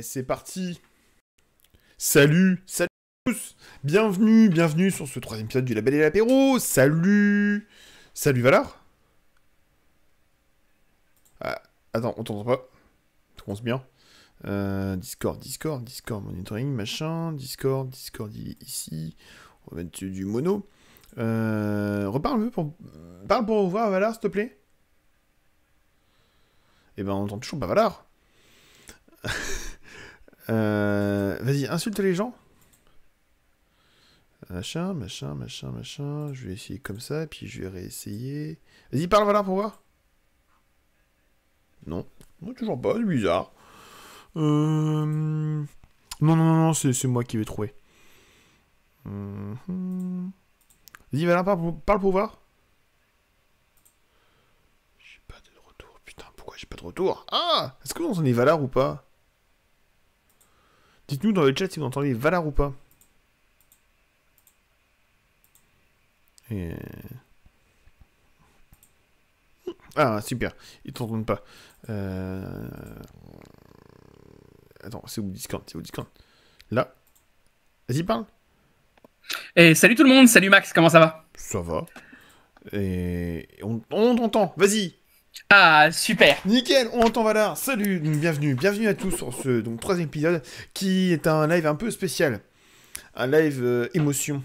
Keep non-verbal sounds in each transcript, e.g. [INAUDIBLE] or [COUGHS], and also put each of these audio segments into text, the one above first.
C'est parti Salut Salut à tous Bienvenue, bienvenue sur ce troisième épisode du Label et l'apéro Salut Salut Valar ah, Attends, on t'entend pas. Commence bien. Euh, Discord, Discord, Discord monitoring, machin, Discord, Discord ici. On va mettre du mono. Euh, reparle un peu pour... Parle pour voir Valar, s'il te plaît. Eh ben, on entend toujours pas Valar. [LAUGHS] Euh, vas-y, insulte les gens. Machin, machin, machin, machin. Je vais essayer comme ça, puis je vais réessayer. Vas-y, parle Valar pour voir. Non. Toujours pas, c'est bizarre. Euh... Non, non, non, non c'est moi qui vais trouver. Mhm. Vas-y, Valar, parle pour, voir. J'ai pas de retour. Putain, pourquoi j'ai pas de retour? Ah Est-ce que vous entendez Valar ou pas? Dites-nous dans le chat si vous entendez Valar ou pas. Et... Ah, super. Ils t'entendent pas. Euh... Attends, c'est où Discord? C'est où Discord? Là. Vas-y, parle. Et salut tout le monde, salut Max, comment ça va? Ça va. Et on, on t'entend, vas-y ah, super Nickel, on entend Valar. Salut, bienvenue, bienvenue à tous sur ce donc, troisième épisode qui est un live un peu spécial. Un live euh, émotion.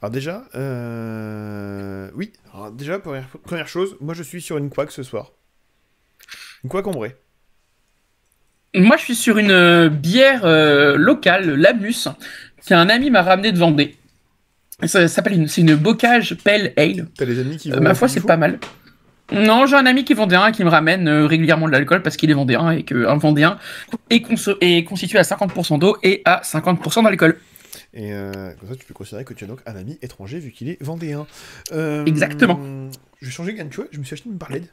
Alors déjà, euh... oui, alors déjà, première, première, chose, moi je suis sur une quack ce soir. Une quack ombrée. Moi je suis sur une euh, bière locale, Lamus, qu'un ami m'a ramené de Vendée. Ça s'appelle une, c'est une bocage pale ale. T'as les amis qui vont Ma foi c'est pas mal. Non, j'ai un ami qui est vendéen qui me ramène euh, régulièrement de l'alcool parce qu'il est vendéen et qu'un vendéen est, est, constitué à 50% d'eau et à 50% d'alcool. Et euh, comme ça, tu peux considérer que tu as donc un ami étranger vu qu'il est vendéen. Euh, Exactement. Je vais changer de tu vois, je me suis acheté une barlette.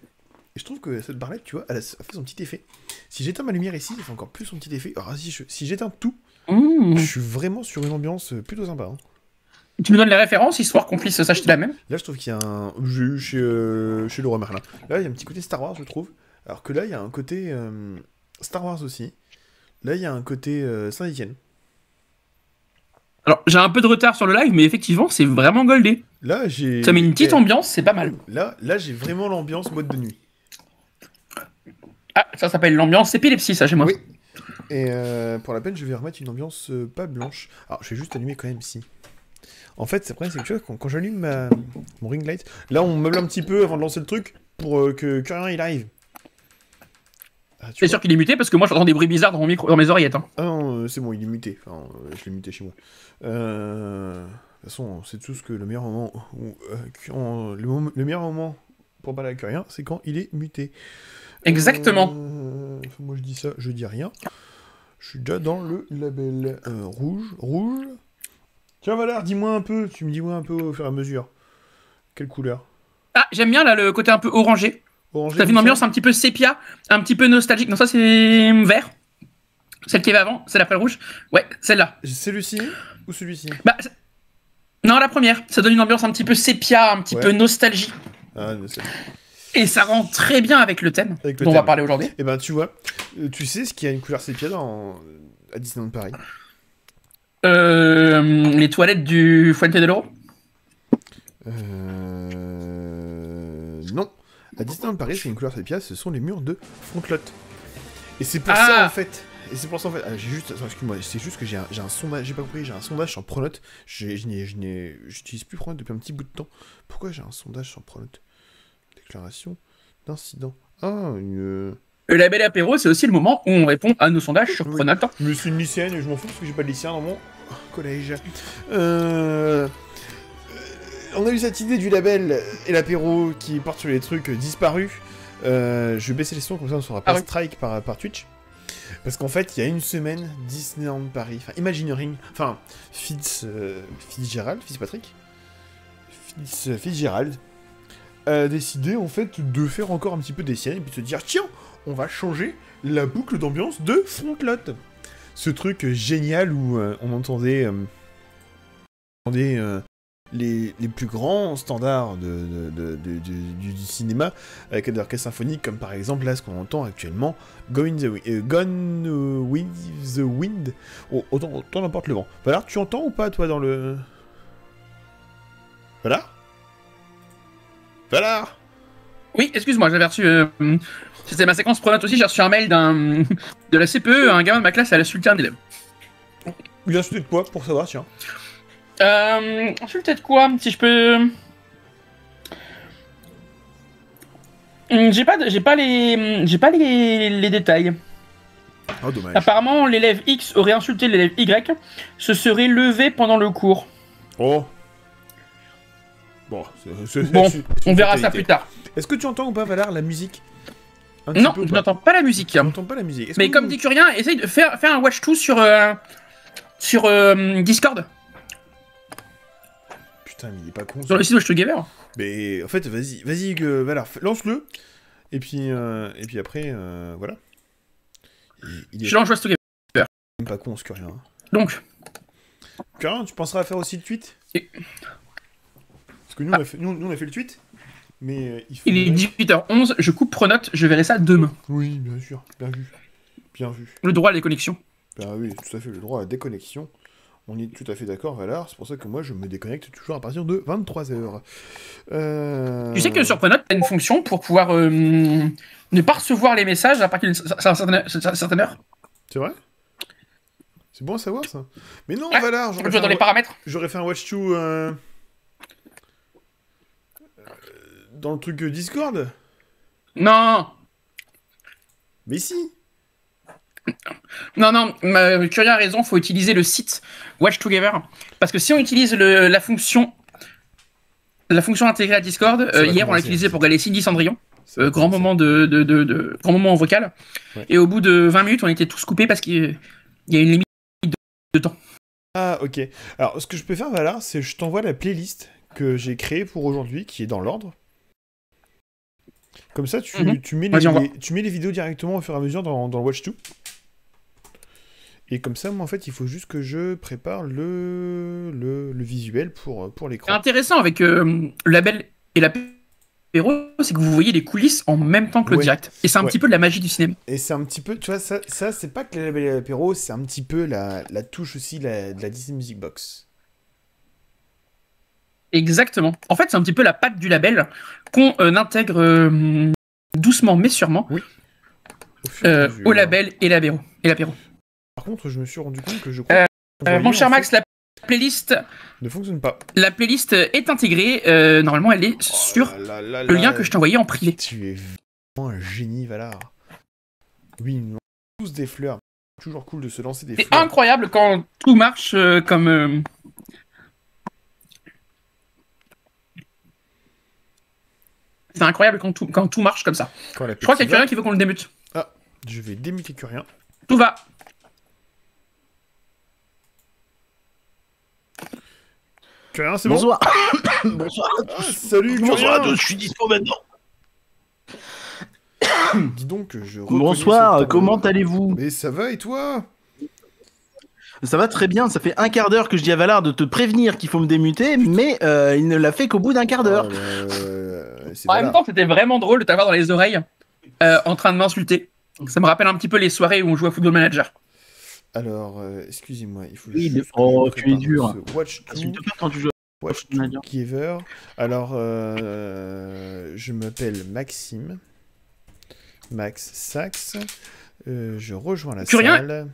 Et je trouve que cette barlette, tu vois, elle a fait son petit effet. Si j'éteins ma lumière ici, ça fait encore plus son petit effet. Alors si, si j'éteins tout, mmh. je suis vraiment sur une ambiance plutôt sympa. Hein. Tu me donnes les références, histoire qu'on puisse s'acheter la même? Là, je trouve qu'il y a un. J'ai eu chez, euh, chez roi Merlin. Là, il y a un petit côté Star Wars, je trouve. Alors que là, il y a un côté euh, Star Wars aussi. Là, il y a un côté euh, Saint-Etienne. Alors, j'ai un peu de retard sur le live, mais effectivement, c'est vraiment goldé. Là, j'ai. Ça met une petite ambiance, c'est pas mal. Là, là j'ai vraiment l'ambiance mode de nuit. Ah, ça s'appelle l'ambiance épilepsie, ça, chez moi. Oui. Et pour la peine, je vais remettre une ambiance pas blanche. Alors, je vais juste allumer quand même si. En fait, c'est vrai, c'est que tu vois, quand, j'allume mon ring light, là on meuble un petit peu avant de lancer le truc pour euh, que, que, rien il arrive. Ah, c'est sûr qu'il est muté? Parce que moi j'entends des bruits bizarres dans, mon micro, dans mes oreillettes. Hein. Ah non, euh, c'est bon, il est muté. Enfin, euh, je l'ai muté chez moi. de toute façon, c'est tout ce que le meilleur moment, le, le, meilleur moment pour parler avec rien, c'est quand il est muté. Exactement. moi je dis ça, je dis rien. Je suis déjà dans le label rouge. Rouge. Tiens, Valère, dis-moi un peu, tu me dis moi un peu au fur et à mesure. Quelle couleur? Ah, j'aime bien là le côté un peu orangé. orangé ça fait une ambiance un petit peu sépia, un petit peu nostalgique. Non, ça c'est vert. Celle qui est avant, c'est l'après rouge. Ouais, celle-là. Celui-ci ou celui-ci? Bah, non, la première. Ça donne une ambiance un petit peu sépia, un petit peu nostalgie. Ah. Et ça rend très bien avec le thème dont on va parler aujourd'hui. Et eh ben, tu vois, euh, tu sais ce qu'il y a une couleur sépia dans... à Disneyland Paris? Euh, les toilettes du Fuente de l'Oro euh... Non. À Disneyland Paris, c'est une couleur sépia, ce sont les murs de Frontlot. Et c'est pour ça ah. en fait. Et c'est pour ça en fait. Ah, j'ai juste. Excuse-moi, c'est juste que j'ai un, un, sondage. J'ai pas compris, j'ai un sondage sur Pronote. Je n'utilise plus Pronote depuis un petit bout de temps. Pourquoi j'ai un sondage sur Pronote? Déclaration d'incident. Ah, une. Le label apéro, c'est aussi le moment où on répond à nos sondages sur Pronote. Mais c'est une lycéenne et je m'en fous parce que j'ai pas de lycéen dans mon collège. Euh, on a eu cette idée du label et l'apéro qui porte sur les trucs disparus. Euh, je vais baisser les sons comme ça on ne sera pas ah strike par, par Twitch. Parce qu'en fait, il y a une semaine, Disneyland Paris, enfin Imagineering, enfin Fitz, euh, Fitzgerald, Fitzpatrick, Fitz, Fitzgerald, a décidé en fait de faire encore un petit peu des siennes et puis de se dire tiens, on va changer la boucle d'ambiance de Frontlot ce truc génial où euh, on entendait, euh, les, plus grands standards de, du, cinéma avec des orchestres symphoniques, comme par exemple là ce qu'on entend actuellement, Gone, the, euh, euh, with the Wind. Oh, autant, autant n'importe le vent. Voilà, tu entends ou pas toi dans le. Voilà? Voilà Oui, excuse-moi, j'avais reçu. euh, C'était ma séquence pronote aussi, j'ai reçu un mail d'un [LAUGHS] de la CPE, un gamin de ma classe a insulté un élève. Il a insulté de quoi pour savoir, tiens Euh. Insulté de quoi Si je peux. Hum, J'ai pas, de- j'ai pas les, j'ai pas les, les détails. Oh, dommage. Apparemment, l'élève X aurait insulté l'élève Y, se serait levé pendant le cours. Oh Bon, Bon, On verra ça plus tard. Est-ce que tu entends ou pas, Valar, la musique? Non, peu je pas n'entends pas la musique. N'entends pas la musique. Mais comme vous- dit Curien, essaye de faire, faire un watch to sur euh, sur euh, Discord, Putain, mais il est pas con. sur le site Watch Together. Mais en fait, vas-y, vas-y, Valar, lance-le. Et puis, euh, et puis après, voilà. Il, il est Je lance Watch Together. même pas con, ce Curien. hein. Donc, Curien, tu penseras à faire aussi le tweet? Et- Parce que nous, on a fait, nous, nous, on a fait le tweet. Mais euh, il faut. il est 18h11, je coupe pronote, je verrai ça demain. Oui, bien sûr, bien vu. Bien vu. Le droit à la déconnexion. Bah oui, tout à fait, le droit à la déconnexion. On est tout à fait d'accord, Valar. C'est pour ça que moi, je me déconnecte toujours à partir de 23h. Euh... Tu sais que sur Pronote, t'as une fonction pour pouvoir euh, ne pas recevoir les messages à partir d'une cer- cer- certaine, cer- certaine heure. C'est vrai? C'est bon à savoir, ça. Mais non, Ouais, Valar, j'aurais fait, dans un les wa- paramètres? j'aurais fait un watch to... euh, euh, Dans le truc euh, Discord? Non, Mais si non, non, ma- Curien a raison, faut utiliser le site Watch Together. Parce que si on utilise le- la fonction la fonction intégrée à Discord, euh, hier on l'a commencer. utilisé pour regarder Cindy Cendrillon, Ça va euh, grand moment de, de, de, de- grand moment en vocal. Ouais. Et au bout de 20 minutes, on était tous coupés parce qu'il y a une limite de temps. Ah, ok. Alors, ce que je peux faire, Valar, c'est je t'envoie la playlist que j'ai créée pour aujourd'hui, qui est dans l'ordre. Comme ça, tu, Mhm. tu, mets les, tu mets les vidéos directement au fur et à mesure dans, dans le Watch 2. Et comme ça, moi, en fait, il faut juste que je prépare le, le, le visuel pour, pour C'est l'écran. intéressant avec euh, le label et l'apéro, c'est que vous voyez les coulisses en même temps que le Ouais. direct. Et c'est un Ouais. petit peu de la magie du cinéma. Et c'est un petit peu, tu vois, ça, ça c'est pas que le label et l'apéro, c'est un petit peu la, la touche aussi la- de la Disney Music Box. Exactement. En fait, c'est un petit peu la patte du label qu'on euh, intègre euh, doucement mais sûrement Au fur et à euh, au label et l'apéro. Et l'apéro. Par contre, je me suis rendu compte que je crois Euh, que Euh, mon cher Max, fait, la playlist, ne fonctionne pas. la playlist est intégrée. euh, normalement, elle est sur Oh là là le lien là. que je t'ai envoyé en privé. Tu es vraiment un génie, Valar. Oui, nous tous des fleurs. Toujours cool de se lancer des C'est fleurs. incroyable quand tout marche euh, comme. C'est incroyable quand tout, quand tout marche comme ça. Quand Je crois qu'il y a quelqu'un qui veut qu'on le démute. va- Je vais démuter que rien. Tout va. Que rien, c'est bon Bonsoir. Bonsoir. Ah, Salut, Bonsoir à Curien tous, je suis dispo maintenant. [COUGHS] Dis donc que je Bonsoir, comment allez-vous Mais ça va et toi? Ça va très bien, ça fait un quart d'heure que je dis à Valar de te prévenir qu'il faut me démuter, mais euh, il ne l'a fait qu'au bout d'un quart d'heure. Ah, euh, En Valar. même temps, c'était vraiment drôle de t'avoir dans les oreilles euh, en train de m'insulter. Ça me rappelle un petit peu les soirées où on joue à Football Manager. Alors, euh, excusez-moi, il faut Oui, juste oh, me tu es dur. Watch pas quand tu joues à Watch Giver. Alors, euh, je m'appelle Maxime. Max Sax. Euh, je rejoins la Curien salle.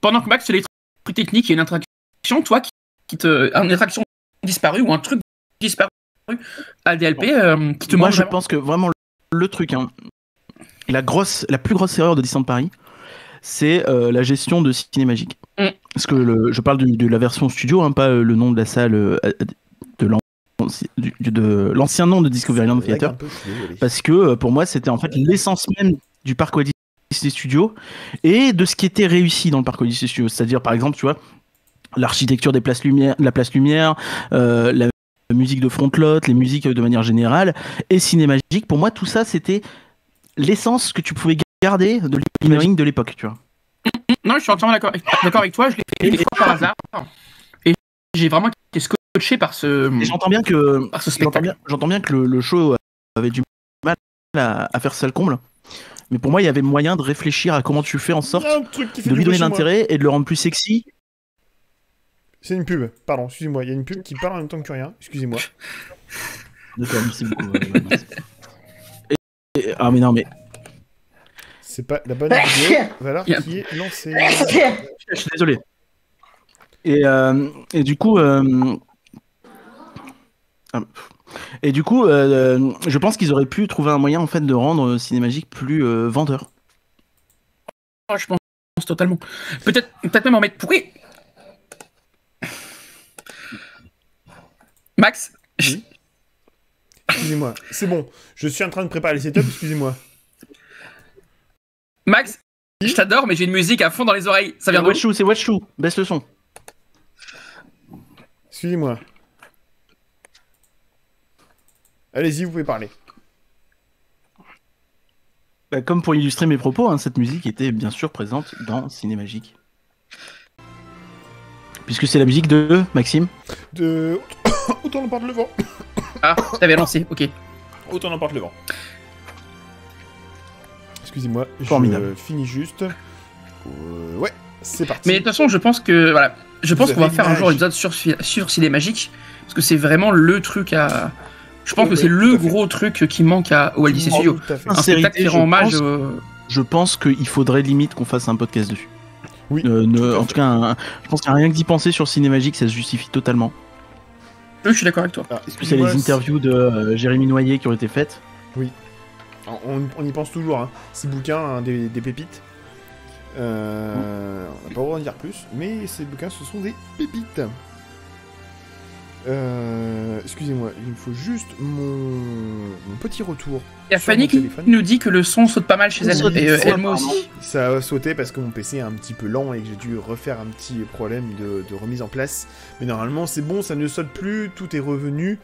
Pendant que Max fait les trucs techniques, il y a une interaction, toi, qui, qui te. Une interaction disparue ou un truc disparu à DLP euh, qui te Moi, je vraiment. pense que vraiment le, le truc, hein, la, grosse, la plus grosse erreur de Disneyland Paris, c'est euh, la gestion de Cinémagique. Mm. Parce que le- je parle de, la version studio, hein, pas euh, le nom de la salle, euh, de l'ancien nom de Discoveryland Theater. parce que pour moi c'était en fait l'essence même du parc Walt Disney Studios et de ce qui était réussi dans le parc Walt Disney Studios c'est-à-dire par exemple tu vois l'architecture des places lumière la place lumière euh, la musique de Frontlot les musiques de manière générale et cinémagique pour moi tout ça c'était l'essence que tu pouvais garder de l'imaging de l'époque tu vois [LAUGHS] Non, je suis entièrement d'accord avec, d'accord avec toi. Je l'ai fait des fois par hasard. Et j'ai vraiment été scotché par ce, j'entends bien que par ce j'entends spectacle. bien, j'entends bien que le, le show avait du mal à, à faire ça le comble. Mais pour moi, il y avait moyen de réfléchir à comment tu fais en sorte de lui donner l'intérêt et de le rendre plus sexy. C'est une pub, pardon, excusez-moi, il y a une pub qui parle en même temps que rien, excusez-moi. [LAUGHS] D'accord, merci beaucoup. euh, merci. Et- et- ah mais non mais C'est pas la bonne vidéo, [LAUGHS] Valard Yeah. qui est lancée. je suis désolé. Et, euh, et du coup, euh, ah, et du coup, euh, je pense qu'ils auraient pu trouver un moyen en fait de rendre Cinémagique plus euh, vendeur. Ah, je pense totalement. Peut-être peut-être même en mettre pourri. Max, Oui. Excusez-moi, c'est bon, je suis en train de préparer les setups, excusez-moi. Max, je t'adore, mais j'ai une musique à fond dans les oreilles. Ça vient de Watchou, c'est Watchou. Baisse le son. Excusez-moi. Allez-y, vous pouvez parler. Bah, comme pour illustrer mes propos, hein, cette musique était bien sûr présente dans Cinémagique. Puisque c'est la musique de Maxime. De... [COUGHS] Autant l'emporte le vent. [COUGHS] Ah, t'avais lancé, ok. Autant l'emporte le vent. Excusez-moi, je finis juste. Euh, ouais, c'est parti. Mais de toute façon, je pense que voilà, je pense qu'on va faire un jour un épisode sur sur Cinémagique parce que c'est vraiment le truc à. Je pense Oui, que c'est le fait. gros truc qui manque à au Walt Disney fait. Un spectacle qui je rend hommage. pense- Je pense qu'il faudrait limite qu'on fasse un podcast dessus. Oui, Euh, ne- tout à en tout cas, un- je pense qu'il n'y a rien que d'y penser sur Cinémagique, ça se justifie totalement. Oui, je suis d'accord avec toi. Ah, Parce que c'est les interviews de euh, Jérémy Noyer qui ont été faites. On, on y pense toujours, hein. Ces bouquins, hein, des, des pépites. Euh, on va pas en dire plus, mais ces bouquins, ce sont des pépites. Euh, Excusez-moi, il me faut juste mon, mon petit retour. Il y a Fanny qui nous dit que le son saute pas mal chez Le elle. Et euh, aussi. Ça a sauté parce que mon PC est un petit peu lent et que j'ai dû refaire un petit problème de, de remise en place. Mais normalement, c'est bon, ça ne saute plus, tout est revenu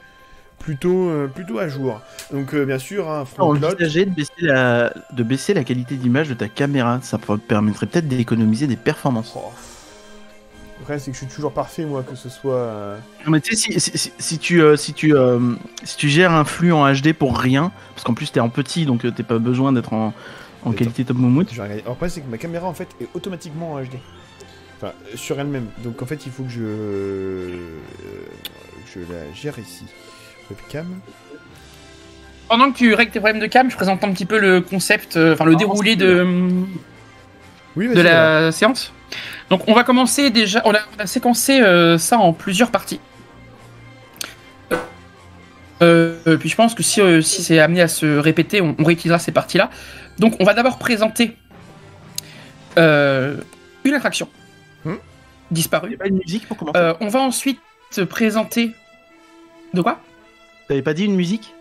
plutôt, euh, plutôt à jour. Donc, euh, bien sûr, un front. Envisager de baisser, la, de baisser la qualité d'image de ta caméra, ça permettrait peut-être d'économiser des performances. Oh. Après, c'est que je suis toujours parfait, moi, que ce soit. euh, Non, mais tu sais, si, si- si- si tu, euh, si, tu, euh, si tu gères un flux en HD pour rien, parce qu'en plus t'es en petit, donc t'es pas besoin d'être en, en qualité top moumoute. Je vais regarder. Alors, après, c'est que ma caméra, en fait, est automatiquement en HD. Enfin, sur elle-même. Donc, en fait, il faut que je. euh, je la gère ici. Webcam. Pendant que tu règles tes problèmes de cam, je présente un petit peu le concept, euh, enfin le Ah, déroulé de, Oui, de la séance. Donc on va commencer déjà, on a, on a séquencé euh, ça en plusieurs parties. Euh, euh, puis je pense que si, euh, si c'est amené à se répéter, on, on réutilisera ces parties-là. Donc on va d'abord présenter euh, une attraction Hmm. disparue. Pas une musique pour commencer Euh, on va ensuite te présenter... De quoi? T'avais pas dit une musique?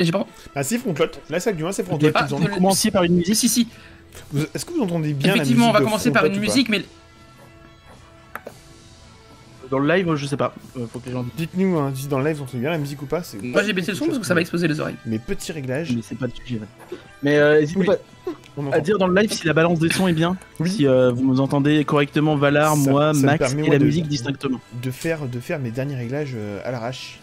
J'ai pas... Ah, si, Frontlot. Là, c'est du moins, c'est Vous Frontlot. Ah, qu'ils ont- commenciez par une musique Si, si. Vous- Est-ce que vous entendez bien Effectivement, on la va commencer par une musique, mais Dans le live, je sais pas. Euh, faut que les gens disent. Dites-nous hein, si dans le live vous entendez bien la musique ou pas. c'est moi j'ai baissé le son parce que ça va exploser les oreilles. Mes petits réglages, Mais c'est pas le sujet. ouais. Mais euh, n'hésitez Oui. pas on à dire dans le live si la balance des sons est bien. Oui. Si euh, vous nous entendez correctement, Valar, Ça- moi, ça me Max permet, et moi, la de- musique distinctement. de faire, de faire mes derniers réglages euh, à l'arrache.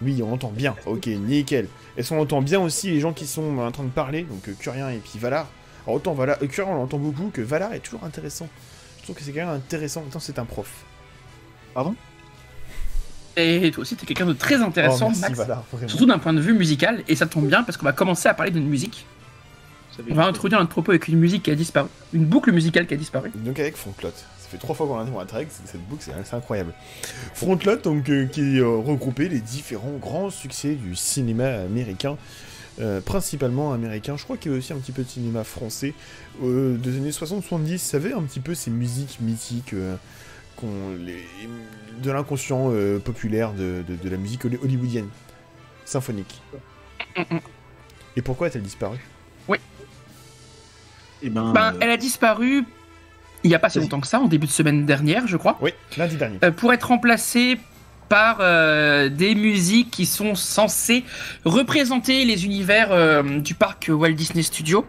Oui, on entend bien. Ok, nickel. Est-ce qu'on entend bien aussi les gens qui sont en train de parler Donc euh, Curien et puis Valar. Alors autant Valar, euh, Curien on l'entend beaucoup, que Valar est toujours intéressant. Je trouve que c'est quand même intéressant. Attends, c'est un prof. Et toi aussi, t'es quelqu'un de très intéressant, oh, merci Max. Surtout d'un point de vue musical, et ça tombe bien parce qu'on va commencer à parler d'une musique. On va introduire notre propos avec une musique qui a disparu, une boucle musicale qui a disparu. Donc avec Frontlot. Ça fait trois fois qu'on l'a dit dans la track, c'est- cette boucle c'est incroyable. Frontlot, donc, euh, qui euh, regroupait les différents grands succès du cinéma américain, euh, principalement américain. Je crois qu'il y a aussi un petit peu de cinéma français. Euh, des années 60-70, ça avait un petit peu ces musiques mythiques euh, les- de l'inconscient euh, populaire de, de- de la musique holly- hollywoodienne, symphonique. Et pourquoi a-t-elle disparu? Et ben, Ben, euh, elle a disparu il n'y a pas si longtemps que ça, en début de semaine dernière, je crois, Oui, lundi dernier. euh, pour être remplacée par euh, des musiques qui sont censées représenter les univers euh, du parc Walt Disney Studios.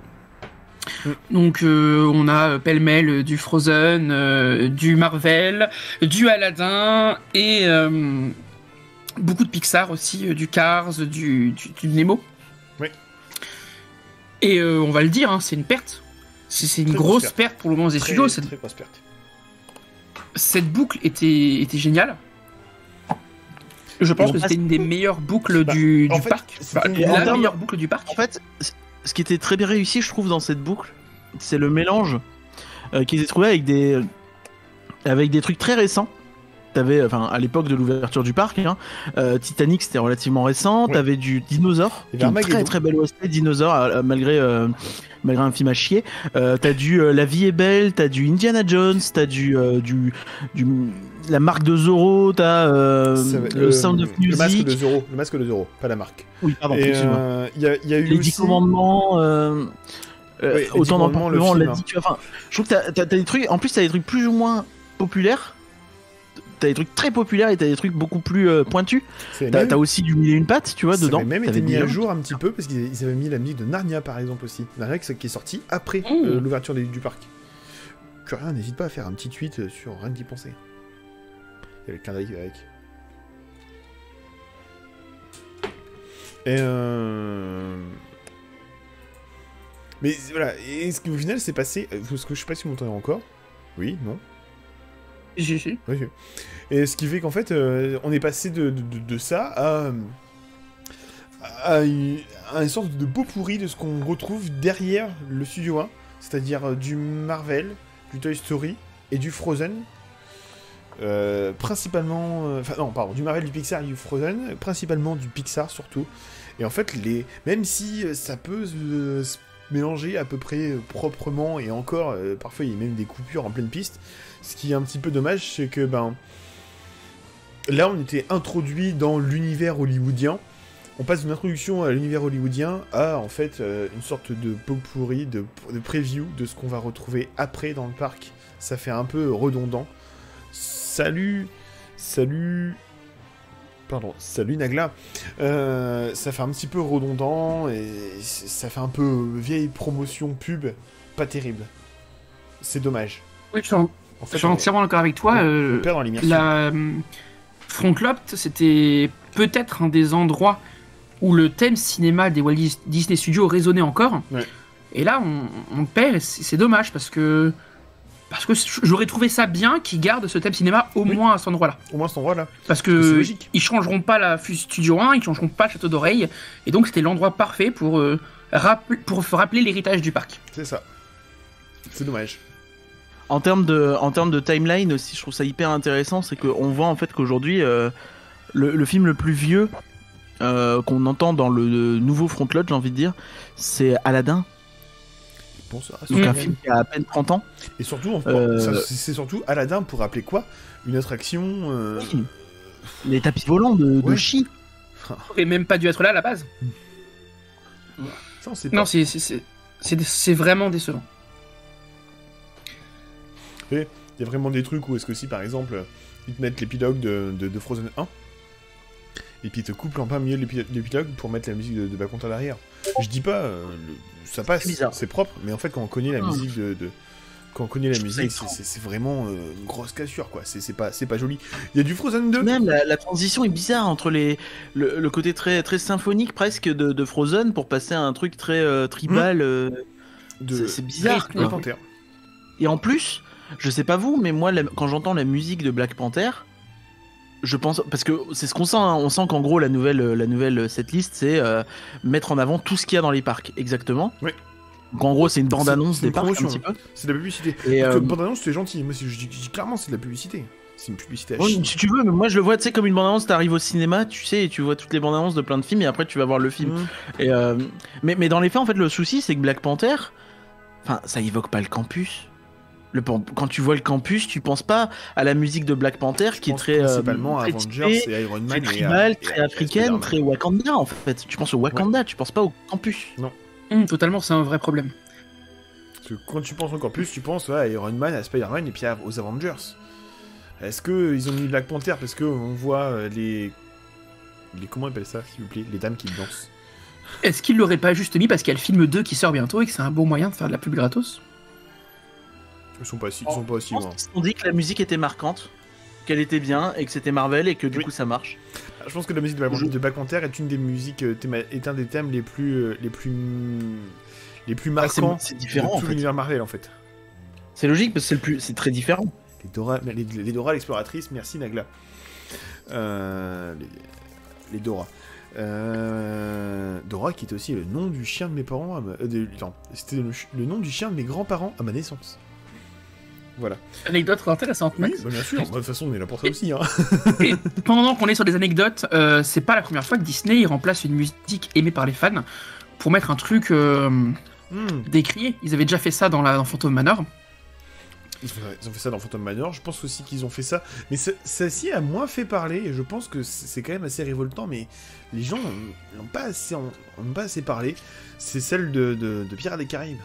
Donc euh, on a euh, pêle-mêle euh, du Frozen, euh, du Marvel, du Aladdin et euh, beaucoup de Pixar aussi, euh, du Cars, du, du, du Nemo. Oui. Et euh, on va le dire, hein, c'est une perte. C'est une Très grosse perte. perte pour le moment des Très, studios. Cette, très grosse perte. cette boucle était, était géniale. Je pense que c'était une des meilleures boucles Bah, du, en du fait, parc. Enfin, en la meilleure boucle du parc. En fait, ce qui était très bien réussi, je trouve, dans cette boucle, c'est le mélange euh, qu'ils aient trouvé avec des, avec des trucs très récents. T'avais, enfin, à l'époque de l'ouverture du parc, hein, euh, Titanic c'était relativement récent. Ouais. T'avais du y qui une très très belle OST dinosaure, euh, malgré euh, malgré un film à chier. Euh, t'as du La vie est belle, t'as du Indiana Jones, t'as du euh, du du la marque de Zorro, t'as euh, Ça va- le Sound of Le masque Music. de Zoro, le masque de Zoro, pas la marque. Oui, pardon, Et excuse-moi. euh, il y, a, il y a eu les aussi... dix commandements euh, euh, Oui, autant dans le le on l'a film. dit tu vois, je trouve que t'as, t'as- t'as des trucs en plus t'as des trucs plus ou moins populaires t'as des trucs très populaires et t'as des trucs beaucoup plus euh, pointus t'as, même- aussi du mille et une pattes tu vois ça dedans avait même été mis à jour un petit peu parce qu'ils ils avaient mis la musique de Narnia par exemple aussi. Narnia qui qui est sorti après Mmh. euh, l'ouverture des- du parc. Que rien, n'hésite pas à faire un petit tweet sur rien d'y penser. Il y a le clin d'œil avec. Et euh... Mais voilà, et ce qui au final s'est passé, parce que je sais pas si vous m'entendez encore. Oui, non J'ai- j'ai- Ok. Et ce qui fait qu'en fait, euh, on est passé de, de- de- de ça à, à, une, à une sorte de beau pourri de ce qu'on retrouve derrière le Studio 1, c'est-à-dire euh, du Marvel, du Toy Story et du Frozen. Euh, principalement, euh, enfin non, pardon, du Marvel, du Pixar du Frozen, principalement du Pixar surtout. Et en fait, les, même si euh, ça peut se, mélanger à peu près proprement et encore, parfois il y a même des coupures en pleine piste. Ce qui est un petit peu dommage, c'est que ben là on était introduit dans l'univers hollywoodien. On passe d'une introduction à l'univers hollywoodien à en fait une sorte de pot pourri, de, de preview de ce qu'on va retrouver après dans le parc. Ça fait un peu redondant. Salut, salut, pardon, salut Nagla. Euh, ça fait un petit peu redondant et ça fait un peu vieille promotion pub, pas terrible. C'est dommage. Oui, je suis, en- En je fait, suis on- entièrement d'accord avec toi. on euh, perd dans l'immersion. la euh, Frontloft, c'était peut-être un des endroits où le thème cinéma des Walt Dis- Disney Studios résonnait encore. Ouais. Et là, on, on perd c'est dommage parce que parce que j'aurais trouvé ça bien qu'ils gardent ce thème cinéma au Oui. moins à cet endroit-là. Au moins cet endroit-là. Parce que ils changeront pas la Studio 1, ils changeront pas le Château d'Oreille, et donc c'était l'endroit parfait pour euh, rappel- pour rappeler l'héritage du parc. C'est ça. C'est dommage. En termes de, en termes de timeline aussi, je trouve ça hyper intéressant, c'est qu'on voit en fait qu'aujourd'hui, euh, le, le film le plus vieux euh, qu'on entend dans le nouveau Frontlot, j'ai envie de dire, c'est Aladdin, Bon, ça, donc Mm. un film qui a à peine 30 ans. Et surtout, Euh, c'est surtout Aladdin pour rappeler quoi? Une attraction. euh, Oui. Les tapis volants de, de Ouais. Chi. [LAUGHS] Et même pas dû être là à la base. Ça. Non, c'est vraiment décevant. Il y a vraiment des trucs où est-ce que si par exemple ils te mettent l'épilogue de, de, de Frozen 1 et puis ils te coupent en plein milieu de l'épi- de l'épilogue pour mettre la musique de, de Black Panther derrière. Je dis pas, euh, ça passe, C'est propre, mais en fait quand on connaît la Hmm. musique de, de- quand on connaît la musique, c'est- vraiment euh, une grosse cassure quoi. C'est pas pas joli. Il y a du Frozen 2. Même la, la transition est bizarre entre les, le, le côté très, très symphonique presque de, de Frozen pour passer à un truc très euh, tribal. euh, de c'est- c'est bizarre, Black quoi. Panther. Et en plus, je sais pas vous, mais moi, la- quand j'entends la musique de Black Panther, je pense parce que c'est ce qu'on sent. hein, on sent qu'en gros la nouvelle, la nouvelle setlist, c'est euh, mettre en avant tout ce qu'il y a dans les parcs, exactement. Oui. Donc en gros, c'est une bande C'est- annonce c'est des parcs un promotion, petit peu. C'est de la publicité. Et Parce que euh, bande annonce c'était gentil. Moi c'est- je dis, je dis clairement c'est de la publicité. C'est une publicité à si tu veux, mais moi je le vois, tu sais, comme une bande annonce. T'arrives au cinéma, tu sais, et tu vois toutes les bandes annonces de plein de films, et après tu vas voir le film. Mmh. Et euh, mais, mais dans les faits, en fait, le souci, c'est que Black Panther, enfin, ça évoque pas le campus. Le, quand tu vois le campus, tu penses pas à la musique de Black Panther Je qui est très euh, principalement à très Avengers typée, et Iron Man très à- très africaine, très Wakanda en fait. Tu penses au Wakanda, tu penses pas au campus. Hum, totalement, c'est un vrai problème. Parce que quand tu penses encore plus, tu penses ouais, à Iron Man, à Spider-Man et puis à- aux Avengers. Est-ce que ils ont mis Black Panther parce que on voit euh, les les comment on appelle ça s'il vous plaît les dames qui dansent? Est-ce qu'il l'aurait pas juste mis parce qu'il y a le film 2 qui sort bientôt et que c'est un bon moyen de faire de la pub gratos? Ils sont pas si, ils sont pas pense loin. sont dit que la musique était marquante, qu'elle était bien et que c'était Marvel et que du Oui. coup ça marche. Je pense que la musique de, Je- de Black Panther est une des musiques, euh, est un des thèmes les plus, euh, les plus, les plus Ah, c'est- marquants de différent, tout en fait. l'univers Marvel en fait. C'est logique parce que c'est le plus, c'est très différent. Les Dora, les, les Dora l'exploratrice, merci Nagla. Euh, les, les Dora. Euh, Dora qui est aussi le nom du chien de mes parents. à ma- euh, de- attends, c'était le nom du chien de mes grands-parents à ma naissance. Voilà. Anecdote intéressante, Oui, Max. bah, bien sûr. Bah, De toute façon, on est là pour ça aussi. Hein. Et pendant qu'on est sur des anecdotes, euh, c'est pas la première fois que Disney remplace une musique aimée par les fans pour mettre un truc euh, Hmm. décrié. Ils avaient déjà fait ça dans, la, dans Phantom Manor. Ils ont, fait, ça dans Phantom Manor. Je pense aussi qu'ils ont fait ça. Mais ce- celle-ci a moins fait parler. Et je pense que c'est quand même assez révoltant. Mais les gens n'ont pas assez, ont pas assez parlé. C'est celle de, de, de Pirates des Caraïbes.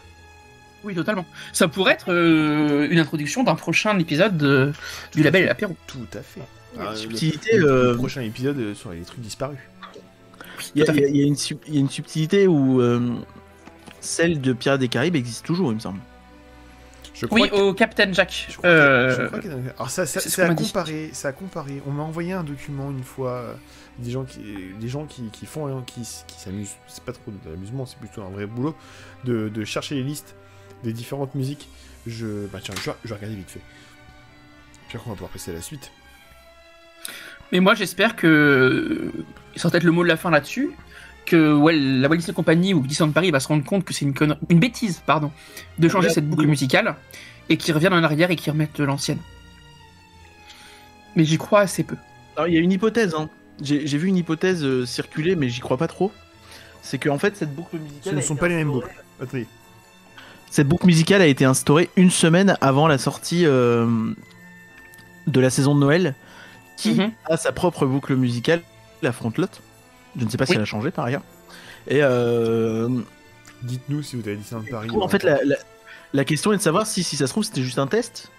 Oui, totalement. Ça pourrait être euh, une introduction d'un prochain épisode de- du label et l'apéro. Tout à fait. Ah, le- subtilité, le, euh, le prochain épisode euh, sur les trucs disparus. Il y, a- Tout à fait. il y a- il y a une sub- il y a une subtilité où euh, celle de Pirates des Caraïbes existe toujours, il me semble. Je crois Oui, que- au Captain Jack. je crois Euh, que- je crois qu'il y en a- Alors ça, ça, c'est ce ça qu'on a comparé, ça a comparé. On m'a envoyé un document une fois, euh, des gens qui, des gens qui, qui font, hein, qui, qui s'amusent. C'est pas trop de l'amusement, c'est plutôt un vrai boulot de, de chercher les listes des différentes musiques. Je, bah tiens, je, vais- je vais regarder vite fait. Puis après, on va pouvoir passer à la suite. Mais moi, j'espère que, sans être le mot de la fin là-dessus, que ouais, la Walt Disney Company ou Disneyland Paris va se rendre compte que c'est une, conne- une bêtise, pardon, de changer cette boucle musicale et qu'ils reviennent en arrière et qu'ils remettent l'ancienne. Mais j'y crois assez peu. Alors il y a une hypothèse, hein. j'ai vu une hypothèse euh, circuler, mais j'y crois pas trop. C'est qu'en fait cette boucle musicale. Ce ne sont pas les mêmes boucles. Attendez. Cette boucle musicale a été instaurée une semaine avant la sortie euh, de la saison de Noël, qui Mhm. a sa propre boucle musicale, la Frontlotte. Je ne sais pas si elle a changé par ailleurs. Et euh, Dites-nous si vous avez dit ça de Paris. coup, en fait, la, la- la question est de savoir si, si ça se trouve, c'était juste un test.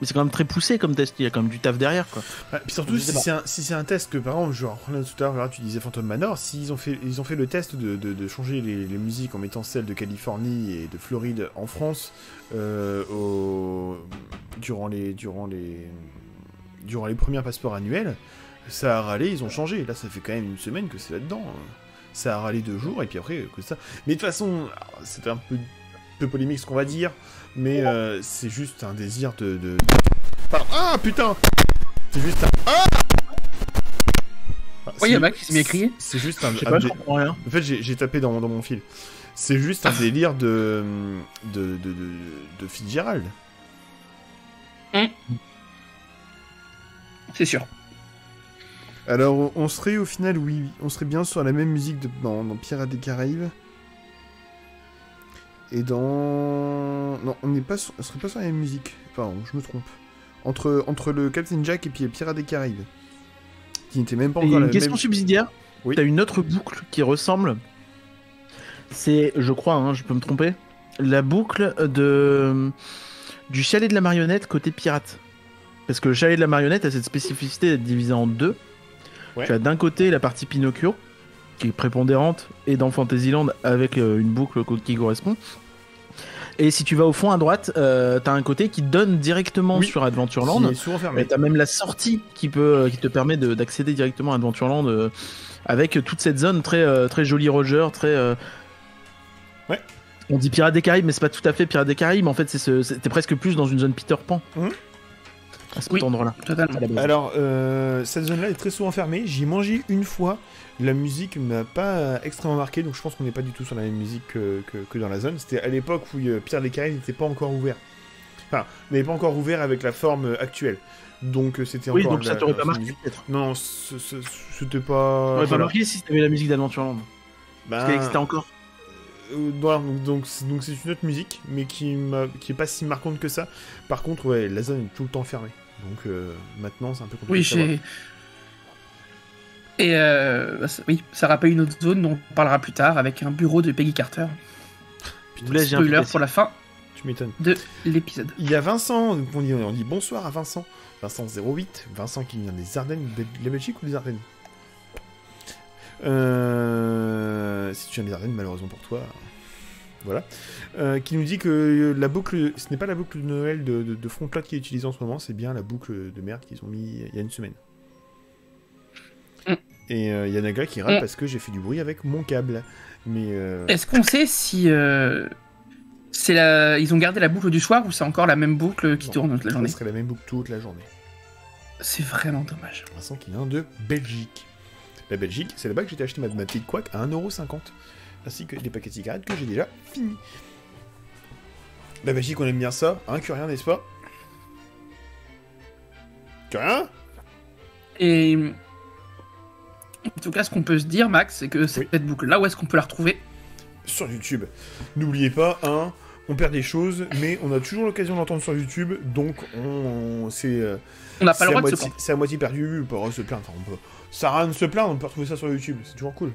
Mais c'est quand même très poussé comme test, il y a quand même du taf derrière. Quoi. Puis surtout, si c'est un, si c'est un test que, par exemple, genre, tout à l'heure, tu disais Phantom Manor, s'ils ont fait, ils ont fait le test de, de- de changer les, les musiques en mettant celles de Californie et de Floride en France, euh, au- durant les, durant les, durant les premiers passeports annuels, ça a râlé, ils ont changé. Là, ça fait quand même une semaine que c'est là-dedans. Ça a râlé deux jours, et puis après, que ça. Mais de toute façon, c'est un peu, peu polémique ce qu'on va dire, mais euh, c'est juste un désir de, de- Pardon. Ah, putain C'est juste un... Ah Ah, Oui, il y a c'est- Max qui s'est mis à crier. C'est juste un... Je sais un pas, je dé- comprends rien. En fait, j'ai tapé dans, dans mon fil. C'est juste un délire de... de... de... de, de Fitzgerald. C'est sûr. Alors, on serait au final, oui, on serait bien sur la même musique de, dans, dans Pirates des Caraïbes. Et dans... Non, on n'est pas sur... on serait pas sur la même musique. Pardon, je me trompe. Entre, entre le Captain Jack et puis les Pirates des Caraïbes. Qui n'était même pas Et encore la une question même... subsidiaire. Oui. T'as une autre boucle qui ressemble. C'est, je crois, hein, je peux me tromper, la boucle de du chalet de la marionnette côté pirate. Parce que le chalet de la marionnette a cette spécificité d'être divisé en deux. Ouais. Tu as d'un côté la partie Pinocchio, qui est prépondérante, et dans Fantasyland avec euh, une boucle qui correspond. Et si tu vas au fond à droite, euh, t'as un côté qui donne directement Oui. sur Adventureland. Et t'as même la sortie qui peut, qui te permet de- d'accéder directement à Adventureland euh, avec toute cette zone très, euh, très jolie Roger, très. euh, Ouais. On dit Pirates des Caraïbes, mais c'est pas tout à fait Pirates des Caraïbes. En fait, c'est ce- c'est- t'es presque plus dans une zone Peter Pan. Mhm. À cet Oui. endroit-là. Alors, euh, cette zone-là est très souvent fermée. J'y ai mangé une fois. La musique m'a pas euh, extrêmement marqué, donc je pense qu'on n'est pas du tout sur la même musique que, que- que dans la zone. C'était à l'époque où euh, Pierre des Caraïbes n'était pas encore ouvert. Enfin, n'avait pas encore ouvert avec la forme euh, actuelle. Donc c'était oui, encore. donc la- ça t'aurait pas marqué peut-être. Non, c'était pas. T'aurais pas marqué si t'avais la musique d'Adventureland. Parce Ben, qu'elle existait encore. euh, voilà, donc donc c'est donc c'est une autre musique, mais qui m'a- qui est pas si marquante que ça. Par contre, ouais, la zone est tout le temps fermée. Donc euh, maintenant, c'est un peu compliqué. Oui, j'ai. Et euh, bah, ça- oui, ça rappelle une autre zone dont on parlera plus tard avec un bureau de Peggy Carter. Un Spoiler pour la fin Tu m'étonnes. de l'épisode. Il y a Vincent, on dit, on dit bonsoir à Vincent. Vincent 08, Vincent qui vient des Ardennes, de la Belgique ou des Ardennes? Euh, si tu viens des Ardennes, malheureusement pour toi. Voilà. Euh, qui nous dit que la boucle, ce n'est pas la boucle de Noël de, de, de qui est utilisée en ce moment, c'est bien la boucle de merde qu'ils ont mis il y a une semaine. Mm. Et il y a Naga qui râle Mm. parce que j'ai fait du bruit avec mon câble. Mais euh, Est-ce qu'on sait si euh, c'est la... ils ont gardé la boucle du soir ou c'est encore la même boucle qui Non. tourne toute la journée serait la même boucle toute la journée. C'est vraiment dommage. Vincent qui vient de Belgique. La Belgique, c'est là-bas que j'ai acheté ma, ma petite couac à 1,50€. Ainsi que des paquets de cigarettes que j'ai déjà fini. La Belgique, on aime bien ça, hein, que rien, n'est-ce pas? Que rien? Et en tout cas, ce qu'on peut se dire, Max, c'est que cette Oui. boucle-là, où est-ce qu'on peut la retrouver? Sur YouTube. N'oubliez pas, hein, on perd des choses, mais on a toujours l'occasion d'entendre sur YouTube, donc on, c'est... euh, On n'a pas le droit de se prendre. C'est à moitié perdu, on peut se plaindre. Enfin, on peut... Ça de se plaindre, on peut retrouver ça sur YouTube, c'est toujours cool.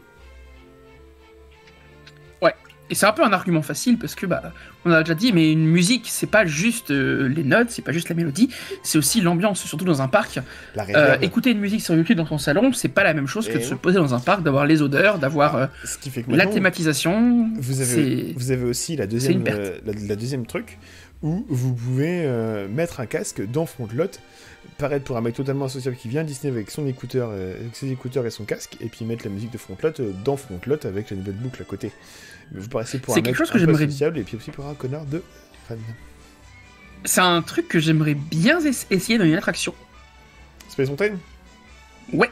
Et c'est un peu un argument facile parce que bah on a déjà dit mais une musique c'est pas juste euh, les notes, c'est pas juste la mélodie, c'est aussi l'ambiance surtout dans un parc. Euh, écouter une musique sur YouTube dans ton salon, c'est pas la même chose que Eh de se poser dans un parc, d'avoir les odeurs, d'avoir euh, que la thématisation. Vous avez, c'est- vous avez aussi la deuxième, la, la deuxième truc où vous pouvez mettre un casque dans Frontlot, paraître pour un mec totalement associable qui vient Disney avec son écouteur, euh, avec ses écouteurs et son casque, et puis mettre la musique de Frontlot euh, dans Frontlot avec la nouvelle boucle à côté. Mais vous paraissez pour un C'est mec quelque chose que un associable et puis aussi pour un connard de fan. C'est un truc que j'aimerais bien es- essayer dans une attraction. Space Mountain? Ouais.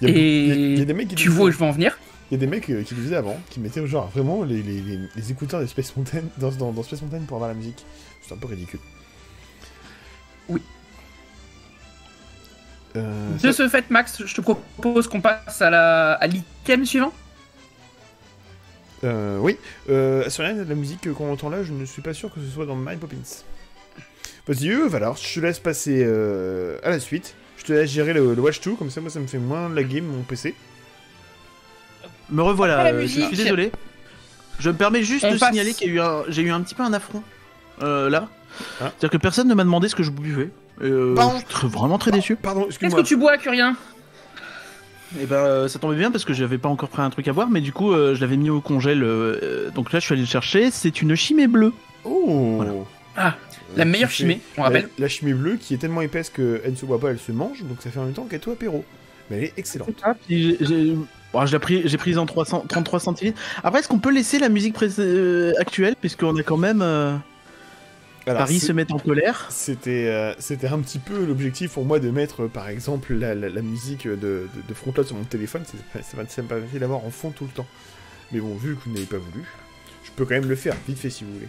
Il y, a, Et il y a- il y a des mecs qui Tu vois où je veux en venir il y a des mecs euh, qui le faisaient avant, qui mettaient genre vraiment les, les, les, les écouteurs de Space Mountain dans, dans, dans Space Mountain pour avoir la musique. C'est un peu ridicule. Oui. Euh, De ça- ce fait, Max, je te propose qu'on passe à la à l'item suivant. euh, oui, euh, sur rien, la musique qu'on entend là, je ne suis pas sûr que ce soit dans Mary Poppins. Vas-y, euh, alors, je te laisse passer euh, à la suite. Je te laisse gérer le, le Watch 2, comme ça, moi, ça me fait moins laguer mon PC. Me revoilà, la euh, je musique. suis désolé. Je me permets juste On de passe. signaler qu'il y a eu un, j'ai eu un petit peu un affront euh, là. Hein C'est-à-dire que personne ne m'a demandé ce que je buvais. Euh, Pardon. je suis très- vraiment très déçu. Pardon, Qu'est-ce excuse-moi. que tu bois, Curien? Et ben euh, ça tombait bien parce que j'avais pas encore pris un truc à boire, mais du coup euh, je l'avais mis au congèle. euh, donc là je suis allé le chercher. C'est une chimée bleue. Oh Voilà. Ah, Euh, la qui meilleure fait- chimée, on La, rappelle. la chimie bleue qui est tellement épaisse qu'elle ne se voit pas, elle se mange, donc ça fait en même temps qu'être au apéro. Mais elle est excellente. Ah, puis j'ai- j'ai bon, je l'ai pris, j'ai prise en 300, 33 centilitres. Après, est-ce qu'on peut laisser la musique pré- euh, actuelle puisqu'on a quand même euh, Alors, Paris se met en colère. C'était euh, c'était un petit peu l'objectif pour moi de mettre euh, par exemple la, la- la musique de, de, de Frontlot sur mon téléphone, c'est- ça me permettait d'avoir en fond tout le temps. Mais bon, vu que vous n'avez pas voulu, je peux quand même le faire, vite fait si vous voulez.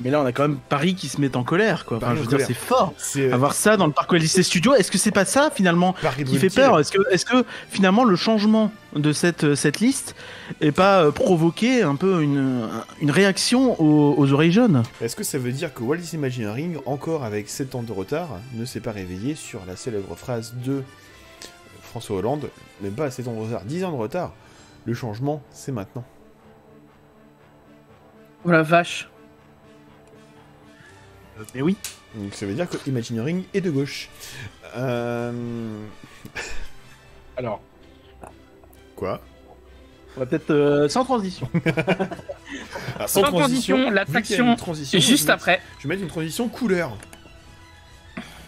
Mais là, on a quand même Paris qui se met en colère, quoi. Enfin, je veux dire, c'est fort. C'est euh, Avoir ça dans le parc Odyssey Studio, est-ce que c'est pas ça finalement Paris qui fait peur? Est-ce que, est que finalement le changement de cette, euh, cette liste est pas euh, provoqué un peu une, une réaction aux, aux oreilles jaunes? Est-ce que ça veut dire que Walt Disney Imagineering, encore avec 7 ans de retard, ne s'est pas réveillé sur la célèbre phrase de François Hollande, même pas 7 ans de retard, 10 ans de retard, le changement, c'est maintenant. Oh la vache. Mais oui. Donc ça veut dire que Imagineering est de gauche. Euh... Alors, Quoi? On va peut-être euh, sans transition. Alors, [LAUGHS] Sans transition, vu qu'il y a l'attraction une transition, je Juste après. mettre- Je vais mettre une transition couleur.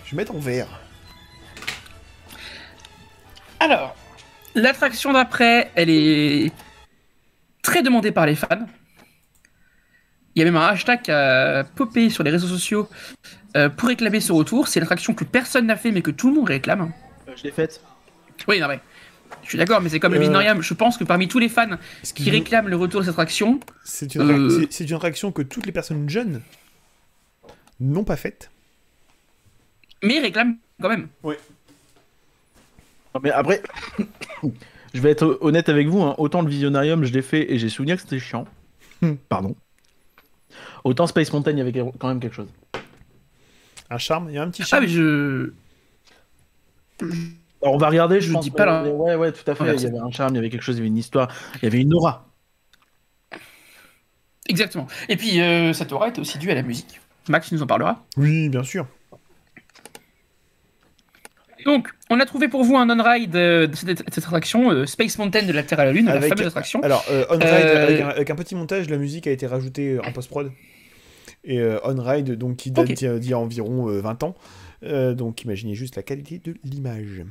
Je vais mettre en vert. Alors, l'attraction d'après, elle est très demandée par les fans. Il y a même un hashtag qui a popé sur les réseaux sociaux euh, pour réclamer ce retour. C'est l'attraction que personne n'a fait mais que tout le monde réclame. je l'ai faite. Oui, non mais. Je suis d'accord, mais c'est comme le Euh. Visionarium. Je pense que parmi tous les fans qui réclament le retour de cette attraction, C'est une, Euh. une réaction que toutes les personnes jeunes n'ont pas faite. mais ils réclament quand même. Non, mais après, [COUGHS] je vais être honnête avec vous. hein. Autant le Visionarium, je l'ai fait et j'ai souvenir que c'était chiant. Hmm. Pardon. Autant Space Mountain, il y avait quand même quelque chose. Un charme, il y a un petit Ah, charme. mais je. Alors, on va regarder, je, Je dis pas là. Ouais, ouais, tout à fait. Ouais, il y avait un charme, il y avait quelque chose, il y avait une histoire, il y avait une aura. Exactement. Et puis, euh, cette aura était aussi due à la musique. Max nous en parlera. Oui, bien sûr. Donc, on a trouvé pour vous un on-ride euh, de cette, cette attraction, euh, Space Mountain de la Terre à la Lune, la Avec- fameuse attraction. Alors, euh, on ride, Euh, avec, un, avec un petit montage, la musique a été rajoutée en post-prod. Et euh, on ride, donc qui date d'il y a- environ euh, 20 ans. Euh, donc imaginez juste la qualité de l'image.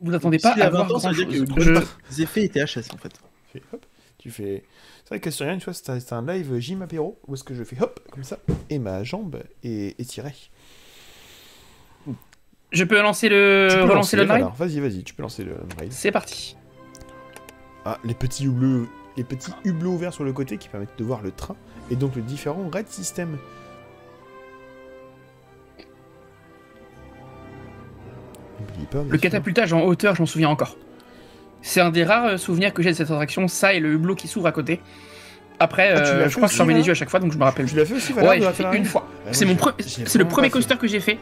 Vous attendez pas S'il y à a voir 20 ans, ça veut dire que Je- les effets étaient HS en fait. Tu fais hop, tu fais. C'est vrai que sur rien, tu vois, c'est un- live gym apéro où est-ce que je fais hop, comme ça, et ma jambe est étirée. Je peux lancer le, tu peux Euh, relancer le on-ride alors. Vas-y, vas-y, tu peux lancer le on-ride. C'est parti. Ah, les petits hublots, les petits hublots ouverts sur le côté qui permettent de voir le train et donc le différent ride system. N'oubliez pas, Le catapultage en hauteur, je m'en souviens encore. C'est un des rares euh, souvenirs que j'ai de cette attraction, ça et le hublot qui s'ouvre à côté. Après, Ah, euh, je crois que je fermais les là yeux à chaque fois, donc je me rappelle. Tu l'as fait aussi, Valère, Ouais, fait une fois. Ah, C'est mon pre- c'est le premier fait. coaster que j'ai fait.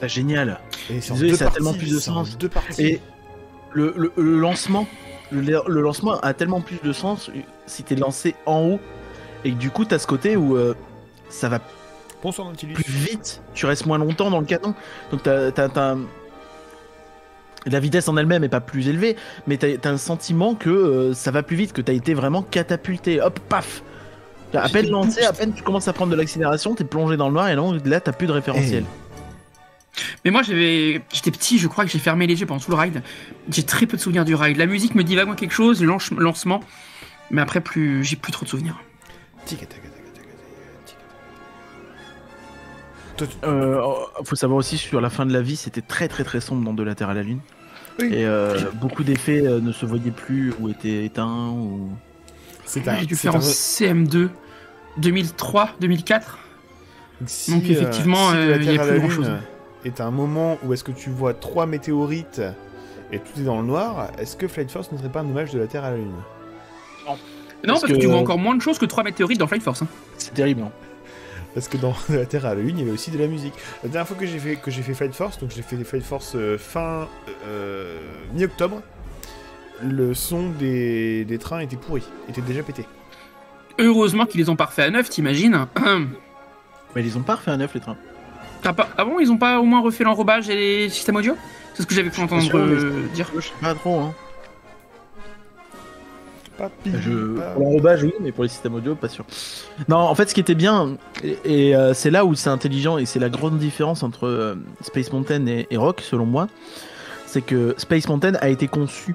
C'est génial. Et ça a tellement plus de sens. deux parties. Et le, le- le lancement, le, le lancement a tellement plus de sens si t'es lancé en haut et du coup t'as ce côté où euh, ça va Bonsoir plus vite, tu restes moins longtemps dans le canon. Donc t'as, t'as- t'as- la vitesse en elle-même est pas plus élevée, mais t'as, t'as un sentiment que euh, ça va plus vite, que t'as été vraiment catapulté. Hop, paf. À peine lancé, à peine tu commences à prendre de l'accélération, t'es plongé dans le noir et là, là t'as plus de référentiel. Mais moi, j'avais, j'étais petit, je crois que j'ai fermé les yeux pendant tout le ride. J'ai très peu de souvenirs du ride. La musique me dit vaguement quelque chose, le lancement. Mais après, plus, j'ai plus trop de souvenirs. Euh, faut savoir aussi sur la fin de la vie, c'était très très très sombre dans De la Terre à la Lune. Oui. Et euh, beaucoup d'effets euh, ne se voyaient plus ou étaient éteints ou. C'est un. J'ai dû faire un- en CM2, 2003, 2004. si, Donc, effectivement, si euh, la il y a Terre à plus la grand-chose. Lune est un moment où est-ce que tu vois trois météorites et tout est dans le noir, est-ce que Flight Force ne serait pas un hommage de la Terre à la Lune? Non, Parce parce, que... que- tu vois encore moins de choses que trois météorites dans Flight Force. hein. C'est terrible. hein. Parce que dans [LAUGHS] la Terre à la Lune, il y avait aussi de la musique. La dernière fois que j'ai fait, que j'ai fait Flight Force, donc j'ai fait des Flight Force euh, fin euh, mi-octobre, le son des, des trains était pourri, était déjà pété. Heureusement qu'ils les ont pas refait à neuf, t'imagines [CLEARS THROAT] Mais ils ont pas refait un neuf les trains. Pas... Ah bon, ils ont pas au moins refait l'enrobage et les systèmes audio? C'est ce que j'avais pu entendre sûr, euh, dire. Je sais pas trop. Hein. Papi, Je... papi. Pour l'enrobage, oui, mais pour les systèmes audio, pas sûr. Non, en fait, ce qui était bien, et, et, euh, c'est là où c'est intelligent, et c'est la grande différence entre euh, Space Mountain et, et Rock, selon moi, c'est que Space Mountain a été conçu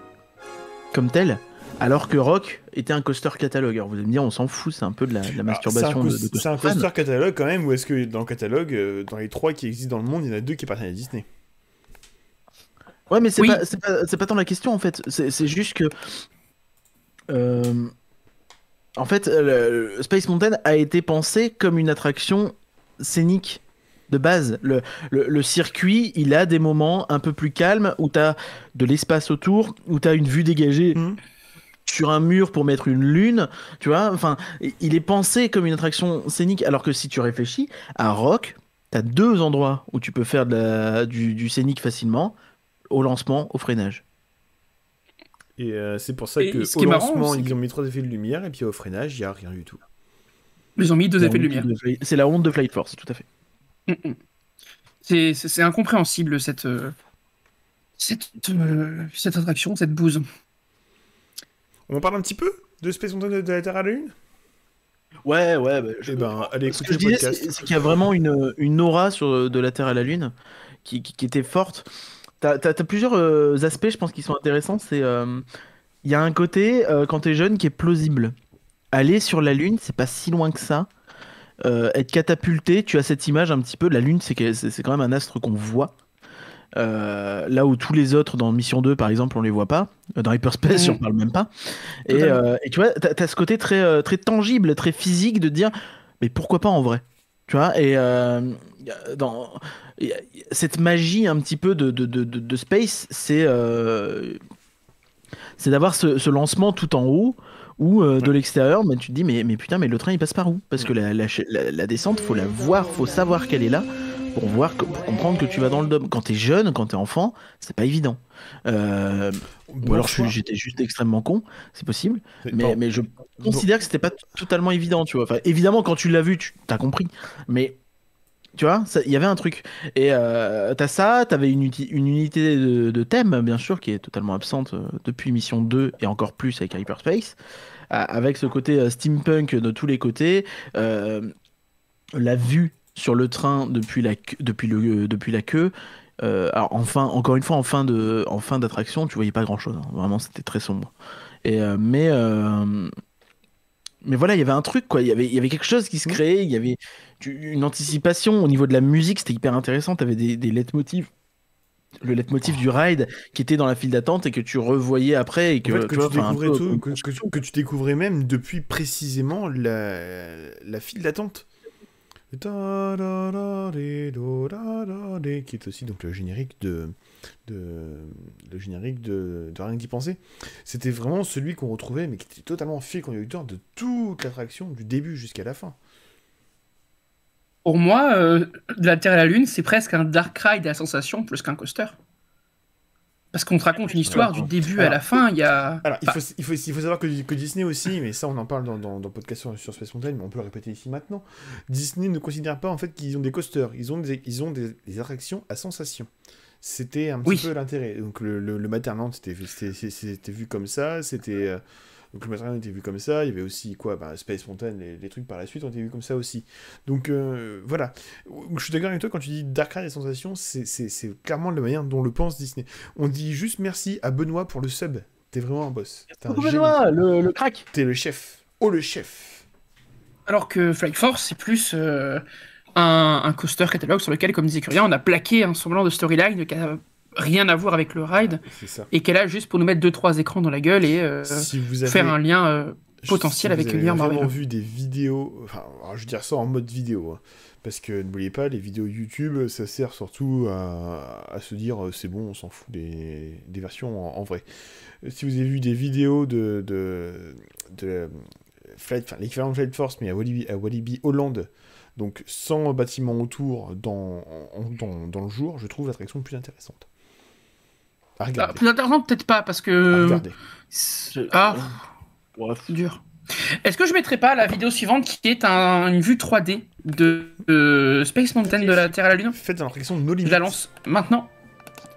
comme tel, alors que Rock était un coaster catalogue. Alors vous allez me dire, on s'en fout, c'est un peu de la, de la Alors, masturbation c'est un, de, de c'est un coaster catalogue quand même, ou est-ce que dans le catalogue, euh, dans les trois qui existent dans le monde, il y en a deux qui appartiennent à Disney? Ouais, mais c'est Oui. pas, c'est pas, c'est pas tant la question en fait. C'est c'est juste que. Euh, en fait, le- le Space Mountain a été pensé comme une attraction scénique de base. Le, le, le circuit, il a des moments un peu plus calmes où t'as de l'espace autour, où t'as une vue dégagée. Mhm. Sur un mur pour mettre une lune, tu vois. Enfin, il est pensé comme une attraction scénique, alors que si tu réfléchis, à Rock, t'as deux endroits où tu peux faire de la- du, du scénique facilement au lancement, au freinage. Et euh, c'est pour ça Et que ce au qui est marrant, ils ont mis trois effets de lumière, et puis au freinage, il n'y a rien du tout. Ils ont mis deux effets de lumière. Flight- C'est la honte de Flight Force, tout à fait. Mm, mm. C'est- incompréhensible cette, euh, cette, euh, cette attraction, cette bouse. On en parle un petit peu de Space Mountain de, de la Terre à la Lune? Ouais, ouais. bah, Eh ben, allez Ce écouter que je disais, c'est c'est qu'il y a vraiment une, une aura sur de la Terre à la Lune qui, qui- qui était forte. T'as as, plusieurs euh, aspects, je pense, qui sont intéressants. C'est euh, il y a un côté euh, quand t'es jeune qui est plausible. Aller sur la Lune, c'est pas si loin que ça. Euh, être catapulté, tu as cette image un petit peu. La Lune, c'est quand même un astre qu'on voit. Euh, là où tous les autres dans Mission 2 par exemple on les voit pas Euh, dans Hyperspace Mhm. j'en parle même pas et, euh, tu vois t'as as ce côté très euh, très tangible très physique de dire mais pourquoi pas en vrai? Tu vois et euh, dans cette magie un petit peu de, de, de, de- space c'est euh, c'est d'avoir ce, ce lancement tout en haut ou euh, de l'extérieur mais tu te dis mais, mais putain mais le train il passe par où? Parce que la, la, cha- la- la descente faut la voir faut savoir qu'elle est là pour voir que- pour comprendre que tu vas dans le dôme. Quand t'es jeune quand t'es enfant c'est pas évident. Euh, ou alors j'étais juste extrêmement con c'est possible mais, mais je considère que c'était pas totalement évident, tu vois. Enfin, évidemment, quand tu l'as vu, tu as compris. Mais Tu vois, il y avait un truc. Et euh, t'as ça, t'avais une, une unité de, de thème, bien sûr, qui est totalement absente euh, depuis Mission 2 et encore plus avec Hyperspace, euh, avec ce côté euh, steampunk de tous les côtés, euh, la vue sur le train depuis la, depuis le, depuis la queue. Euh, alors enfin, encore une fois, en fin de, en fin d'attraction, tu voyais pas grand chose. Vraiment, c'était très sombre. Et euh, mais euh, mais voilà, il y avait un truc quoi. Il y avait, il y avait quelque chose qui se créait. Il y avait une anticipation au niveau de la musique. C'était hyper intéressant. T'avais des, des leitmotivs. Le leitmotiv du ride qui était dans la file d'attente et que tu revoyais après et que, En fait, que tu vois, découvrais peu tout, comme- que, que tu- que tu découvrais même depuis précisément la, la file d'attente. Qui est aussi donc le générique de, de le générique de, Rien que d'y penser. C'était vraiment celui qu'on retrouvait, mais qui était totalement fil conducteur de toute l'attraction, du début jusqu'à la fin. Pour moi, euh, de la Terre à la Lune, c'est presque un dark ride à sensation plus qu'un coaster. Parce qu'on te raconte une histoire du début à la fin. Il y a. Alors, il Enfin, faut, il faut, il faut savoir que, que Disney aussi, mais ça on en parle dans, dans, podcast sur, sur Space Mountain, mais on peut le répéter ici maintenant. Disney ne considère pas en fait qu'ils ont des coasters, ils ont des, ils ont des, des attractions à sensation. C'était un petit Oui. peu l'intérêt. Donc le, le, c'était vu comme ça, c'était euh, donc le Matterland était vu comme ça. Il y avait aussi quoi, bah, Space Mountain, les, les trucs par la suite ont été vus comme ça aussi. Donc euh, voilà. Je suis d'accord avec toi quand tu dis Dark Ride et sensations, c'est clairement la manière dont le pense Disney. On dit juste merci à Benoît pour le sub. T'es vraiment un boss. T'es un. Benoît, le, le crack. T'es le chef. Oh le chef. Alors que Flight Force, c'est plus euh, un, un coaster catalogue sur lequel, comme disait Curien, on a plaqué un semblant de storyline qui a rien à voir avec le ride ça. et qu'elle a juste pour nous mettre deux trois écrans dans la gueule et euh, si vous avez faire un lien euh, potentiel si avec vous avez lien vraiment Marvel. vu des vidéos, enfin, alors, je veux dire ça en mode vidéo, hein, parce que n'oubliez pas, les vidéos YouTube, ça sert surtout à, à se dire euh, c'est bon, on s'en fout des, des versions en, en vrai. Si vous avez vu des vidéos de, de, de euh, Flight, enfin, l'équivalent de Flight Force, mais à Walibi, à Walibi Hollande, donc sans bâtiment autour dans, en- dans, dans le jour, je trouve l'attraction plus intéressante. Ah, plus intéressant peut-être pas parce que regarder. c'est- ah Bref. dur. Est-ce que je mettrais pas la vidéo suivante qui est un- une vue 3D de euh, Space Mountain de la Terre à la Lune? Faites dans l'attraction No Je Limit. la lance maintenant.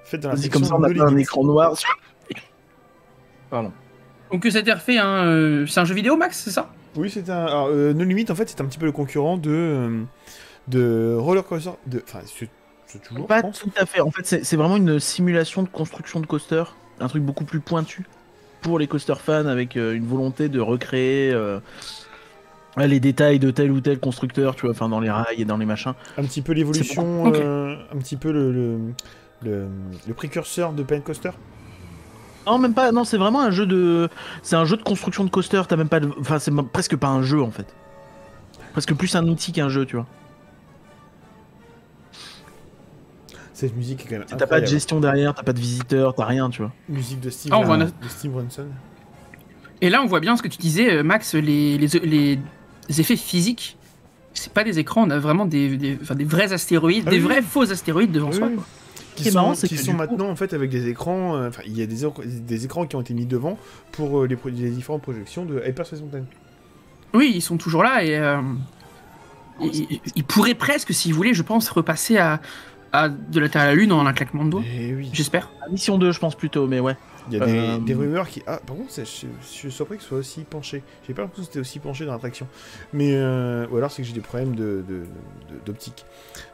Faites dans Vas-y, l'attraction comme ça, on a No un écran noir. Pardon. Donc que c'était refait, hein, euh, c'est un jeu vidéo Max, c'est ça? Oui, c'est un. Alors, euh, No Limit, en fait, c'est un petit peu le concurrent de. euh, de Roller Coaster. De... Enfin, c'est toujours, Pas tout à fait. En fait, c'est vraiment une simulation de construction de coaster. Un truc beaucoup plus pointu pour les coaster fans avec euh, une volonté de recréer euh, les détails de tel ou tel constructeur, tu vois, enfin dans les rails et dans les machins. Un petit peu l'évolution. Euh, un petit peu le. le... le- le précurseur de Pen Coaster Non, même pas. Non, c'est vraiment un jeu de. C'est un jeu de construction de coaster. T'as même pas. De... Enfin, c'est presque pas un jeu en fait. Presque plus un outil qu'un jeu, tu vois. Cette musique est quand même. T'as pas de gestion derrière, t'as pas de visiteurs, t'as rien, tu vois. Musique de Steve, Ah, on voit de Steve Ronson. Et là, on voit bien ce que tu disais, euh, Max, les, les, les effets physiques. C'est pas des écrans, on a vraiment des, des, enfin, des vrais astéroïdes, Ah des oui. vrais faux astéroïdes devant Oui, soi. quoi. Qui qui est sont, marrant, c'est qui que sont coup- maintenant en fait avec des écrans. euh, Enfin, il y a des, écr- des écrans qui ont été mis devant pour euh, les, différentes projections de Hyper Space Mountain. Oui, ils sont toujours là et euh, ils, ils- ils pourraient presque, s'ils voulaient, je pense, repasser à, à de la Terre à la Lune en un claquement de doigts. Et oui. J'espère. Mission 2, je pense plutôt, mais ouais. Il y a des, Euh, des rumeurs qui. Ah, par contre, c'est- je, je suis surpris que ce soit aussi penché. J'ai pas l'impression que c'était aussi penché dans l'attraction. Mais. euh, ou alors c'est que j'ai des problèmes de, de- de- d'optique,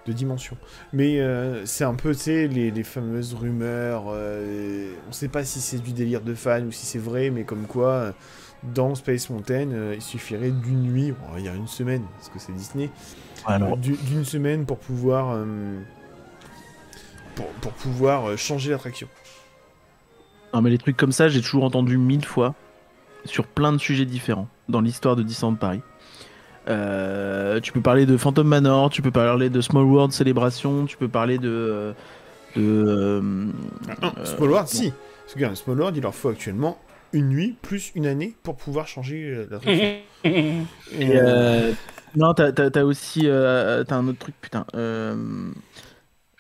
de, dimension. Mais euh, c'est un peu, tu sais, les, les fameuses rumeurs. euh, on sait pas si c'est du délire de fans ou si c'est vrai, mais comme quoi. Dans Space Mountain, euh, il suffirait d'une nuit, bon, il y a une semaine, parce que c'est Disney, d'une semaine pour pouvoir euh, pour, pour pouvoir euh, changer l'attraction. non, mais les trucs comme ça, j'ai toujours entendu mille fois sur plein de sujets différents dans l'histoire de Disneyland Paris. Euh, tu peux parler de Phantom Manor, tu peux parler de Small World Celebration, tu peux parler de. de euh, Ah, euh, Small World, bon. si. Parce que regarde, Small World, il leur faut actuellement une nuit plus une année pour pouvoir changer l'attraction. [LAUGHS] Et, non, t'as, aussi. euh, t'as un autre truc, putain.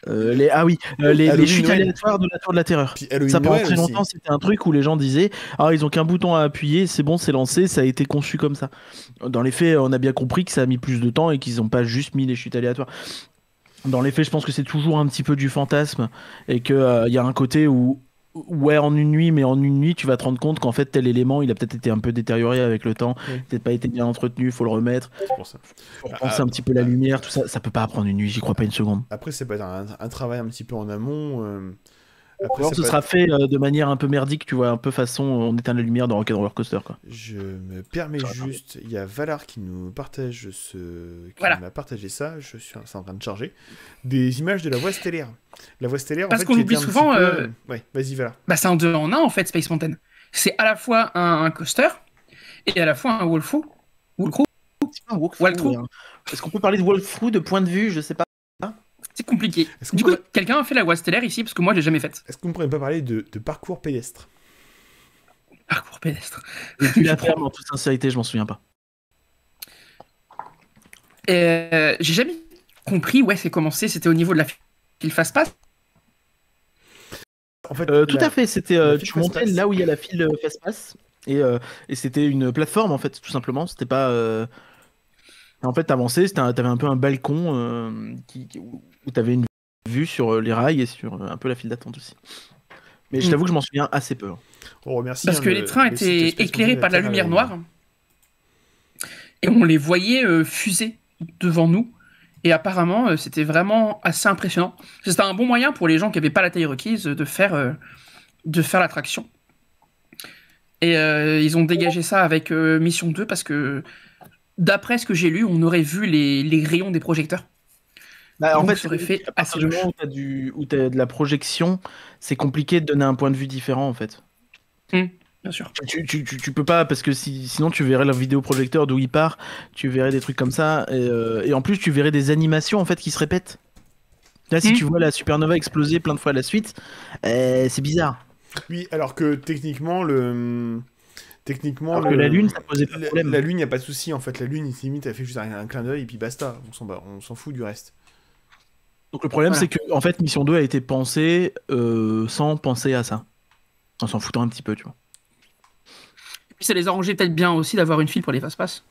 Euh, euh, les, ah oui, euh, les, chutes Noël. aléatoires de la Tour de la Terreur. Ça pendant très longtemps, c'était un truc où les gens disaient Ah, ils ont qu'un bouton à appuyer, c'est bon, c'est lancé, ça a été conçu comme ça. Dans les faits, on a bien compris que ça a mis plus de temps et qu'ils n'ont pas juste mis les chutes aléatoires. dans les faits, je pense que c'est toujours un petit peu du fantasme et qu'il il y a un côté où, ouais, en une nuit, mais en une nuit, tu vas te rendre compte qu'en fait, tel élément, il a peut-être été un peu détérioré avec le temps, Oui. peut-être pas été bien entretenu, faut le remettre, C'est pour ça. faut Ah, repenser un petit peu la lumière, tout ça, ça peut pas apprendre une nuit, j'y crois pas une seconde. Après, c'est pas un, un travail un petit peu en amont. euh, Après, alors c'est ce sera fait euh, de manière un peu merdique, tu vois, un peu façon on éteint la lumière dans Rock'n'Roller Coaster, quoi. Je me permets Ça juste, il y a Valar qui nous partage ce, qui Voilà. m'a partagé ça. Je suis, c'est en train de charger des images de la voie stellaire. La voie stellaire. Parce en fait, qu'on oublie un souvent, peu- euh, Ouais, vas-y Valar. Bah, c'est un 2 en 1 en fait, Space Mountain. C'est à la fois un, un coaster et à la fois un. Walkthrough, Walkthrough. hein. Est-ce qu'on peut parler de walkthrough de point de vue? Je sais pas. C'est compliqué. Du coup, pourrait- quelqu'un a fait la voie stellaire ici parce que moi, je l'ai jamais faite. Est-ce qu'on ne pourrait pas parler de, de parcours pédestre? Parcours pédestre. Et puis la ferme, en toute sincérité, je m'en souviens pas. Euh, J'ai jamais compris où est-ce que commencé. C'était au niveau de la file fast-pass. En fait, Euh, tout la- à fait, c'était euh, tu montais là où il y a la file euh, fast-pass et, euh, et c'était une plateforme en fait, tout simplement. C'était pas. euh, En fait, t'avançais, c'était un- t'avais un peu un balcon euh, qui, qui- où où t'avais une vue sur euh, les rails et sur euh, un peu la file d'attente aussi. Mais je Mm. t'avoue que je m'en souviens assez peu. hein. On remercie. Parce hein, que le- les trains étaient éclairés par de la lumière noire. Et on les voyait euh, fuser devant nous. Et apparemment, euh, c'était vraiment assez impressionnant. C'était un bon moyen pour les gens qui n'avaient pas la taille requise de faire, euh, de faire l'attraction. Et euh, ils ont dégagé ça avec euh, Mission 2 parce que, d'après ce que j'ai lu, on aurait vu les, les rayons des projecteurs. Bah, en Donc, fait, ça fait à partir du moment où t'as du, où t'as de la projection, c'est compliqué de donner un point de vue différent en fait. Bien sûr. Tu, tu, tu, tu peux pas parce que si, sinon tu verrais la vidéoprojecteur d'où il part, tu verrais des trucs comme ça et, euh, et en plus tu verrais des animations en fait qui se répètent. Là, si Mm. tu vois la supernova exploser plein de fois à la suite, euh, c'est bizarre. Oui, alors que techniquement, le. Techniquement, Alors le- que la lune, ça posait pas de la, problème. la lune, y a pas de souci en fait. La lune, limite, elle fait juste un, un clin d'œil et puis basta. On s'en fout du reste. Donc le problème Voilà. c'est que en fait Mission 2 a été pensée euh, sans penser à ça. En s'en foutant un petit peu, tu vois. Et puis ça les arrangeait peut-être bien aussi d'avoir une file pour les fast-pass.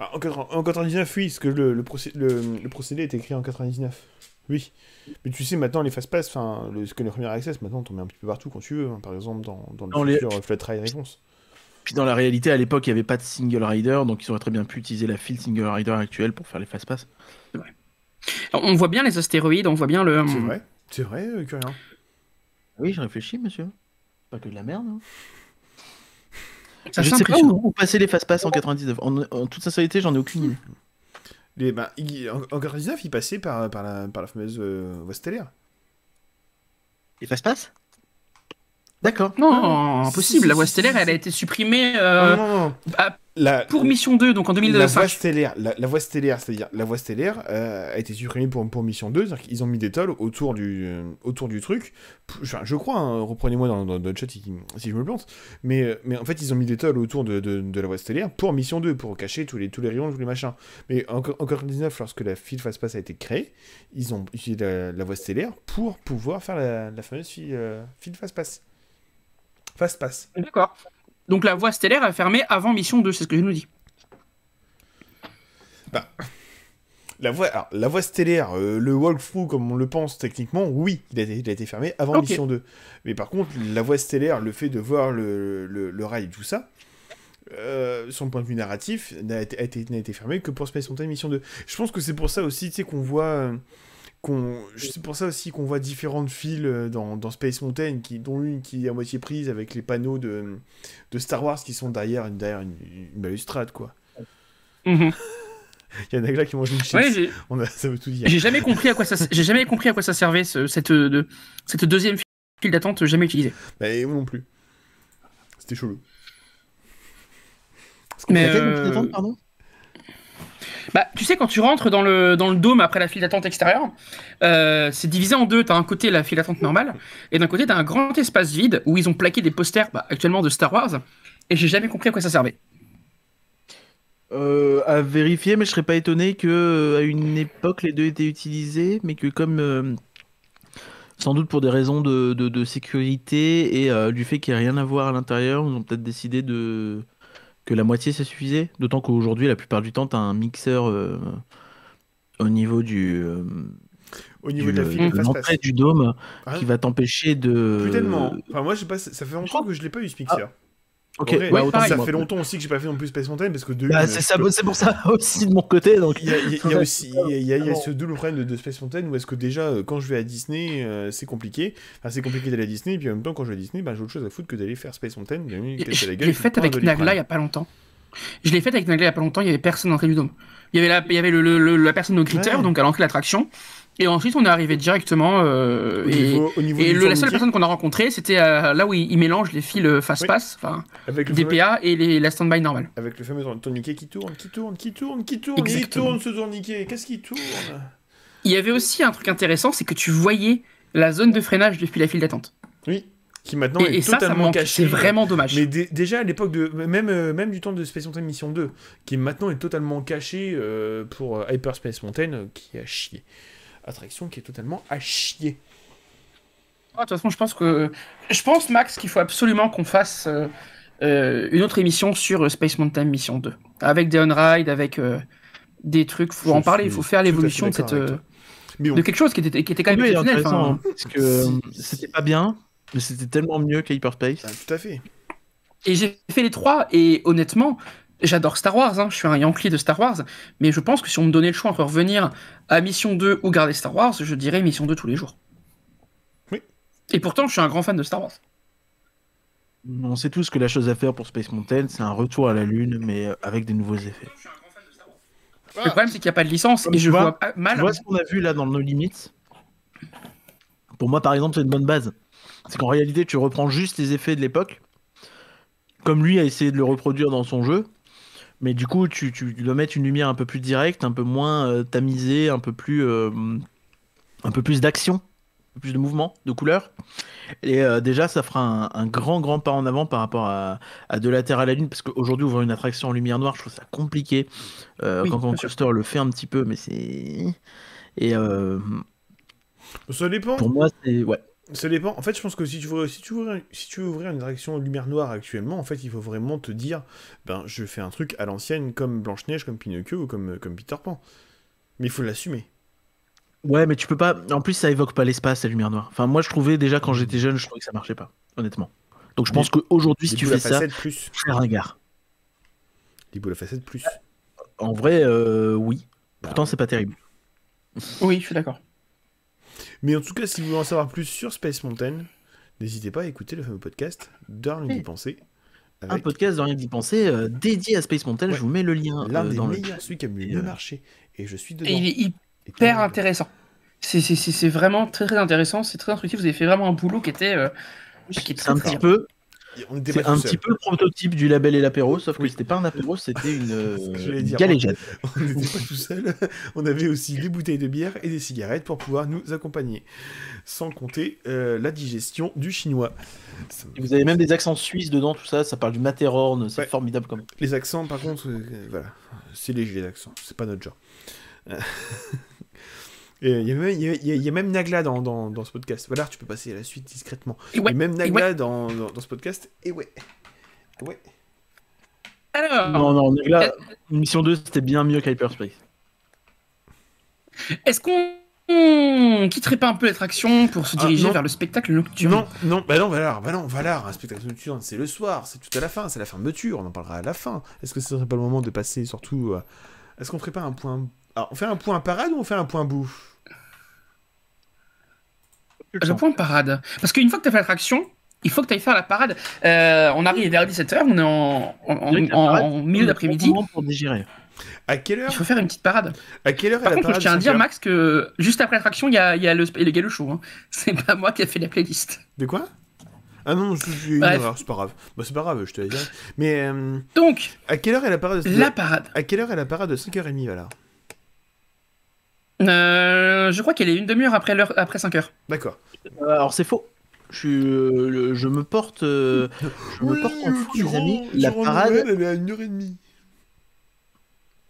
Ah, en, 80 en 99, oui, parce que le, le, procé- le, le procédé est écrit en 99. Oui. Mais tu sais, maintenant, les fast-pass, enfin, le scanner premier access, maintenant, on t'en met un petit peu partout quand tu veux. hein. Par exemple, dans, dans le Dans les- futur Flat Ride Réponse. Puis dans la réalité, à l'époque, il n'y avait pas de single rider, donc ils auraient très bien pu utiliser la file single rider actuelle pour faire les fast-pass. Alors, On voit bien les astéroïdes, on voit bien le. C'est vrai C'est vrai, euh, Curien Oui, je réfléchis, monsieur. Pas que de la merde. hein. Ça je sais pas où, où passer les fast-pass en 99. En, en toute sincérité, j'en ai aucune idée. les, ben, il- en, en 99, il passait par, par, la, par la fameuse euh, voie stellaire. Les fast-pass? D'accord. Non, Si, impossible. si, La voie stellaire, si, elle a été supprimée non, euh, non, non. à- La, pour Mission 2, donc en la voie 2005. stellaire, la, la voie stellaire, c'est-à-dire la voie stellaire, euh, a été supprimée pour, pour Mission 2, c'est-à-dire qu'ils ont mis des tolls autour du, euh, autour du truc. Enfin, je crois, hein, reprenez-moi dans, dans, dans le chat si, si je me plante, mais, euh, mais en fait, ils ont mis des tolls autour de, de, de la voie stellaire pour Mission 2, pour cacher tous les, tous les rayons, tous les machins. Mais en, en 99, lorsque la file fast-pass a été créée, ils ont utilisé la, la voie stellaire pour pouvoir faire la, la fameuse file, euh, file fast-pass. Fast-pass. D'accord. Donc la voie stellaire a fermé avant Mission 2, c'est ce que je nous dis. La voie, alors, la voie stellaire, euh, le walkthrough comme on le pense techniquement, oui, il a été, il a été fermé avant. Mission 2. Mais par contre, la voie stellaire, le fait de voir le, le, le rail et tout ça, euh, son point de vue narratif, n'a été, été- fermé que pour Space Mountain Mission 2. Je pense que c'est pour ça aussi, tu sais, qu'on voit... c'est pour ça aussi qu'on voit différentes files euh, dans, dans Space Mountain, qui, dont une qui est à moitié prise avec les panneaux de, de Star Wars qui sont derrière, derrière une, une balustrade, quoi. Mhm. [LAUGHS] Il y a Nagla qui mange une chips. Ouais, On a- ça veut tout dire. j'ai jamais compris à quoi ça, j'ai jamais compris à quoi ça servait ce- cette, de, cette deuxième file d'attente jamais utilisée. Bah, moi non plus. C'était chelou. Que- Mais Laquelle, euh, la file d'attente, pardon? Bah, tu sais, quand tu rentres dans le, dans le dôme après la file d'attente extérieure, euh, c'est divisé en deux. T'as un côté la file d'attente normale, et d'un côté, t'as un grand espace vide où ils ont plaqué des posters, bah, actuellement de Star Wars, et j'ai jamais compris à quoi ça servait. Euh, à vérifier, mais je serais pas étonné que euh, à une époque les deux étaient utilisés, mais que comme sans doute pour des raisons de, de- de sécurité et du fait qu'il n'y a rien à voir à l'intérieur, ils ont peut-être décidé de que la moitié ça suffisait? D'autant qu'aujourd'hui, la plupart du temps, tu as un mixeur euh, au niveau du. euh, Au niveau du- de la de file face l'entrée du dôme Ah, qui va t'empêcher de. Plus tellement. Enfin, moi, je sais pas, ça fait longtemps que je l'ai pas eu ce Pixar. Ok, En vrai, ouais, autant ça fait longtemps aussi que j'ai pas fait non plus Space Mountain parce que de Bah, c'est peux- pour ça aussi de mon côté. Donc. Il y a, il y a- il y a Ouais. aussi il y a, il y a- il y a ce double problème de, de Space Mountain où est-ce que déjà euh, quand je vais à Disney euh, c'est compliqué enfin c'est compliqué d'aller à Disney et puis en même temps quand je vais à Disney bah, j'ai autre chose à foutre que d'aller faire Space Mountain Je l'ai faite avec Nagla il y a pas longtemps. Je l'ai faite avec Nagla il y a pas longtemps, il y avait personne dans du dôme. Il y avait la, il y avait le, le- le- la personne au critère, Ouais. donc à l'entrée de l'attraction. Et ensuite, on est arrivé directement. euh, au et niveau, au niveau et du le- la seule personne qu'on a rencontrée, c'était euh, là où il, il mélange les fils fast-pass, enfin, avec le, fameux, DPA et les, la stand-by normale. avec le fameux tourniquet qui tourne qui tourne qui tourne qui tourne il tourne ce tourniquet qu'est-ce qui tourne? Il y avait aussi un truc intéressant, c'est que tu voyais la zone de freinage depuis la file d'attente. oui qui maintenant Et, est et ça, ça totalement manque. caché C'est vraiment dommage. mais dé- déjà à l'époque de même euh, même du temps de Space Mountain Mission 2 qui maintenant est totalement caché euh, pour euh, Hyperspace Mountain euh, qui à chier attraction qui est totalement à chier Ah, De toute façon, je pense que. Je pense, Max, qu'il faut absolument qu'on fasse euh, euh, une autre émission sur euh, Space Mountain Mission 2. Avec des on-ride, avec euh, des trucs. faut Je en parler, il faut faire l'évolution de, cette, euh, mais quelque chose qui était, qui était quand même Oui, exceptionnel. intéressant, enfin, hein, parce que c'était pas bien, mais c'était tellement mieux qu'Hyperspace. Ah, tout à fait Et j'ai fait les trois, et honnêtement, j'adore Star Wars, hein, je suis un Yankee de Star Wars, mais je pense que si on me donnait le choix entre revenir à Mission 2 ou garder Star Wars, je dirais Mission 2 tous les jours. Oui. Et pourtant, je suis un grand fan de Star Wars. On sait tous que la chose à faire pour Space Mountain, c'est un retour à la Lune, mais euh, avec des nouveaux effets. Le problème, c'est qu'il n'y a pas de licence, Comme et je vois- vois pas mal. Tu vois ce qu'on a vu là dans nos limites? Pour moi, par exemple, c'est une bonne base. C'est qu'en réalité, tu reprends juste les effets de l'époque, comme lui a essayé de le reproduire dans son jeu, mais du coup, tu, tu dois mettre une lumière un peu plus directe, un peu moins euh, tamisée, un peu plus, euh, un peu plus d'action, un peu plus de mouvement, de couleur. Et euh, déjà, ça fera un, un grand, grand pas en avant par rapport à, à De la Terre à la Lune, parce qu'aujourd'hui, ouvrir une attraction en lumière noire, je trouve ça compliqué. Euh, Oui, quand on. Coaster le fait un petit peu, mais c'est. Et euh, ça dépend pour moi, c'est. Ouais. Ça dépend. En fait, je pense que si tu veux, si tu veux, ouvrir- si tu veux ouvrir une attraction lumière noire actuellement, en fait, il faut vraiment te dire, ben, je fais un truc à l'ancienne, comme Blanche-Neige, comme Pinocchio ou comme, comme Peter Pan. Mais il faut l'assumer. Ouais, mais tu peux pas. En plus, ça évoque pas l'espace, la lumière noire. Enfin, moi, je trouvais déjà quand j'étais jeune, je trouvais que ça marchait pas, honnêtement. Donc, je pense qu'aujourd'hui, si Les tu boules à fais ça, facettes plus. c'est ringard. Les boules à facettes plus. En vrai, euh, oui. Bah, Pourtant, c'est pas terrible. Oui, je suis d'accord. Mais en tout cas, si vous voulez en savoir plus sur Space Mountain, n'hésitez pas à écouter le fameux podcast d'Arles d'y Oui. penser. Un podcast de rien d'y penser euh, dédié à Space Mountain. Ouais. Je vous mets le lien. l'un euh, des dans le- celui qui a le Et, mieux euh, marché. Et je suis dedans. Et il est hyper intéressant. C'est- C'est c'est- c'est vraiment très très intéressant, c'est très instructif. Vous avez fait vraiment un boulot qui était. euh, qui est un très, petit très- peu, c'est un petit peu le prototype du label et l'apéro, sauf que Oui. c'était pas un apéro, c'était une [LAUGHS] euh, galéjade. [LAUGHS] On n'était pas tout seul. On avait aussi des bouteilles de bière et des cigarettes pour pouvoir nous accompagner. Sans compter euh, la digestion du chinois. Et Vous avez même des accents suisses dedans, tout ça. Ça parle du Matterhorn, c'est Ouais. formidable comme. Les accents, par contre, euh, voilà. C'est léger les accents. C'est pas notre genre. [LAUGHS] Il y, a même- il y a- il y a- il y a même Nagla dans, dans, dans ce podcast. Voilà, tu peux passer à la suite discrètement. Et ouais, Et même Nagla ouais. dans, dans, dans ce podcast. Et ouais. Ouais. Alors, Non, non, là, Mission 2, c'était bien mieux qu'Hyperspace. est-ce qu'on on quitterait pas un peu l'attraction pour se Ah, diriger vers le spectacle nocturne Non, non, bah non, Valar, bah non, Valar, un spectacle nocturne, c'est le soir, c'est tout à la fin, c'est la fermeture, on en parlera à la fin. Est-ce que ce serait pas le moment de passer surtout. euh, Est-ce qu'on ferait pas un point. Alors, on fait un point parade ou on fait un point bouffe? Le point parade. Parce qu'une fois que tu as fait l'attraction, il faut que tu ailles faire la parade. Euh, on arrive vers 17h, on est en, en, en- Direct, la en- parade, en milieu d'après-midi. Pour digérer. À quelle heure Il faut faire une petite parade. À quelle heure est Par la contre, je tiens à dire, 5 heures Max, que juste après l'attraction, il y a, il y a le, le show. hein. [LAUGHS] C'est pas moi qui ai fait la playlist. De quoi? Ah non, suis une Bref. erreur, c'est pas grave. Bah, c'est pas grave, je te la dirai. Mais euh, Donc, à quelle heure est la parade de... la parade. À quelle heure est la parade de 5h30, Valar? Euh, je crois qu'elle est une demi-heure après, l'heure- après 5 heures. D'accord. Euh, alors, c'est faux. Je, suis, euh, le- je me porte, euh, je me porte en fou, les amis. La parade, elle est à 1h30.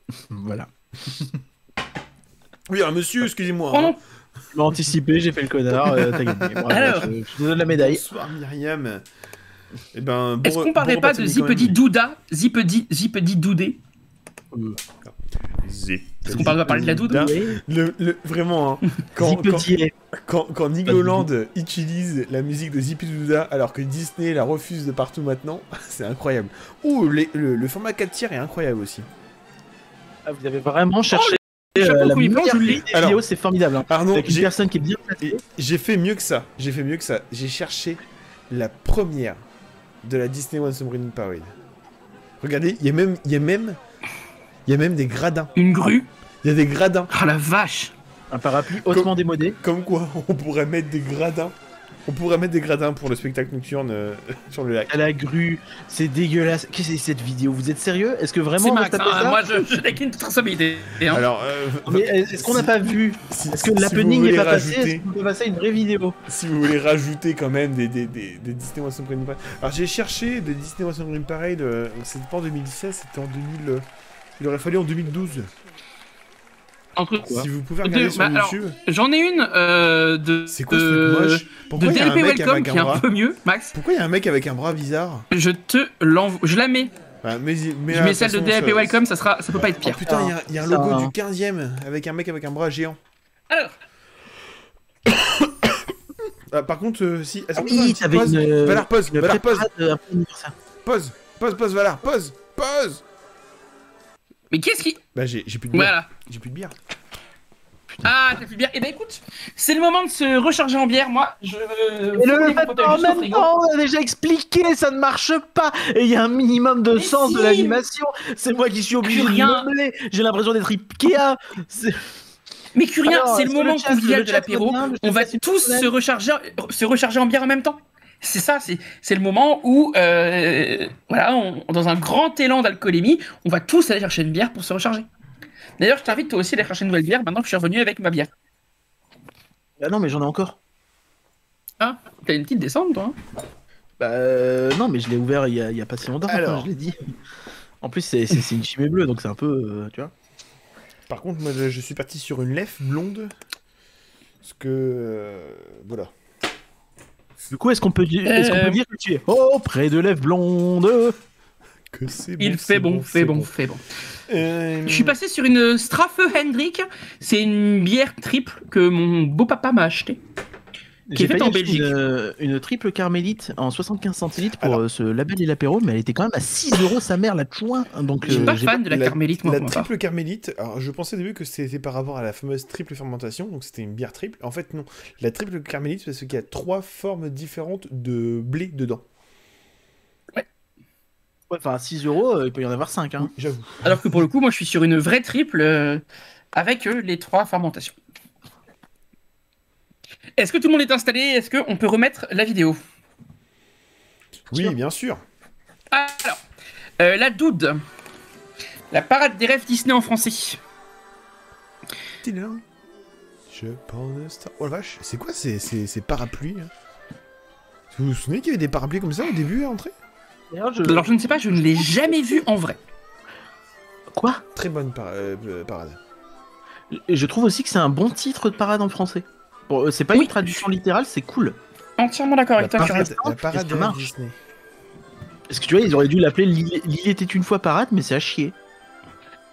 [LAUGHS] voilà. Oui, alors monsieur, excusez-moi. Oh hein. non, Je m'ai anticipé, j'ai fait le connard. euh, T'as gagné. Bravo, Alors. je, je te donne la médaille. Bonsoir Myriam. Eh ben, bon est-ce re- qu'on parlerait bon pas de quand Zipedi même. Douda? Zipedi Zipedi Doudé? Euh, Zipedi Parce qu'on parle- va parler de la Oui. Le, le- vraiment, hein, quand, quand, quand, quand Nigoland utilise la musique de Zippy Douda alors que Disney la refuse de partout maintenant, [LAUGHS] c'est incroyable. Ouh, les- le, le format 4 tiers est incroyable aussi. Ah, vous avez vraiment cherché le chapeau euh, la meilleure vidéo, c'est formidable. hein. Une j'ai- personne qui est bien placée. j'ai fait mieux que ça. J'ai fait mieux que ça. J'ai cherché la première de la Disney One Summer in Parade. Regardez, il y a même, il y a même, il y a même des gradins. Une grue. Il y a des gradins. Ah la vache. Un parapluie hautement démodé. Comme quoi, [LAUGHS] on pourrait mettre des gradins. On pourrait mettre des gradins pour le spectacle nocturne euh, [LAUGHS] sur le lac. À la grue, c'est dégueulasse. Qu'est-ce que c'est cette vidéo? Vous êtes sérieux? Est-ce que vraiment on va Max. taper hein, ça? Moi, je, je décline toute responsabilité. hein. Alors, euh, Mais est-ce qu'on n'a si- pas vu? si- Est-ce que si l'happening vous n'est pas passé? Est-ce qu'on peut passer à une vraie vidéo? si vous voulez rajouter quand même des, des, des, des Disney Parade. Alors j'ai cherché des Disney in Parade, euh, c'était pas en 2016, c'était en 2000... euh, il aurait fallu en 2012. Entre- Quoi Si vous pouvez regarder sur bah, alors, YouTube. J'en ai une euh, de. C'est quoi ce de- truc moche De Pourquoi il y a un DLP mec Welcome avec qui un est un peu mieux, Max. Pourquoi il y a un mec avec un bras bizarre Je te l'envoie. Je la mets. Mais, mais Je mets de celle de DLP Welcome, ça sera, ça peut pas être Oh pire. putain, il y a- il y, a un logo du 15ème avec un mec avec un bras géant. Alors, [COUGHS] Ah, par contre, euh, si. est-ce Ah qu'on peut faire oui, t'avais pause une. Valar, pause, une Valar, un anniversaire. pause, pause, pause, Valar, pause, pause mais qu'est-ce qui. Bah, j'ai j'ai plus de bière. Voilà. J'ai plus de bière. Ah, t'as plus de bière. Eh ben écoute, c'est le moment de se recharger en bière. Moi, je. Le faites mon fauteuil pas en même temps, on a déjà expliqué, ça ne marche pas. Et il y a un minimum de Mais sens de l'animation. C'est moi qui suis obligé de rien. meubler. J'ai l'impression d'être Ikea. C'est- Mais Curien, c'est le moment convivial le de l'apéro. le On va tous se recharger, se recharger en bière en même temps? C'est ça, c'est c'est le moment où, euh, voilà, on- dans un grand élan d'alcoolémie, on va tous aller chercher une bière pour se recharger. D'ailleurs, je t'invite toi aussi à aller chercher une nouvelle bière maintenant que je suis revenu avec ma bière. Ah non, mais j'en ai encore. Ah, t'as une petite descente, toi hein? Bah euh, non, mais je l'ai ouvert il y, a, il y a pas si longtemps. Alors. Je l'ai dit. En plus, c'est une chimée bleue, donc c'est un peu, euh, tu vois. Par contre, moi, je je suis parti sur une lèvre blonde. Parce que. euh, voilà. Du coup, est-ce qu'on peut, dire- est-ce qu'on Euh. peut dire que tu es auprès de lèvres blondes Que c'est bon. Il fait bon, fait bon, fait bon. Euh, Je suis passé sur une Strafe Hendrik. C'est une bière triple que mon beau-papa m'a acheté. Qui est faite en Belgique. Une, une triple carmélite en 75 centilitres pour Alors. euh, ce label et l'apéro, mais elle était quand même à 6 euros sa mère la chouin. Donc Je suis euh, pas fan de la, carmélite, moi, La part. triple carmélite, alors je pensais au début que c'était par rapport à la fameuse triple fermentation, donc c'était une bière triple. En fait, non. La triple carmélite, c'est parce qu'il y a trois formes différentes de blé dedans. Ouais, Enfin, à 6 euros, euh, il peut y en avoir 5. Hein. J'avoue. Alors que pour le coup, moi, je suis sur une vraie triple euh, avec euh, les trois fermentations. Est-ce que tout le monde est installé Est-ce qu'on peut remettre la vidéo Oui, bien sûr. Alors, euh, la doude. La parade des rêves Disney en français. Tidam. Je prends le star. Oh la vache, c'est quoi ces, ces, ces parapluies hein Vous vous souvenez qu'il y avait des parapluies comme ça au début à l'entrée D'ailleurs, je... Alors, je ne sais pas, je ne l'ai jamais vu en vrai. Quoi? Très bonne par- euh, euh, parade. Et Je trouve aussi que c'est un bon titre de parade en français. Bon, euh, c'est pas Oui. une traduction littérale, c'est cool. Entièrement d'accord La avec toi, parade, la parade ça de. Disney. Parce que tu vois, ils auraient dû l'appeler L'île L'île était une fois parade, mais c'est à chier.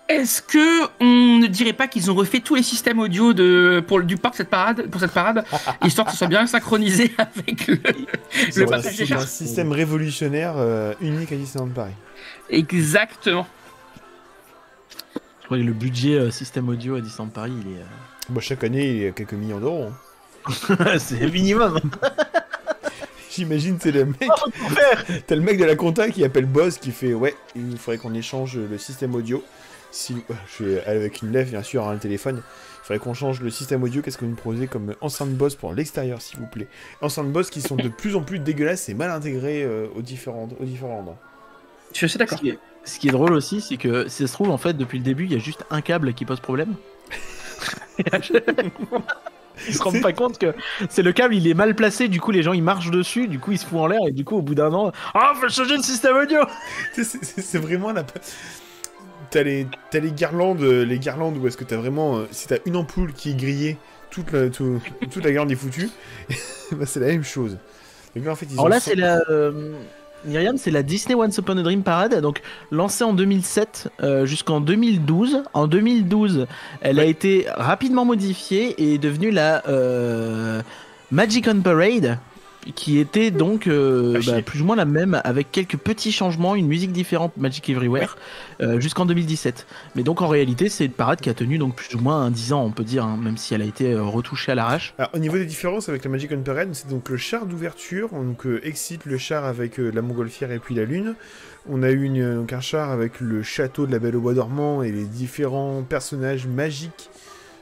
Est-ce que on ne dirait pas qu'ils ont refait tous les systèmes audio de pour le- du parc cette parade pour cette parade [LAUGHS] histoire que ce soit bien synchronisé [LAUGHS] avec le, le un, passage des c'est un système révolutionnaire euh, unique à Disneyland Paris. Exactement. Je crois que le budget euh, système audio à Disneyland Paris, il est. euh, Bah, chaque année, il y a quelques millions d'euros. hein. [LAUGHS] c'est le minimum. [LAUGHS] J'imagine, c'est le mec. T'as le mec de la compta qui appelle Boss qui fait Ouais, il nous faudrait qu'on échange le système audio. Si, je suis avec une lèvre, bien sûr, hein, le téléphone. Il faudrait qu'on change le système audio. Qu'est-ce que vous nous proposez comme enceinte Boss pour l'extérieur, s'il vous plaît? Enceintes Boss qui sont de plus en plus dégueulasses et mal intégrées euh, aux, différents, aux différents endroits. Je suis assez Ce d'accord. qui, est, ce qui est drôle aussi, c'est que si ça se trouve, en fait, depuis le début, il y a juste un câble qui pose problème. [LAUGHS] Ils se rendent pas compte que c'est le câble, il est mal placé, du coup les gens ils marchent dessus, du coup il se fout en l'air et du coup au bout d'un an, ah faut changer le système audio. [LAUGHS] C'est- vraiment la. T'as les, t'as les guirlandes, euh, les guirlandes où est-ce que t'as vraiment. euh, si t'as une ampoule qui est grillée, toute la, tout- toute la garde est foutue, [LAUGHS] bah, c'est la même chose. Donc en fait, ils Alors ont là c'est la, euh, Myriam, c'est la Disney Once Upon a Dream Parade, donc lancée en 2007 euh, jusqu'en 2012. En 2012, elle a été rapidement modifiée et est devenue la euh, Magic on Parade, qui était donc euh, Ah, chier. bah, plus ou moins la même avec quelques petits changements, une musique différente, Magic Everywhere, euh, jusqu'en 2017. Mais donc en réalité, c'est une parade qui a tenu donc plus ou moins un 10 ans, on peut dire, hein, même si elle a été euh, retouchée à l'arrache. Alors, au niveau des différences avec la Magic on Parade, c'est donc le char d'ouverture. On donc, euh, excite le char avec la montgolfière et puis la lune. On a eu une, donc un char avec le château de la Belle au Bois dormant et les différents personnages magiques,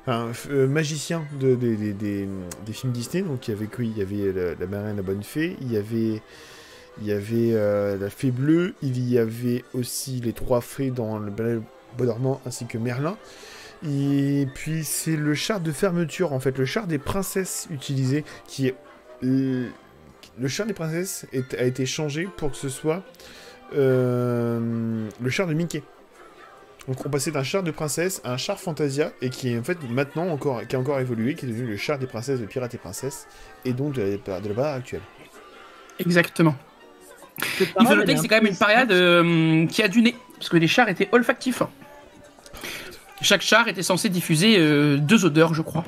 enfin, euh, magiciens de, des- films Disney. Donc, il y avait, il y avait la, la marraine, la bonne fée. Il y avait, il y avait euh, la fée bleue. Il y avait aussi les trois fées dans le Bois dormant ainsi que Merlin. Et puis c'est le char de fermeture, en fait, le char des princesses utilisé, qui est... Le, le char des princesses a été changé pour que ce soit euh, le char de Mickey. Donc on passait d'un char de princesse à un char Fantasia, et qui est en fait maintenant encore, qui a encore évolué, qui est devenu le char des princesses de Pirates et Princesses, et donc de la, de la barre actuelle. Exactement. Il faut noter que c'est quand même une pariade euh, qui a du nez, parce que les chars étaient olfactifs. Chaque char était censé diffuser euh, deux odeurs, je crois.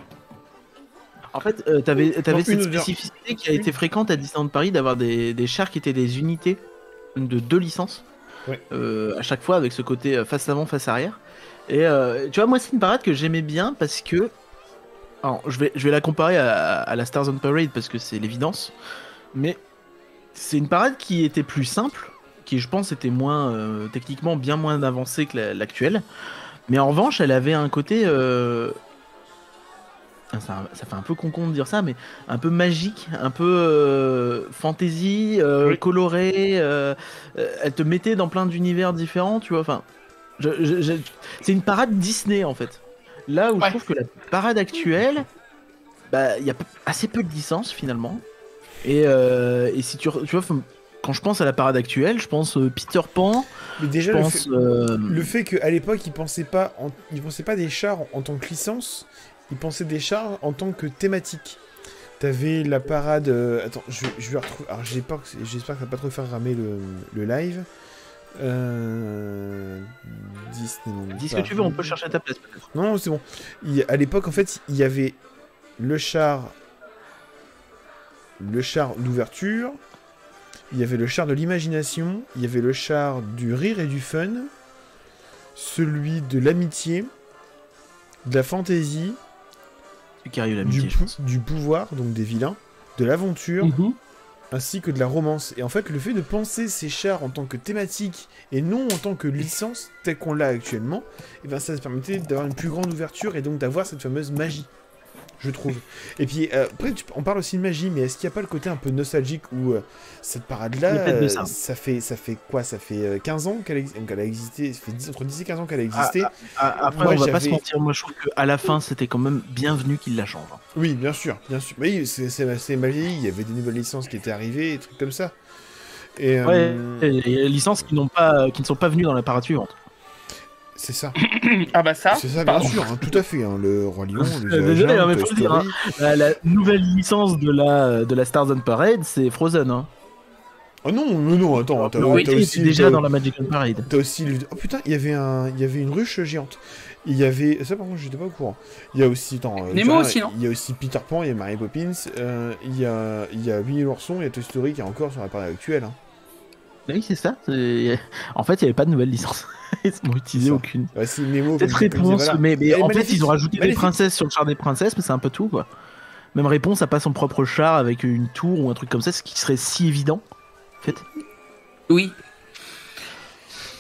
En fait, euh, t'avais t'avais cette spécificité qui a été fréquente à Disneyland Paris d'avoir des, des chars qui étaient des unités de deux licences. Euh, à chaque fois avec ce côté euh, face avant, face arrière. Et euh, tu vois, moi, c'est une parade que j'aimais bien parce que. Alors, je vais, je vais la comparer à, la Stars on Parade parce que c'est l'évidence. Mais c'est une parade qui était plus simple, qui je pense était moins techniquement bien moins avancée que la- l'actuelle. Mais en revanche, elle avait un côté. Ça, ça fait un peu con-con de dire ça, mais un peu magique, un peu euh, fantasy, euh, Oui. coloré. euh, euh, elle te mettait dans plein d'univers différents, tu vois. Enfin, je- je- je- c'est une parade Disney en fait. Là où Ouais. je trouve que la parade actuelle, bah, il y a assez peu de licences finalement. Et, euh, et si tu, vois, quand je pense à la parade actuelle, je pense euh, Peter Pan, Mais je déjà, le pense. fait, euh, le fait qu'à l'époque, ils pensaient pas, en- ils pensaient pas des chars en, en tant que licence, ils pensaient des chars en tant que thématique. T'avais la parade. euh, attends, je, je vais retrouver. Alors, j'espère que ça va pas trop faire ramer le, le live. Euh... Disneyland. dis ce que tu veux, on peut chercher à ta place peut-être. Non, non, c'est bon. Il- à l'époque, en fait, il y avait le char. Le char d'ouverture. Il y avait le char de l'imagination. Il y avait le char du rire et du fun. Celui de l'amitié. De la fantaisie. Du pouvoir, donc des vilains. De l'aventure. Mhm. Ainsi que de la romance. Et en fait, le fait de penser ces chars en tant que thématique et non en tant que licence, tel qu'on l'a actuellement, et ben ça se permettait d'avoir une plus grande ouverture et donc d'avoir cette fameuse magie, je trouve. Et puis, euh, après, on parle aussi de magie, mais est-ce qu'il n'y a pas le côté un peu nostalgique où euh, cette parade-là, euh, ça. fait, ça fait quoi? Ça fait euh, 15 ans qu'elle ex- a existé, ça fait 10 entre 10 et 15 ans qu'elle a existé. Ah, après, Moi, on va pas se mentir, moi je trouve qu'à la fin c'était quand même bienvenu qu'il la change. hein. Oui, bien sûr, bien sûr. Oui, c'est mal vieilli, il y avait des nouvelles licences qui étaient arrivées, des trucs comme ça. Et, Ouais, et licences qui, n'ont pas, qui ne sont pas venues dans la parade suivante. C'est ça. [COUGHS] Ah bah ça. C'est ça, bien pardon. sûr, hein, tout à fait. hein, le Roi Lion, [LAUGHS] le Désolé, hein, mais faut le dire, Story. La, la nouvelle licence de la, de la Stars on Parade, c'est Frozen. Hein. Oh non, non, non, attends, t'as Oui, aussi, déjà t'as- dans la Magic Parade. t'as aussi le- Oh putain, il y avait un, il y avait une ruche géante. Il y avait, ça par contre, j'étais pas au courant. Il y a aussi, attends, euh, Nemo aussi, non Il y a aussi Peter Pan, il y a Mary Poppins, euh, il y a, il y a Winnie l'ourson, il y a Toy Story qui est encore sur la parade actuelle. hein. Oui, c'est ça. c'est- En fait, il n'y avait pas de nouvelle licence. [LAUGHS] Ils n'ont utilisé Ça. aucune. Ouais. Cette réponse, mais, mais Et en fait, ils ont rajouté des princesses sur le char des princesses, mais c'est un peu tout, quoi. Même réponse, à pas son propre char avec une tour ou un truc comme ça, ce qui serait si évident. En fait. Oui.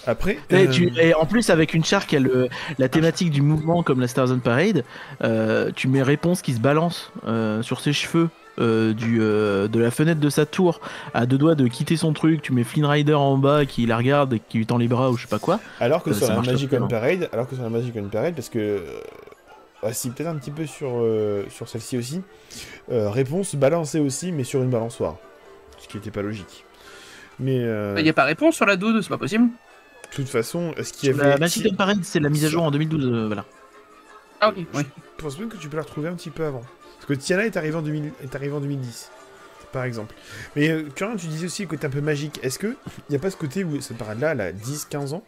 Après, Et, euh, tu- et en plus, avec une char qui a le- la thématique du mouvement comme la Stars on Parade, euh, tu mets réponse qui se balance euh, sur ses cheveux. Euh, du, euh, de la fenêtre de sa tour à deux doigts de quitter son truc, tu mets Flynn Rider en bas qui la regarde et qui lui tend les bras ou je sais pas quoi. Alors que Euh, sur ça la marche Magic on. Parade, alors que sur la Magic on Parade, parce que ah, si peut-être un petit peu sur euh, sur celle-ci aussi, euh, réponse balancée aussi, mais sur une balançoire, ce qui n'était pas logique. Mais euh, Il n'y a pas réponse sur la 2, c'est pas possible. de toute façon, est-ce qu'il y La avait Magic on Parade, c'est la mise à jour en 2012, euh, voilà. Ah ok, oui. Je pense même que tu peux la retrouver un petit peu avant, parce que Tiana est arrivée en 2000 est arrivée en 2010. par exemple. Mais euh, Curien, tu disais aussi le côté un peu magique. Est-ce que il n'y a pas ce côté où cette parade-là, là, 10-15 ans?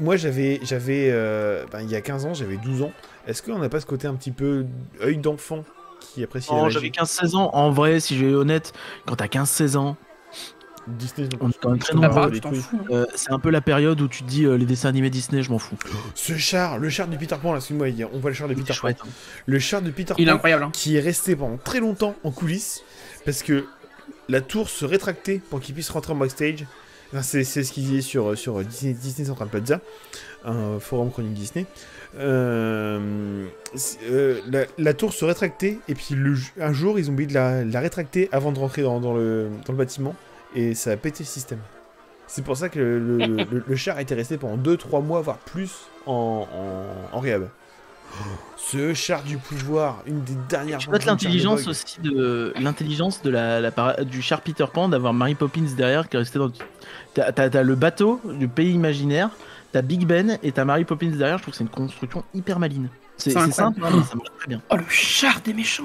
Moi, j'avais, j'avais, euh, ben, il y a 15 ans, j'avais 12 ans. Est-ce qu'on n'a pas ce côté un petit peu œil d'enfant qui apprécie la Non, magie? j'avais 15-16 ans. En vrai, si je vais être honnête, quand t'as 15-16 ans, Disney, on est quand même très nombreux. fous. Euh, c'est un peu la période où tu te dis euh, les dessins animés Disney, je m'en fous. Ce char, le char de Peter Pan, là, excuse-moi, on voit le char de Peter Pan. hein. Le char de Peter Il est Pan incroyable. Hein. qui est resté pendant très longtemps en coulisses parce que la tour se rétractait pour qu'il puisse rentrer en backstage. Enfin, c'est, ce qu'il disait sur, sur Disney, Disney Central Plaza, un forum chronique Disney. Euh, euh, la, la tour se rétractait et puis le, un jour ils ont oublié de la, la rétracter avant de rentrer dans, dans le, dans le bâtiment et ça a pété le système. C'est pour ça que le, le- le- [LAUGHS] le char était resté pendant 2-3 mois, voire plus, en, en, en réhab. Ce char du pouvoir, une des dernières. Inventions de l'intelligence aussi de l'intelligence de la, du char Peter Pan d'avoir Mary Poppins derrière qui est resté dans. T'as, le bateau du pays imaginaire, t'as Big Ben et t'as Mary Poppins derrière. Je trouve que c'est une construction hyper maline. C'est, simple, mais ça marche très bien. Oh, le char des méchants.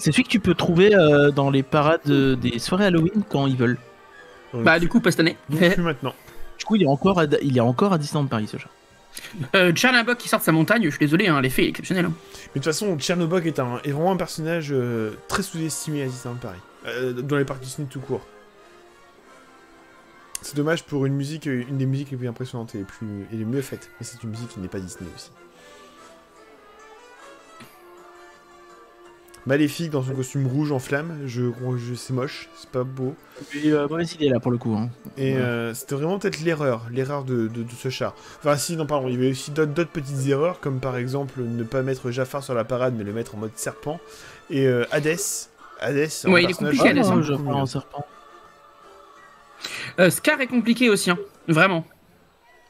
C'est celui que tu peux trouver euh, dans les parades euh, des soirées Halloween quand ils veulent. Donc, Bah, du coup, pas cette année. donc plus maintenant. Du coup, il est encore à, il est encore à Disneyland Paris ce char. Euh, qui sort de sa montagne, je suis désolé, hein, l'effet est exceptionnel. hein. Mais de toute façon, Tchernobog est, un, est vraiment un personnage euh, très sous-estimé à Disneyland Paris. Euh, dans les parcs Disney tout court. C'est dommage pour une musique, euh, une des musiques les plus impressionnantes et les, plus, et les mieux faites. Mais c'est une musique qui n'est pas Disney aussi. Maléfique dans son costume rouge en flamme, je, je, c'est moche, c'est pas beau. Et, euh, mauvaise idée là pour le coup. hein. Et Ouais. euh, c'était vraiment peut-être l'erreur, l'erreur de, de- de ce char. Enfin, si, non, pardon, il y avait aussi d'autres petites erreurs, comme par exemple ne pas mettre Jafar sur la parade, mais le mettre en mode serpent. Et euh, Hadès. Hadès, c'est un Ouais, il est compliqué, beaucoup hein. Ah, un serpent. Euh, Scar est compliqué aussi, hein. vraiment.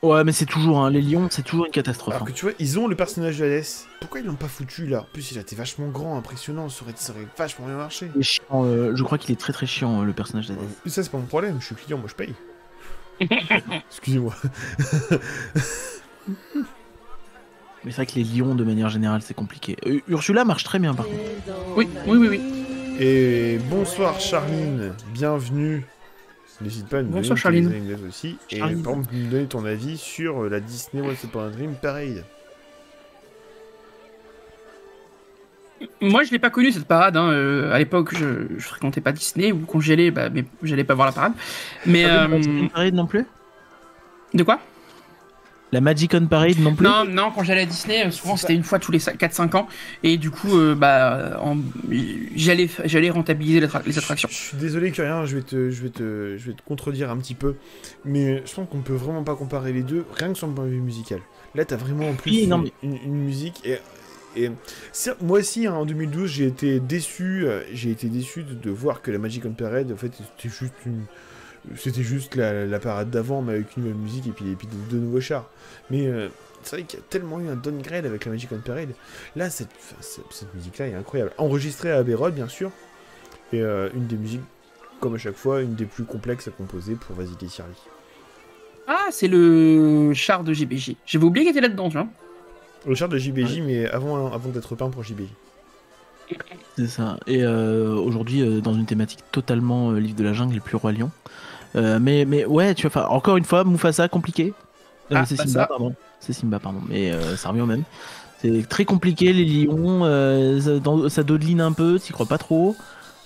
Ouais, mais c'est toujours hein, les lions, c'est toujours une catastrophe. Alors hein. que tu vois, ils ont le personnage de. Pourquoi ils l'ont pas foutu là? En plus, il a été vachement grand, impressionnant, ça aurait, ça aurait vachement bien marché. Il est chiant, euh, je crois qu'il est très très chiant euh, le personnage d'Hadès. Mais ça, c'est pas mon problème, je suis client, moi je paye. [LAUGHS] Excusez-moi. [LAUGHS] Mais c'est vrai que les lions de manière générale c'est compliqué. Euh, Ursula marche très bien par contre. Oui, oui, oui, oui. Et bonsoir Charline, bienvenue. N'hésite pas à nous Bonsoir, donner aussi. Et par exemple, nous donner ton avis sur euh, la Disney Once Upon a Dream Parade. Moi, je l'ai pas connu cette parade. Hein. euh, à l'époque, je, je fréquentais pas Disney ou quand j'y allais, bah, mais j'allais pas voir la parade. Mais la euh, Parade non plus? De quoi? La Magic on Parade non plus Non, non, quand j'allais à Disney, euh, souvent c'était une fois tous les 4-5 ans, et du coup, euh, bah, en- j'allais, j'allais rentabiliser les, tra- les attractions. Je, je suis désolé, Curien, je vais, te, je, vais te, je vais te contredire un petit peu. Mais je pense qu'on peut vraiment pas comparer les deux, rien que sur le point de vue musical. Là, t'as vraiment en plus Oui, non, une, mais- une- une musique. Et, et certes, moi aussi, hein, en 2012, j'ai été déçu. euh, j'ai été déçu de, de voir que la Magic on Parade, en fait, c'était juste une. C'était juste la, la parade d'avant, mais avec une nouvelle musique et puis, et puis de, de nouveaux chars. Mais euh, c'est vrai qu'il y a tellement eu un downgrade avec la Magic on Parade. Là, cette, enfin, cette, cette musique-là est incroyable. Enregistrée à Abbey Road, bien sûr. Et euh, une des musiques, comme à chaque fois, une des plus complexes à composer pour Vasily Sirli. Ah, c'est le char de JBJ. J'avais oublié qu'il était là-dedans, tu vois. Le char de JBJ, mais avant, avant d'être peint pour JBJ. C'est ça. Et euh, aujourd'hui, euh, dans une thématique totalement euh, livre de la jungle et plus roi lion. Euh, mais, mais ouais, tu vois, encore une fois, Mufasa compliqué. Euh, Ah, c'est bah Simba, pardon. C'est Simba, pardon. Mais euh, ça revient au même. C'est très compliqué, les lions. ça, dans- ça dodeline un peu, t'y crois pas trop.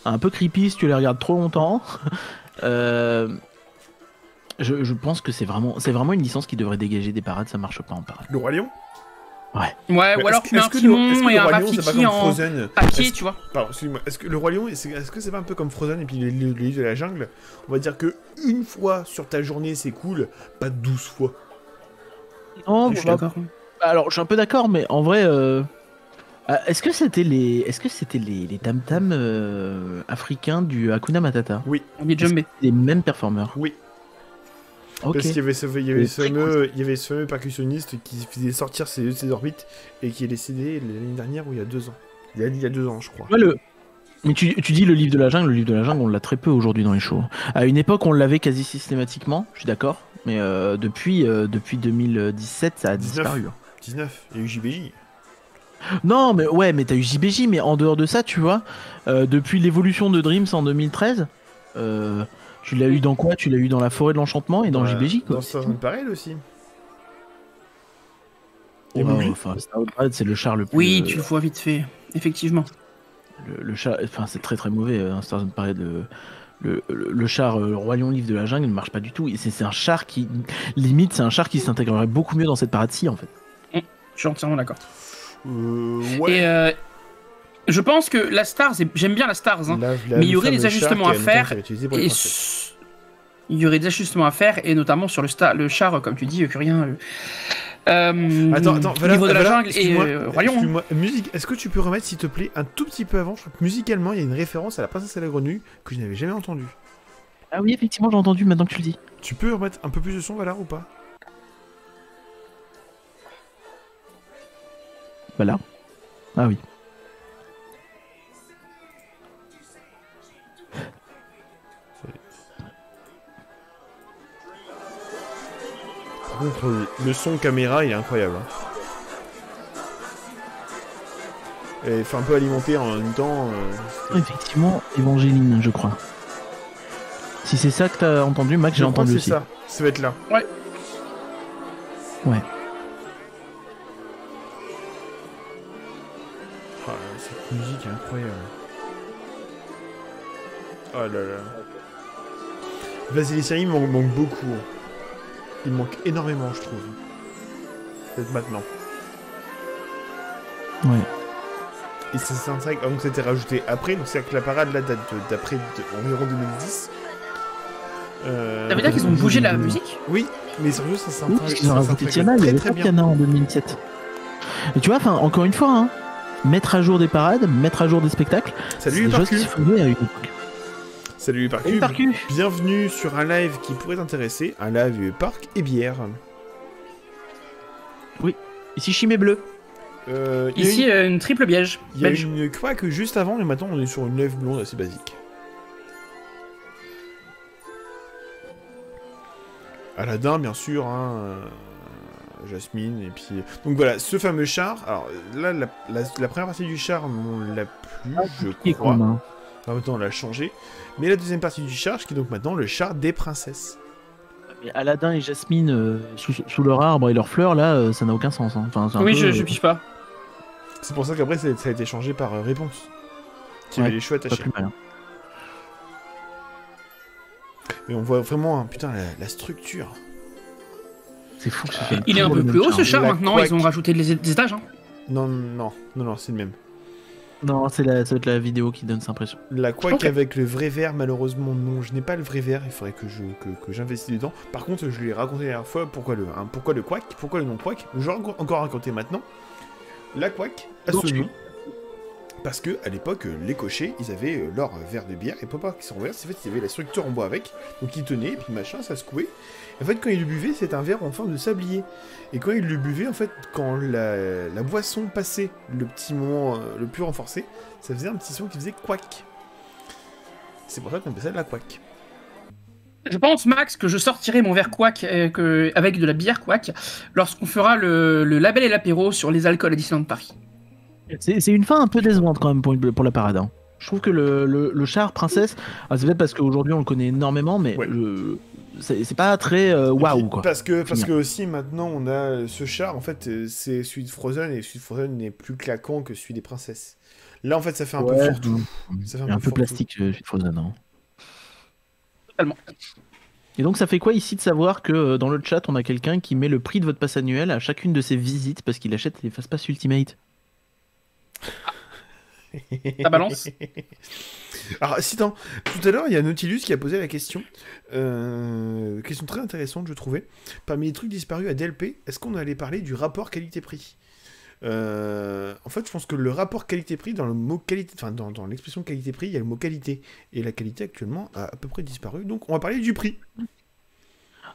Un peu creepy si tu les regardes trop longtemps. [LAUGHS] Euh, je, je pense que c'est vraiment, c'est vraiment une licence qui devrait dégager des parades, ça marche pas en parade. Le Roi Lion? Ouais, Mais ou alors est-ce- tu mets un Timon le et un Rafiki comme en... Frozen à pied, Est-ce- tu vois. Pardon, excuse-moi. Est-ce que le Roi Lion, est-ce est-ce que c'est pas un peu comme Frozen et puis le le- le livre de la jungle? On va dire que une fois sur ta journée, c'est cool, pas 12 fois. Non, Je suis bah, d'accord. Alors, je suis un peu d'accord, mais en vrai, euh, euh, est-ce que c'était les, est-ce que c'était les, les tam tam africains du Hakuna Matata, On est jumbé. les mêmes performeurs? Oui. Parce qu'il y avait ce, il y avait ce fameux, il y avait ce fameux percussionniste qui faisait sortir ses, ses orbites et qui est décédé l'année dernière ou il y a deux ans. Il y a, il y a deux ans, je crois. Ouais, le- Mais tu, tu dis le livre de la jungle, le livre de la jungle, on l'a très peu aujourd'hui dans les shows. À une époque, on l'avait quasi systématiquement, je suis d'accord, mais euh, depuis, euh, depuis 2017, ça a 19. disparu. 19, il y a eu JBJ. Non, mais ouais, mais t'as eu JBJ, mais en dehors de ça, tu vois, euh, depuis l'évolution de Dreams en 2013, euh, tu l'as eu dans quoi? Tu l'as eu dans la forêt de l'enchantement et dans Ouais, JBJ, quoi. Dans Star Parade aussi. Ouais, Et oui. enfin, Star Wars Parade, c'est le char le plus. Oui, euh, tu le vois vite fait, effectivement. le, le char, enfin, c'est très très mauvais. Hein, Star Wars Parade, le, le, le- le char euh, Roi Lion Livre de la jungle ne marche pas du tout. Et c'est c'est un char qui, limite, c'est un char qui s'intégrerait beaucoup mieux dans cette parade-ci, en fait. Je suis entièrement d'accord. Euh, ouais. Et euh, je pense que la Stars, est- j'aime bien la Stars, hein, La- la- mais il y aurait des ajustements à faire, et s- il y aurait des ajustements à faire, et notamment sur le, star, le char, comme tu dis, Curien. Le... Euh, Attends, attends, au voilà, niveau de la voilà, jungle et euh, Royaume. excuse-moi, musique, est-ce que tu peux remettre, s'il te plaît, un tout petit peu avant? Je crois que musicalement, il y a une référence à la princesse et la grenouille que je n'avais jamais entendue. Ah oui, effectivement, j'ai entendu maintenant que tu le dis. Tu peux remettre un peu plus de son, Valar, ou pas? Voilà. Ah oui. Par contre, le- son caméra, il est incroyable. hein. Et il fait un peu alimenter en même temps. euh, Effectivement, Évangéline, je crois. Si c'est ça que t'as entendu, Max, j'ai entendu aussi. c'est ça. Ça va être là. Ouais. Ah, cette musique est incroyable. Oh là là. Vasily il manque, manque beaucoup. Il manque énormément, je trouve. Peut-être maintenant. Ouais. Et c'est c'est un truc donc c'était rajouté après, donc c'est-à-dire que la parade là date de- d'après environ 2010. Euh, Ça veut dire qu'ils ont bougé la musique Oui, mais surtout ça Oui, s'intègre parce qu'ils ont rajouté Tiana, il y très avait pas. Tiana en 2007. Et tu vois, enfin, encore une fois, hein, mettre à jour des parades, mettre à jour des spectacles, Salut c'est des choses qui se faisaient à une époque. Salut Parcu Bienvenue sur un live qui pourrait t'intéresser, un live parc et bière. Ici, Chimé Bleu. Euh, Ici, une- euh, une triple biège. il y a belge. une quack juste avant, et maintenant on est sur une lèvre blonde assez basique. Aladdin, bien sûr, hein, euh, Jasmine, et puis... Donc voilà, ce fameux char, alors là, la, la- la première partie du char, on l'a plus, je Qui est crois. En même temps, on l'a changé. Mais la deuxième partie du char, qui est donc maintenant le char des princesses. Mais Aladdin et Jasmine euh, sous, sous leur arbre et leurs fleurs, là, euh, ça n'a aucun sens. hein. Enfin, c'est un Oui, peu, je, euh, je pige pas. C'est pour ça qu'après, ça, a été changé par euh, Réponse. Qui Ouais, avait les cheveux pas attachés. plus mal. hein. Mais on voit vraiment, hein, putain, la, la structure. C'est fou que ce soit Il est un peu plus haut ce char maintenant, couac. ils ont rajouté des, des étages. Hein. Non, non, non, non, c'est le même. Non, c'est la, ça doit être la vidéo qui donne cette impression. La couac Ok. avec le vrai verre, malheureusement, non. Je n'ai pas le vrai verre, il faudrait que je que, que j'investisse dedans. Par contre, je lui ai raconté la dernière fois pourquoi le, hein, pourquoi le couac, pourquoi le nom couac. Je vais encore- encore raconter maintenant. La couac a Donc, ce nom. Parce que à l'époque, les cochers, ils avaient euh, leur verre de bière, et pour pas qu'ils s'en en fait, il y avait la structure en bois avec, donc ils tenaient, et puis machin, ça secouait. En fait, quand ils le buvaient, c'était un verre en forme de sablier. Et quand ils le buvaient, en fait, quand la, la boisson passait le petit moment euh, le plus renforcé, ça faisait un petit son qui faisait quack. C'est pour ça qu'on appelle ça de la quack. Je pense, Max, que je sortirai mon verre couac euh, que- avec de la bière couac lorsqu'on fera le, le label et l'apéro sur les alcools à Disneyland Paris. C'est c'est une fin un peu décevante quand même pour, une- pour la parade. hein. Je trouve que le, le- le char princesse, ah, c'est peut-être parce qu'aujourd'hui on le connaît énormément, mais Ouais. le- c'est pas très euh, waouh quoi. Parce que, parce que aussi maintenant on a ce char, en fait, euh, c'est celui de Frozen et celui de Frozen n'est plus claquant que celui des princesses. Là en fait ça fait un peu fourre-tout. Ça fait un peu fourre-tout. plastique, euh, Frozen. hein. Totalement. Et donc ça fait quoi ici de savoir que euh, dans le chat on a quelqu'un qui met le prix de votre passe annuel à chacune de ses visites parce qu'il achète les Fastpass Ultimate? Ça balance [LAUGHS] Alors, si tant, tout à l'heure, il y a Nautilus qui a posé la question. Euh, question très intéressante, je trouvais. Parmi les trucs disparus à DLP, est-ce qu'on allait parler du rapport qualité-prix? Euh, En fait, je pense que le rapport qualité-prix, dans le mot qualité, enfin, dans, dans l'expression qualité-prix, il y a le mot qualité. Et la qualité, actuellement, a à peu près disparu. Donc, on va parler du prix.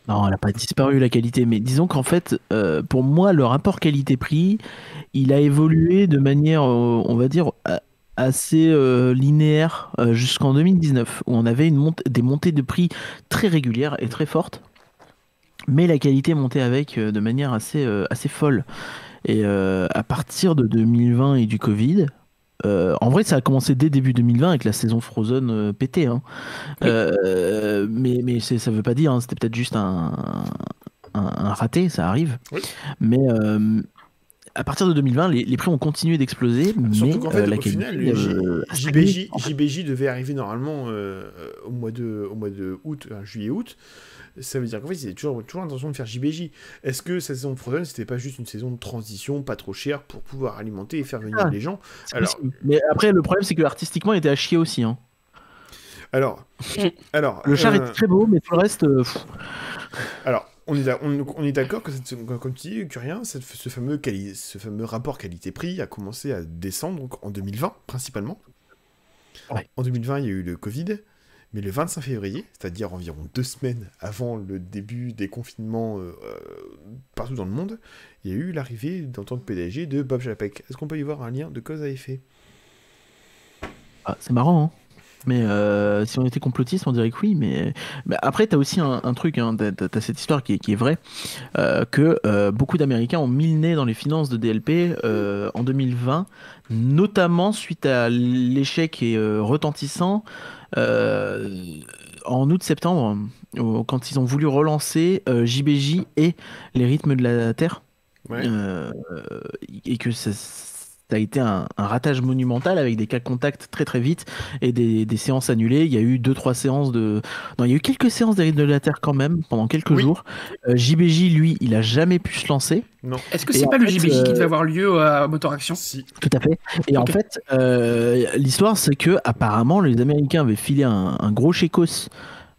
Non, elle n'a pas disparu la qualité, mais disons qu'en fait, euh, pour moi, le rapport qualité-prix, il a évolué de manière, euh, on va dire, assez euh, linéaire euh, jusqu'en 2019, où on avait une des montées de prix très régulières et très fortes, mais la qualité montait avec euh, de manière assez, assez folle. Et à partir de 2020 et du Covid, euh, en vrai, ça a commencé dès début 2020 avec la saison Frozen euh, pété. Hein. Euh, mais mais ça veut pas dire, hein, c'était peut-être juste un, un, un raté, ça arrive. Oui. Mais à partir de 2020, les, les prix ont continué d'exploser, mais Surtout qu'en fait, euh, la au final, qualité, J- euh, JBJ. JBJ devait arriver normalement euh, au mois de, au mois de août, euh, juillet-août. Ça veut dire qu'en fait, ils avaient toujours, toujours l'intention de faire JBJ. Est-ce que cette saison de Frozen, c'était pas juste une saison de transition, pas trop chère, pour pouvoir alimenter et faire venir Ah. les gens Alors. Mais après, le problème, c'est que artistiquement, il était à chier aussi. hein. alors, alors, Le char euh, était très beau, mais tout le reste. euh, Alors, on est, d'a- on, on est d'accord que, cette- comme tu dis, Curien, cette- ce, fameux quali- ce fameux rapport qualité-prix a commencé à descendre donc, en 2020, principalement. Ouais. En 2020, il y a eu le Covid, mais le 25 février, c'est-à-dire environ deux semaines avant le début des confinements euh, euh, partout dans le monde, il y a eu l'arrivée, en tant que PDG, de Bob Chapek. Est-ce qu'on peut y voir un lien de cause à effet? Ah, c'est marrant, hein. Mais euh, si on était complotiste, on dirait que oui. Mais, mais après, tu as aussi un, un truc, hein, t'as, t'as cette histoire qui est, qui est vraie, euh, que euh, beaucoup d'Américains ont mis le nez dans les finances de DLP en 2020, notamment suite à l'échec et retentissant en août-septembre, quand ils ont voulu relancer JBJ et les rythmes de la Terre. Ouais. Et que ça, ça a été un, un ratage monumental avec des cas contacts très très vite et des, des séances annulées. Il y a eu deux trois séances de, non, il y a eu quelques séances rythmes de la Terre quand même pendant quelques Oui. jours. Euh, JBJ lui, il a jamais pu se lancer. Non. Est-ce que c'est pas le JBJ qui euh, devait avoir lieu à Motor Action Si. Tout à fait. Et en fait, euh, l'histoire, c'est que apparemment, les Américains avaient filé un, un gros chécos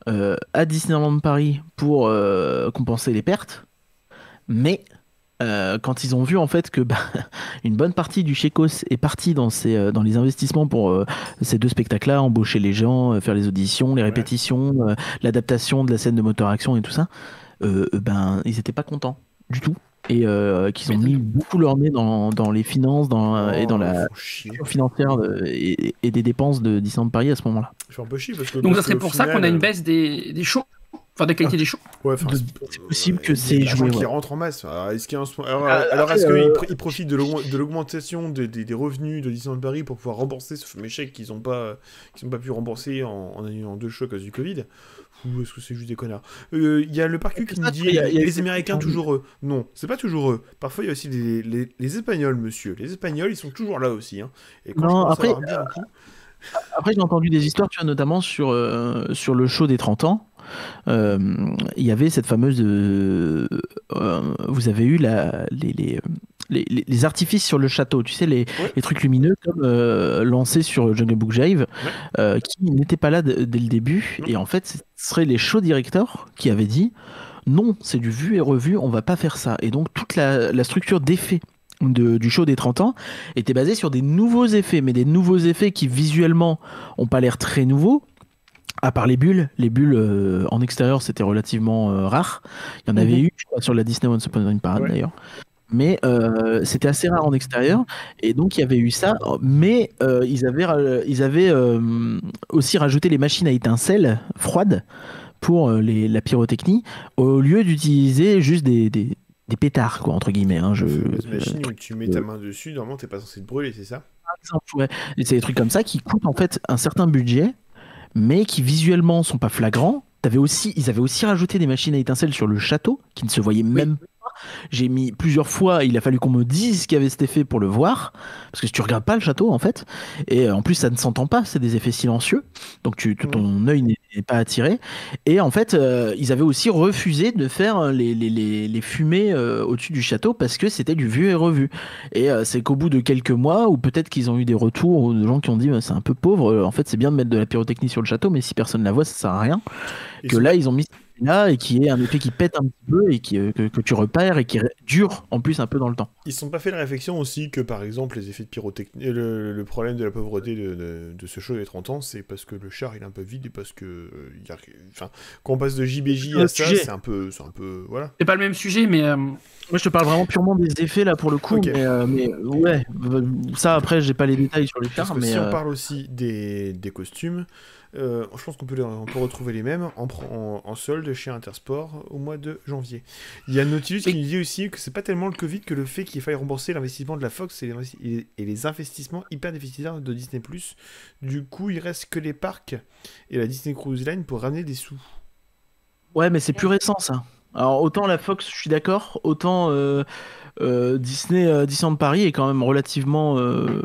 euh, à Disneyland Paris pour euh, compenser les pertes, mais euh, quand ils ont vu en fait que [LAUGHS] bah, une bonne partie du chécos est partie dans, ces, euh, dans les investissements pour euh, ces deux spectacles-là, embaucher les gens, euh, faire les auditions, les Ouais. répétitions, euh, l'adaptation de la scène de moteur action et tout ça, ben ils étaient pas contents du tout et euh, qu'ils ont mis beaucoup leur nez dans, dans les finances dans, euh, et dans Oh, la financière de- et, et des dépenses de Disneyland Paris à ce moment-là. Je fais un peu chier parce que. Donc ça serait pour ça qu'on a une baisse des, des shows, enfin de la qualité des shows. Ouais, enfin, c'est possible que a c'est joué, qui rentre en masse. Alors, est-ce qu'il y a un so- alors, Ah, alors, après, est-ce euh, qu'ils profitent de l'augment- de l'augmentation des, des- des revenus de Disneyland Paris pour pouvoir rembourser ce fameux chèque qu'ils n'ont pas, qu'ils ont pas pu rembourser en, en annulant deux shows à cause du Covid? Ou est-ce que c'est juste des connards? Euh, Il y a le parcu qui nous dit il y a- il y a- les Américains toujours eux. Non, c'est pas toujours eux. Parfois il y a aussi des- les, les Espagnols, monsieur. Les Espagnols, ils sont toujours là aussi. hein. Et quand Non, après, bien Après, j'ai entendu des histoires, tu vois, notamment sur, euh, sur le show des 30 ans. Euh, Il y avait cette fameuse. euh, euh, vous avez eu la, les, les, les, les- les artifices sur le château, tu sais, les, Ouais. les trucs lumineux comme euh, lancés sur Jungle Book Jive, euh, qui n'étaient pas là dès le début. Et en fait, ce seraient les show directors qui avaient dit non, c'est du vu et revu, on va pas faire ça. Et donc, toute la, la structure d'effets de- du show des 30 ans était basée sur des nouveaux effets, mais des nouveaux effets qui visuellement ont pas l'air très nouveaux. À part les bulles, les bulles euh, en extérieur c'était relativement euh, rare. Il y en avait Mhm. eu je crois, sur la Disney Once Upon a Time Parade Ouais. d'ailleurs. Mais euh, c'était assez rare en extérieur. Et donc il y avait eu ça. Mais euh, ils avaient, ils avaient euh, aussi rajouté les machines à étincelles froides pour les, la pyrotechnie au lieu d'utiliser juste des, des, des pétards, quoi, entre guillemets. hein, je, machine où tu mets ta main dessus, normalement t'es pas censé te brûler, c'est ça? Ouais. C'est des trucs comme ça qui coûtent en fait un certain budget, mais qui visuellement sont pas flagrants. T'avais aussi, ils avaient aussi rajouté des machines à étincelles sur le château qui ne se voyaient même pas. J'ai mis plusieurs fois, il a fallu qu'on me dise qu'il y avait cet effet pour le voir, parce que si tu regardes pas le château en fait, et euh, en plus ça ne s'entend pas, c'est des effets silencieux, donc tu, ton œil n'est n'est pas attiré. Et en fait, euh, ils avaient aussi refusé de faire les, les, les, les fumées euh, au-dessus du château parce que c'était du vu et revu. Et euh, c'est qu'au bout de quelques mois, ou peut-être qu'ils ont eu des retours de gens qui ont dit bah, c'est un peu pauvre, euh, en fait c'est bien de mettre de la pyrotechnie sur le château, mais si personne la voit, ça sert à rien. Que là, ils ont mis là et qui est un effet qui pète un petit peu et qui, euh, que, que tu repères et qui dure en plus un peu dans le temps. Ils se sont pas fait la réflexion aussi que par exemple les effets de pyrotechnie, euh, le, le problème de la pauvreté de, de- de ce show des 30 ans, c'est parce que le char il est un peu vide et parce que euh, il y a, enfin, quand on passe de JBJ à ça, c'est un peu, c'est un peu, voilà. C'est pas le même sujet, mais euh, Moi, je te parle vraiment purement des effets là pour le coup, mais, euh, mais ouais, ça après, j'ai pas les détails sur les chars, mais si on parle aussi des, des costumes, Euh, je pense qu'on peut, les- on peut retrouver les mêmes en, pr- en, en solde chez Intersport au mois de janvier. Il y a Nautilus qui nous dit aussi que c'est pas tellement le Covid que le fait qu'il faille rembourser l'investissement de la Fox et les, et- investissements hyper déficitaires de Disney+. Du coup, il reste que les parcs et la Disney Cruise Line pour ramener des sous. Ouais, mais c'est plus récent ça. Alors autant la Fox, je suis d'accord, autant euh, euh, Disney, euh, Disneyland Paris est quand même relativement euh,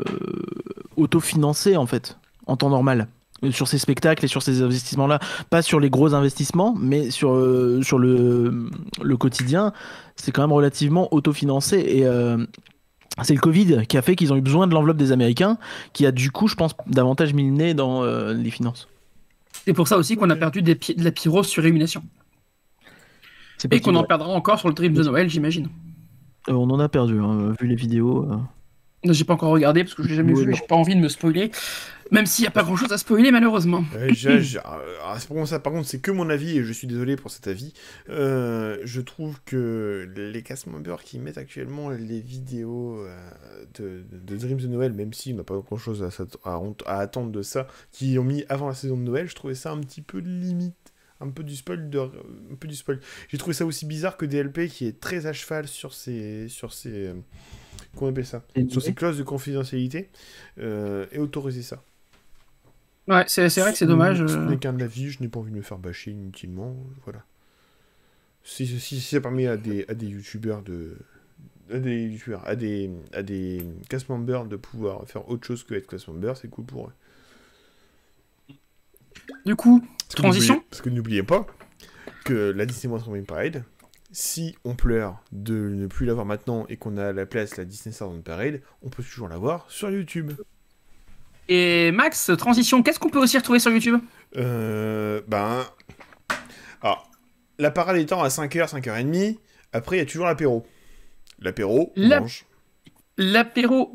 autofinancé en fait, en temps normal. Sur ces spectacles et sur ces investissements-là, pas sur les gros investissements, mais sur, euh, sur le, le quotidien, c'est quand même relativement autofinancé. Et euh, c'est le Covid qui a fait qu'ils ont eu besoin de l'enveloppe des Américains, qui a du coup, je pense, davantage mis le nez dans euh, les finances. C'est pour ça aussi qu'on a perdu des pi- de la pyro sur. C'est Et qu'on en perdra encore sur le Dream de Noël, j'imagine. On en a perdu, hein, vu les vidéos. Euh. J'ai pas encore regardé parce que je l'ai jamais Ouais, vu j'ai pas envie de me spoiler. Même s'il y a pas grand chose à spoiler, malheureusement. [LAUGHS] C'est pour ça, par contre, c'est que mon avis et je suis désolé pour cet avis. Euh, je trouve que les cast members qui mettent actuellement les vidéos euh, de, de Dreams de Noël, même si on n'a pas grand chose à, s'att- à, à attendre de ça, qui ont mis avant la saison de Noël, je trouvais ça un petit peu limite. Un peu du spoil. De, un peu du spoil. J'ai trouvé ça aussi bizarre que DLP qui est très à cheval sur ses. Sur ses euh, comment on appelle ça Et Sur ses clauses de confidentialité euh, et autoriser ça. Ouais, c'est c'est vrai que c'est dommage. Ce euh. n'est qu'un avis, je n'ai pas envie de me faire bâcher inutilement. Voilà. Si, si, si ça permet à des, à des youtubeurs de. À des youtubeurs, à des, à des cast members de pouvoir faire autre chose que être cast member, c'est cool pour eux. Du coup, Parce que Transition n'oubliez- Parce que n'oubliez pas que la Disney World Parade, si on pleure de ne plus l'avoir maintenant et qu'on a à la place la Disney Star Parade, on peut toujours l'avoir sur YouTube. et Max, transition, qu'est-ce qu'on peut aussi retrouver sur YouTube? Euh, ben. Alors, la parade étant à 5h, 5h30, après il y a toujours l'apéro. L'apéro, on La- mange. L'apéro,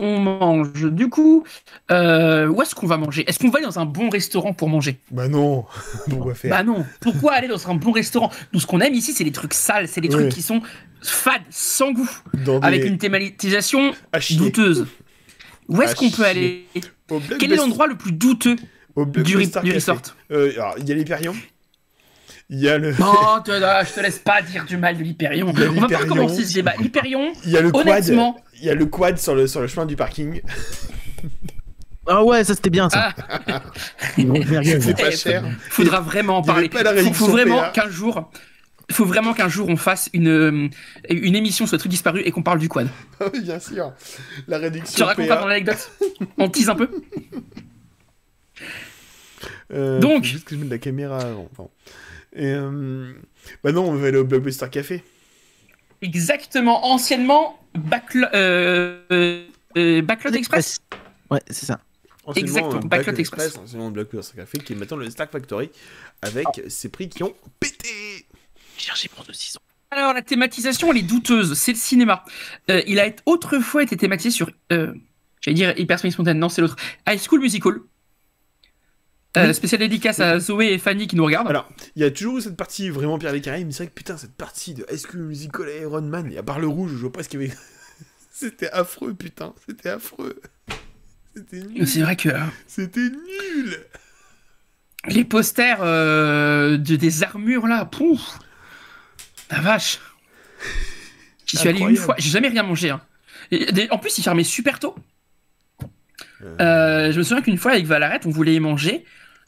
on mange. Du coup, euh, où est-ce qu'on va manger? Est-ce qu'on va aller dans un bon restaurant pour manger? Bah non. [LAUGHS] Pourquoi faire. Bah non. Pourquoi aller dans un bon restaurant? Nous, ce qu'on aime ici, c'est les trucs sales, c'est les trucs Ouais. qui sont fades, sans goût, Dans des... avec une thématisation douteuse. Où est-ce qu'on peut aller? Quel est l'endroit le plus douteux du, du resort? Euh, il y a l'Hyperion. Il y a le... Non, te- ah, je te laisse pas dire du mal de l'Hyperion. Il On va pas recommencer ce débat. L'Hyperion, Il y a le quad. honnêtement, Il y a le quad sur le, sur le chemin du parking. [LAUGHS] Ah ouais, ça c'était bien ça. [LAUGHS] Ah. C'est pas Eh, cher. faudra vraiment en Il parler. la Faut, vraiment qu'un jour, faut vraiment qu'un jour on fasse une euh, une émission sur le truc disparu et qu'on parle du quad. Ah [LAUGHS] oui, bien sûr. La réduction Tu racontes pas PA. ton anecdote On tease un peu Euh, Donc. juste que je mette la caméra avant. pardon. Et euh... Bah non, on va aller au Blockbuster Café. Exactement. Anciennement, Backlot euh, euh, euh, Backlot Express. Ouais, c'est ça. Anciennement, Exactement, euh, Backlot Backlot Express. Anciennement Blockbuster Café, qui est maintenant le Stark Factory, avec ses prix qui ont pété. Cherchez pour de 6 ans. Alors la thématisation, elle est douteuse. C'est le cinéma. Euh, il a été- autrefois été thématisé sur, euh, j'allais dire Hyper Spontané. Non, c'est l'autre. High School Musical. Euh. Spéciale dédicace à Zoé et Fanny qui nous regardent. Alors, il y a toujours eu cette partie vraiment Pierre des Caraïbes, mais c'est vrai que putain, cette partie de School Musical et Iron Man, et à part le rouge, je vois pas ce qu'il y avait. [LAUGHS] C'était affreux, putain, c'était affreux. C'était nul. C'est vrai que euh, C'était nul. les posters euh, de des armures là, pouf, la vache. J'y suis allé une fois, j'ai jamais rien mangé. hein. Et en plus, ils fermaient super tôt. Euh, Euh, je me souviens qu'une fois avec Valarette, on voulait y manger.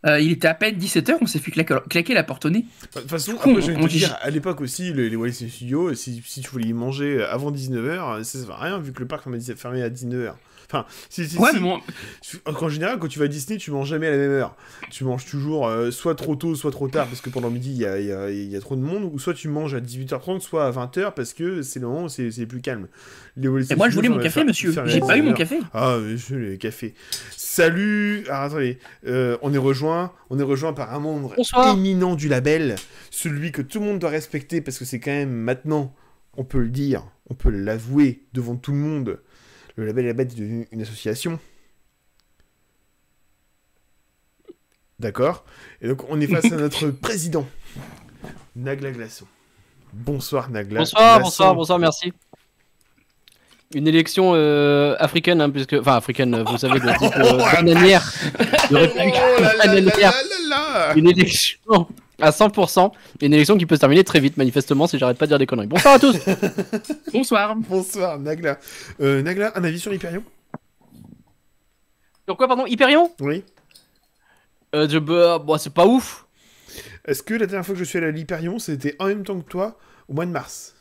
Euh, il était à peine 17h, on s'est fait claquer, claquer la porte au nez. De toute façon, je vais on te dit- dire, à l'époque aussi, le- les Wallis Studios, si, si tu voulais y manger avant 19h, ça ne va rien, vu que le parc fermait fermé à 19h. Enfin, si, si, Ouais, si. mais bon, En général, quand tu vas à Disney, tu manges jamais à la même heure. Tu manges toujours euh, soit trop tôt, soit trop tard, parce que pendant midi, il y a, il y a- il y a trop de monde, ou soit tu manges à 18h30, soit à 20h, parce que c'est le moment où c'est plus calme. Les et moi je voulais mon café, monsieur. J'ai pas eu mon 19h. café. Ah, monsieur, le café. Salut Ah, attendez, euh, on est rejoint, on est rejoint par un membre Bonsoir. éminent du label, celui que tout le monde doit respecter, parce que c'est quand même maintenant, on peut le dire, on peut l'avouer devant tout le monde, le label est devenu une association. D'accord? Et donc on est face à notre [LAUGHS] président, Nagla Glaçon. Bonsoir Nagla. Bonsoir, Glaçon. bonsoir, bonsoir, merci. Une élection euh, africaine, hein, puisque, enfin africaine, vous savez, de type euh, [LAUGHS] bananière. de République Oh là là là Une élection à 100%, une élection qui peut se terminer très vite, manifestement, si j'arrête pas de dire des conneries. Bonsoir à tous [LAUGHS] Bonsoir. Bonsoir, Nagla. Euh, Nagla, un avis sur l'Hyperion Sur quoi, pardon? Hyperion? Oui. euh, je, bah, bah, C'est pas ouf Est-ce que la dernière fois que je suis allé à l'Hyperion, c'était en même temps que toi, au mois de mars?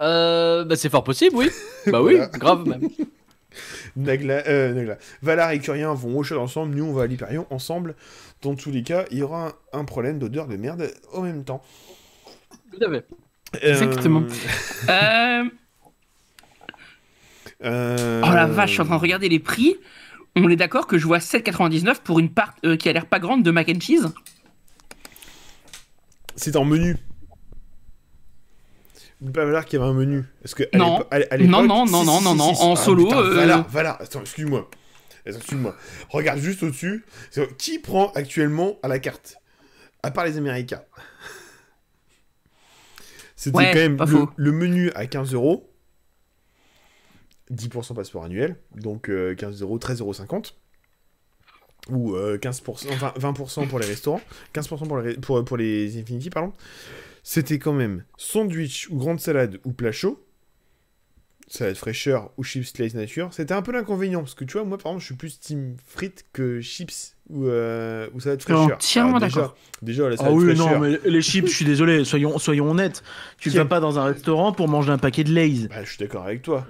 Euh, bah, C'est fort possible, oui. [LAUGHS] bah oui, grave même. [LAUGHS] Nagla, euh, Nagla. Valar et Curien vont au chat ensemble, nous on va à l'Hyperion ensemble. Dans tous les cas, il y aura un, un problème d'odeur de merde au même temps. Tout à fait. Exactement. Euh, [LAUGHS] Euh... euh, Oh la vache, je suis en train de regarder les prix. On est d'accord que je vois 7,99 pour une part euh, qui a l'air pas grande de mac and cheese. C'est en menu. Valar qu'il y avait un menu. Est-ce que Non. à Non, non, non, si, non, si, non, non, si. en Ah, solo, putain, euh, Valar, Valar, attends, excuse-moi. Excuse-moi. Regarde juste au-dessus. Qui prend actuellement à la carte? À part les Américains. C'était Ouais, quand même le, menu à 15 euros. 10% passeport annuel. Donc euh, 15 euros, 13,50 euros. Ou euh, 15%, enfin 20% pour les restaurants. 15% pour les, pour, pour les Infinity, pardon. C'était quand même sandwich ou grande salade ou plat chaud. Salade fraîcheur ou chips slice nature. C'était un peu l'inconvénient parce que tu vois, moi par exemple, je suis plus team frites que chips ou, euh, ou salade fraîcheur. Entièrement Alors, déjà- d'accord. Déjà, la Ah salade oui, fraîcheur. non, mais les chips, je suis désolé, soyons, soyons honnêtes. Tu Qui vas pas dans un restaurant pour manger un paquet de Lays. Bah, je suis d'accord avec toi.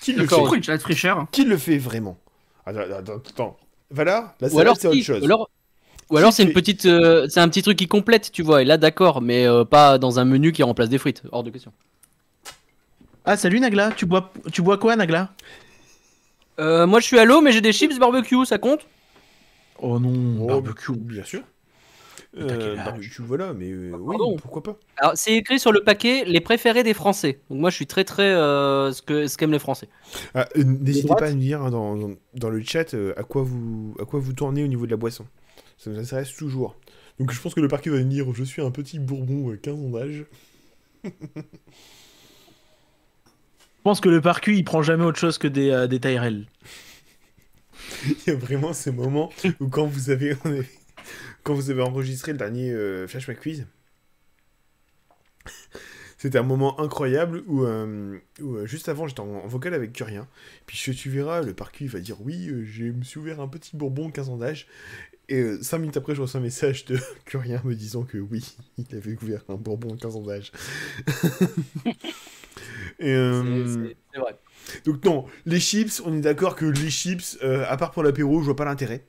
Qui le, D'accord, fait? Pourquoi une salade fraîcheur Qui le fait vraiment? Attends, attends, attends. Valar, la salade, c'est autre chose. ou alors, ou alors c'est une petite, euh, c'est un petit truc qui complète, tu vois. Et là, d'accord, mais euh, pas dans un menu qui remplace des frites. Hors de question. Ah, salut Nagla, tu bois, tu bois quoi Nagla? Euh, moi, je suis à l'eau, mais j'ai des chips barbecue, ça compte? Oh non, Oh, barbecue. Bien sûr. Euh, barbecue, voilà, mais euh, oui, pourquoi pas? Alors, c'est écrit sur le paquet les préférés des Français. Donc moi, je suis très très euh, ce que ce qu'aiment les Français. Ah, euh, N'hésitez pas à nous dire hein, dans, dans- dans le chat euh, à, quoi vous, à quoi vous tournez au niveau de la boisson. Ça nous intéresse toujours. Donc je pense que le parquet va dire je suis un petit bourbon euh, 15 ans d'âge. [LAUGHS] Je pense que le parcu, il prend jamais autre chose que des, euh, des Tyrell. [LAUGHS] Il y a vraiment ces moments où quand vous avez, quand vous avez enregistré le dernier euh, Flashback Quiz, c'était un moment incroyable où, euh, où, euh, juste avant j'étais en, en vocal avec Curien, puis je, tu verras, le parcu il va dire oui, je me suis ouvert un petit bourbon 15 ans d'âge, et 5 minutes après je reçois un message de [LAUGHS] Curien me disant que oui, il avait ouvert un bourbon 15 ans d'âge. [LAUGHS] euh, C'est- vrai. donc non, les chips, on est d'accord que les chips, euh, à part pour l'apéro, je vois pas l'intérêt.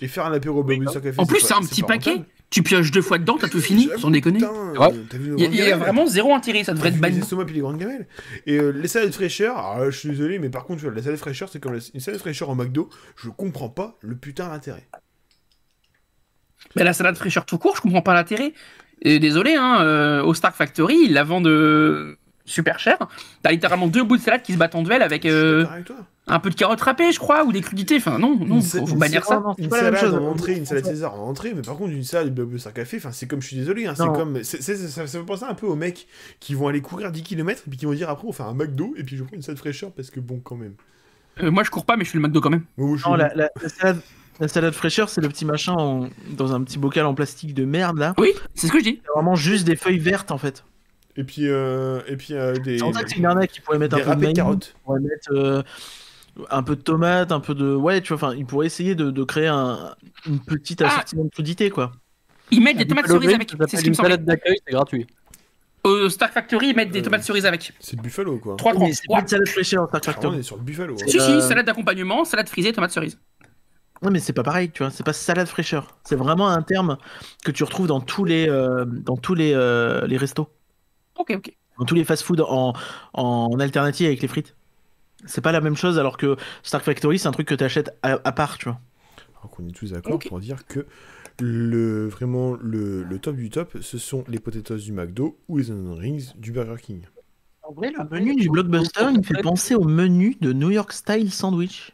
Et faire un apéro au Oui, barbecue café, En plus, c'est un petit paquet. rentable. Tu pioches deux fois dedans, t'as tout fini, sans déconner. euh, Il y, a- y vraiment zéro intérêt, ça devrait être vu les banni. les grandes gamelles Et euh, les salades fraîcheurs, alors, je suis désolé, mais par contre, tu vois, la salade fraîcheur, c'est comme la- une salade fraîcheur en McDo, je comprends pas le putain d'intérêt. Mais la salade fraîcheur tout court, je comprends pas l'intérêt. Et désolé, hein, euh, au Stark Factory, ils la vendent euh, super cher. T'as littéralement deux bouts de salade qui se battent en duel avec euh, avec un peu de carottes râpées, je crois, ou des crudités. Enfin, non, non, Une faut, faut bannir ça. c'est Une pas la même chose. en entrée, une salade César en entrée, mais par contre, une salade de sur café, enfin, c'est comme, je suis désolé, hein, c'est comme, ça, ça me penser un peu aux mecs qui vont aller courir 10 km et puis qui vont dire après, on fait un McDo, et puis je prends une salade fraîcheur parce que bon, quand même. Euh, moi, je cours pas, mais je suis le McDo quand même. Je Non, la, la- la salade, la salade fraîcheur, c'est le petit machin en- dans un petit bocal en plastique de merde là. Oui, c'est ce que je dis. C'est vraiment juste des feuilles vertes en fait. Et puis, euh, et puis euh, des, C'est en fait, c'est une arnaque. Ils pourraient mettre des un peu de maïs, carottes. ils pourraient mettre euh, un peu de tomate, un peu de. Ouais, tu vois, enfin, ils pourraient essayer de, de créer un, une petite Ah. assortiment de crudité quoi. Ils mettent des tomates cerises avec. C'est ce s'appelle qui me une semble. salade d'accueil, c'est gratuit. Au Stark Factory, ils mettent des Euh. tomates cerises avec. C'est le buffalo, quoi. 3 Mais c'est pas salade fraîcheur, Stark Ah, on Factory. est sur le buffalo. hein. Si, Euh, si, salade d'accompagnement, salade frisée, tomates cerises. Ouais, mais c'est pas pareil, tu vois. C'est pas salade fraîcheur. C'est vraiment un terme que tu retrouves dans tous les, euh, dans tous les, euh, les restos, Ok, ok. dans tous les fast-food en, en alternative avec les frites. C'est pas la même chose alors que Stark Factory, c'est un truc que tu achètes à, à part, tu vois. Alors qu'on est tous d'accord pour dire que le, vraiment le, le top du top, ce sont les potatoes du McDo ou les onion rings du Burger King. En vrai, le menu du Blockbuster, il me fait penser au menu de New York Style Sandwich.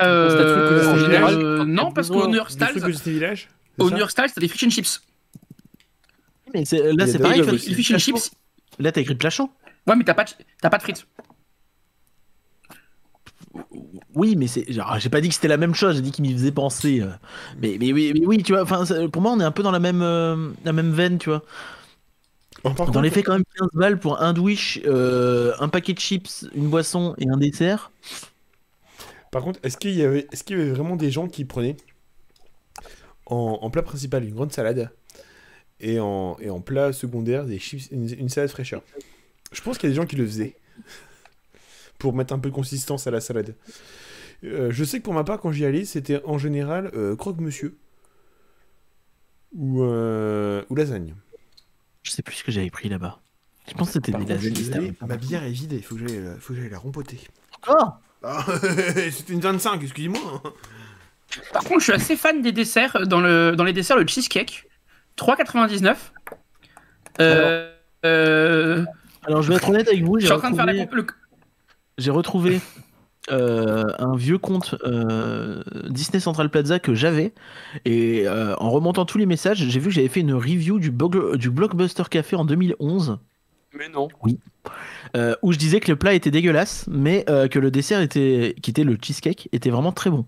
Euh, en euh, général, euh, non, parce qu'au New York Des Styles, au New York Styles, t'as des fish and chips. Mais c'est- là, c'est des pareil. Les fish and chips. Là, t'as écrit plat chaud. Ouais, mais t'as pas, de- t'as pas de frites. oui, mais c'est. genre, J'ai pas dit que c'était la même chose, j'ai dit qu'il m'y faisait penser. euh. Mais, mais, oui, mais oui, tu vois, pour moi, on est un peu dans la même, euh, la même veine, tu vois. Par Dans contre, les faits, quand même 15 balles pour un euh, un paquet de chips, une boisson et un dessert. Par contre, est-ce qu'il y avait, est-ce qu'il y avait vraiment des gens qui prenaient en, en plat principal une grande salade et en, et en plat secondaire des chips, une, une salade fraîcheur? Je pense qu'il y a des gens qui le faisaient [LAUGHS] pour mettre un peu de consistance à la salade. Euh, je sais que pour ma part, quand j'y allais, c'était en général euh, croque-monsieur ou, euh, ou lasagne. Je sais plus ce que j'avais pris là-bas. Je pense que c'était des lasagnes. ma bière est vide, il faut que j'aille la- faut que j'aille la rempoter. Encore Ah, [LAUGHS] c'était une 25, excusez-moi. Par contre, je suis assez fan des desserts. Dans, le, dans les desserts, le cheesecake, 3,99. Euh, euh, Alors, je vais être honnête avec vous, je j'ai suis en train de faire la retrouvé, comp- le- j'ai retrouvé euh, un vieux compte euh, Disney Central Plaza que j'avais. Et euh, en remontant tous les messages, j'ai vu que j'avais fait une review du, du Blockbuster Café en 2011. Mais non. Euh, où je disais que le plat était dégueulasse, mais euh, que le dessert était, qui était le cheesecake, était vraiment très bon.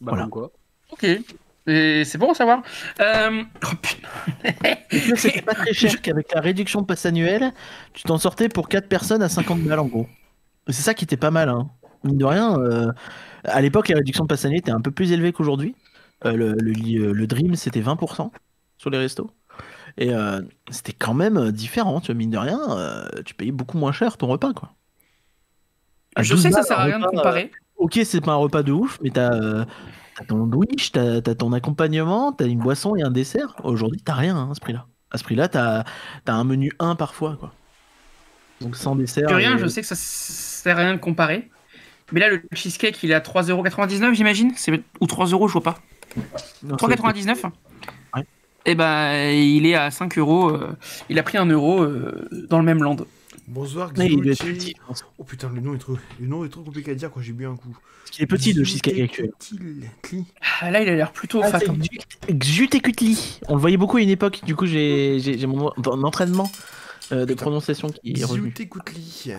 Bah, Voilà. quoi. Ok. Et c'est bon à savoir. Euh, oh, putain. C'était pas très cher [LAUGHS] qu'avec la réduction de passe annuelle, tu t'en sortais pour 4 personnes à 50 balles en gros. C'est ça qui était pas mal. Hein. Mine de rien, euh, à l'époque, la réduction de passe annuelle était un peu plus élevée qu'aujourd'hui. Euh, le, le, le Dream, c'était 20% sur les restos. Et euh, c'était quand même différent, tu vois, mine de rien, euh, tu payais beaucoup moins cher ton repas, quoi. À Je 12 sais que ça sert à rien de comparer. ok, c'est pas un repas de ouf, mais t'as euh, ton sandwich, t'as as ton accompagnement, t'as une boisson et un dessert. Aujourd'hui, t'as rien hein, à ce prix-là. À ce prix-là, t'as as un menu 1 parfois, quoi. Donc sans dessert. Rien, et- je sais que ça sert à rien de comparer. Mais là, le cheesecake, il est à 3,99€, j'imagine Ou 3€, je vois pas. Non, c'est- 3,99 Et ben, il est à 5 euros. euh, il a pris 1 euro euh, dans le même land. Bonsoir, pense. Oh putain, le nom est trop, le nom est trop compliqué à dire quand j'ai bu un coup. Parce qu'il est petit le cheesecake actuel. Ah, là, il a l'air plutôt Ah, fat. hein. Xut- Xutekutli. On le voyait beaucoup à une époque, du coup j'ai mon entraînement euh, de prononciation qui est revenu. Xulutekutli.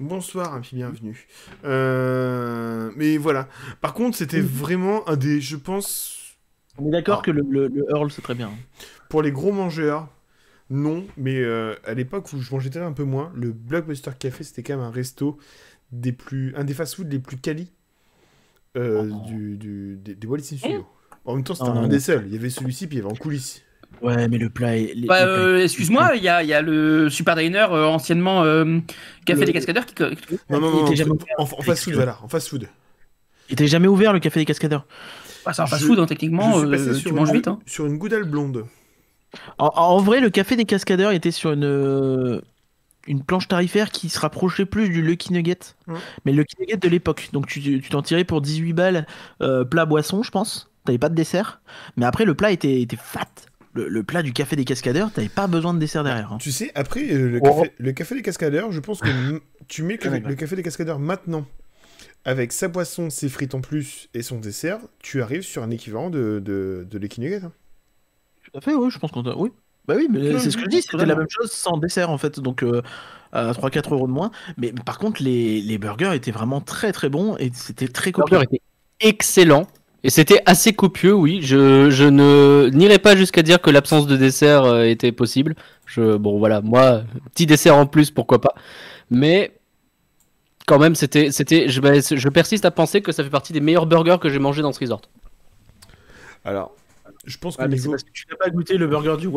Bonsoir et puis bienvenue. Euh, mais voilà. Par contre, c'était vraiment un des, je pense, On est d'accord Ah. que le, le, le Earl c'est très bien. pour les gros mangeurs, non. Mais euh, à l'époque où je mangeais peut-être un peu moins, le Blockbuster Café, c'était quand même un resto des plus, un des fast-food les plus quali euh, Oh. du, du- des, des Walt Disney Studios. En même temps, c'était Oh, non, un non. des seuls. Il y avait celui-ci, puis il y avait en coulisses. Ouais, mais le plat est. Bah, euh, excuse-moi, il y a, il y a le Super Diner, euh, anciennement euh, Café Le- des Cascadeurs, qui. Non, non, Il non, était non, jamais en, en fast-food, voilà, en fast-food. Il était jamais ouvert le café des cascadeurs. Bah, c'est un Je- fast-food, hein, techniquement. euh, tu sur manges une, vite. Hein. sur une goudale blonde. En, en vrai, le café des cascadeurs était sur une, euh, une planche tarifaire qui se rapprochait plus du Lucky Nugget. Ouais. Mais le Lucky Nugget de l'époque. Donc tu tu t'en tirais pour 18 balles, euh, plat boisson, je pense. T'avais pas de dessert. Mais après, le plat était, était fat. Le, le plat du café des cascadeurs, t'avais pas besoin de dessert derrière. hein. Tu sais, après, euh, le, Oh. café, le café des cascadeurs, je pense que tu mets le café, le café des cascadeurs maintenant, avec sa boisson, ses frites en plus et son dessert, tu arrives sur un équivalent de, de, de hein. Tout à fait, oui, je pense qu'on t'a- Oui. Bah oui, mais Ouais, c'est ce que je dis, c'était la même chose sans dessert en fait, donc euh, à 3-4 euros de moins. Mais, par contre, les, les burgers étaient vraiment très très bons et c'était très copieux. burger était excellent. Et c'était assez copieux, oui. Je, je ne n'irai pas jusqu'à dire que l'absence de dessert euh, était possible. Je, bon, voilà, moi, petit dessert en plus, pourquoi pas. Mais quand même, c'était, c'était, je, bah, je persiste à penser que ça fait partie des meilleurs burgers que j'ai mangé dans ce resort. Alors, je pense que c'est niveau... parce que tu n'as pas goûté le burger du.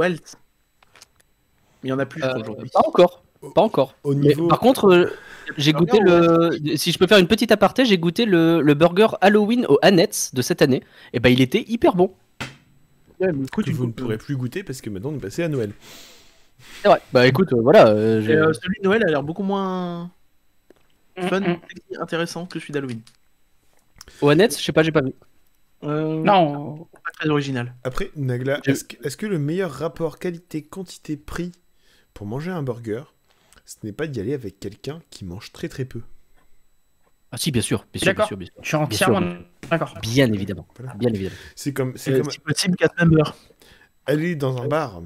Mais il y en a plus Euh, aujourd'hui. pas encore, pas encore. Au Mais niveau... par contre, euh, j'ai burger goûté le. Si je peux faire une petite aparté, j'ai goûté le, le burger Halloween au Annette de cette année. Et ben, il était hyper bon. Ouais, mais écoute, que vous ne pourrez plus goûter parce que maintenant on est passé à Noël. C'est vrai. Bah écoute, euh, voilà. euh, Et, euh, celui de Noël a l'air beaucoup moins fun, Mm, mm. sexy, intéressant que celui d'Halloween. Annette, je sais pas, j'ai pas vu. Euh, Non, Pas très original. Après, Nagla, est-ce que, le meilleur rapport qualité-quantité-prix pour manger un burger, ce n'est pas d'y aller avec quelqu'un qui mange très très peu? Ah si, bien sûr, bien sûr, bien sûr, bien sûr. je suis entièrement d'accord. Bien évidemment, Voilà. bien évidemment. C'est comme, c'est C'est comme si possible 4 members. aller dans un bar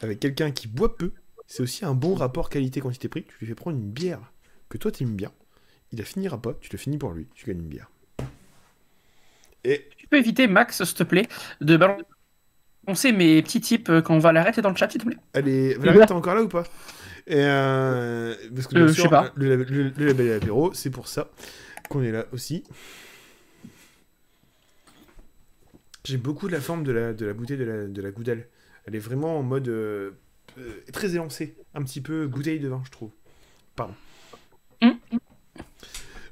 avec quelqu'un qui boit peu. C'est aussi un bon rapport qualité-quantité-prix. Tu lui fais prendre une bière que toi t'aimes bien, il la finira pas, tu la finis pour lui, tu gagnes une bière. Et Tu peux éviter, Max, s'il te plaît, de balancer mes petits tips euh, quand on va l'arrêter dans le chat, s'il te plaît. allez, Valérie, t'es encore là ou pas? Et euh, parce que Euh, bien je sûr, sais pas. Le, le- le label et l'apéro, c'est pour ça qu'on est là aussi. J'ai beaucoup de la forme de la, de la bouteille de la, de la goudelle. Elle est vraiment en mode euh, euh, très élancée, un petit peu bouteille de vin, je trouve. Pardon. Hum,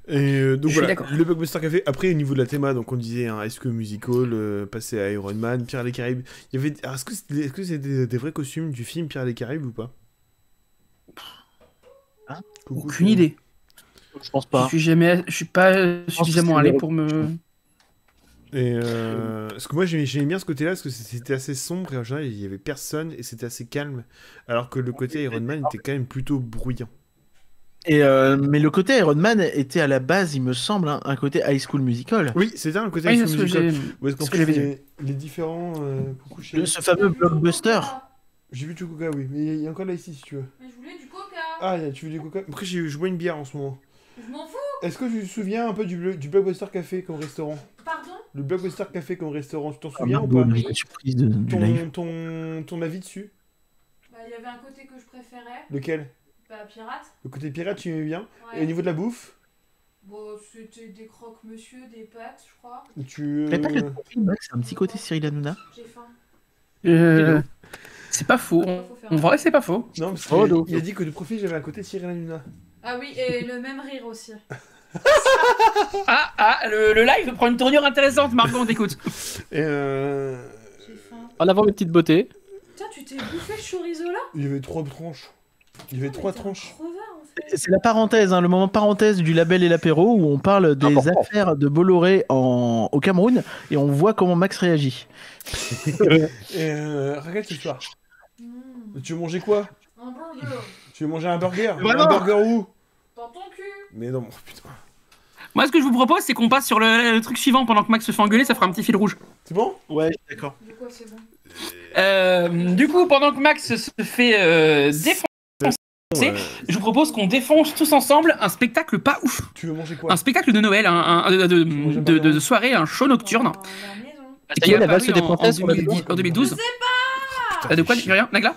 Et euh, donc Je voilà, le Blockbuster Café. Après, au niveau de la théma, donc on disait un High School Musical, euh, passé à Iron Man, Pierre des Caraïbes. Il y avait, est-ce que c'était est-ce que c'était des, des vrais costumes du film Pierre des Caraïbes ou pas? Hein? Coucou, Aucune idée. Je pense Je pas. suis jamais, je suis pas suffisamment allé pour me. Et euh, parce que moi j'aimais bien ce côté-là parce que c'était assez sombre et en général il y avait personne et c'était assez calme, alors que le côté Iron Man était quand même plutôt bruyant. Et euh, mais le côté Iron Man était à la base, il me semble, hein, un côté High School Musical. Oui, c'était un côté High c'est School Musical. Où est-ce qu'en ce que plus, j'avais les, les différents euh, coucou. Le- ce fameux blockbuster. J'ai vu du coca oui, mais il y a encore là ici si tu veux. Mais je voulais du coca. Ah tu veux du coca? Après j'ai- je bois une bière en ce moment. Je m'en fous. Est-ce que tu te souviens un peu du, blo- du Blockbuster Café comme restaurant? Pardon Le Blockbuster Café comme restaurant, tu t'en Ah, souviens ou pas surprise de- live. ton, ton, ton avis dessus Bah, il y avait un côté que je préférais. Lequel? Bah, pirate. Le côté pirate tu aimais bien? Ouais. Et au niveau de la bouffe? Bon, c'était des croque-monsieur, des pâtes, je crois. Tu... Mais pas que euh, le profil, Max, c'est un petit côté Cyril Hanouna. J'ai faim. Euh, C'est pas faux. En vrai, c'est pas faux. Non, parce Oh, il a dit que de profil j'avais un côté Cyril Hanouna. Ah oui, et le même rire aussi. [LAUGHS] [LAUGHS] Ah, ah, le, le live prend une tournure intéressante, Margot, on t'écoute. Et euh... En avant mes petites beautés. Tiens, tu t'es bouffé le chorizo là Il y avait trois tranches. Il y avait Oh, trois tranches. crevard, en fait. C'est la parenthèse, hein, le moment parenthèse du label et l'apéro où on parle des Important. affaires de Bolloré en... au Cameroun et on voit comment Max réagit. Et euh... Regarde ce soir. Mmh. Tu veux manger quoi Un burger. Tu veux manger un burger Vraiment Un burger où Dans ton cul. Mais non, oh, putain. Moi, ce que je vous propose, c'est qu'on passe sur le, le truc suivant pendant que Max se fait engueuler, ça fera un petit fil rouge. C'est bon? Ouais, d'accord. C'est bon Euh, du coup, pendant que Max se fait euh, défoncer, Ouais. je vous propose qu'on défonce tous ensemble un spectacle pas ouf. Tu veux manger quoi? Un spectacle de Noël, un, un- de, de- de- de- de soirée, un show nocturne. La est, valse des en- princesses, en, on la 2010 démonte. en 2012. Putain, Euh, de quoi, fais tu dis rien, Nagla?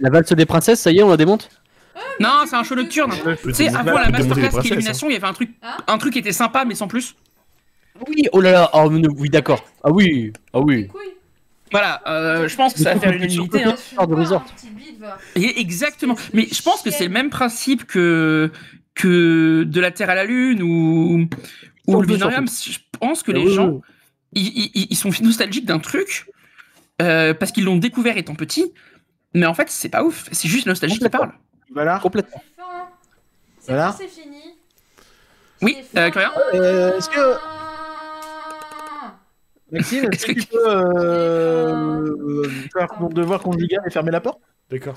La valse des princesses, ça y est, on la démonte? Non, c'est un show nocturne. Tu sais, avant la masterclass qui élimination, il y avait un truc, Hein un truc qui était sympa, mais sans plus. Oui, oh là là, oh, oui, d'accord. Ah oui, ah oui. Voilà, euh, je pense que ça va faire l'unanimité. Hein. Exactement. Mais je pense que c'est le même principe que que de la Terre à la Lune ou le binarium. Je pense que Ah les oui, gens oui. ils, ils- ils sont nostalgiques d'un truc euh, parce qu'ils l'ont découvert étant petit. Mais en fait, c'est pas ouf. C'est juste nostalgie qui parle. Voilà. Complètement. C'est Voilà. bon, c'est fini. Oui, euh, Euh, est-ce que- Maxime, est-ce que tu peux euh, faire ton devoir conjugal et fermer la porte? D'accord.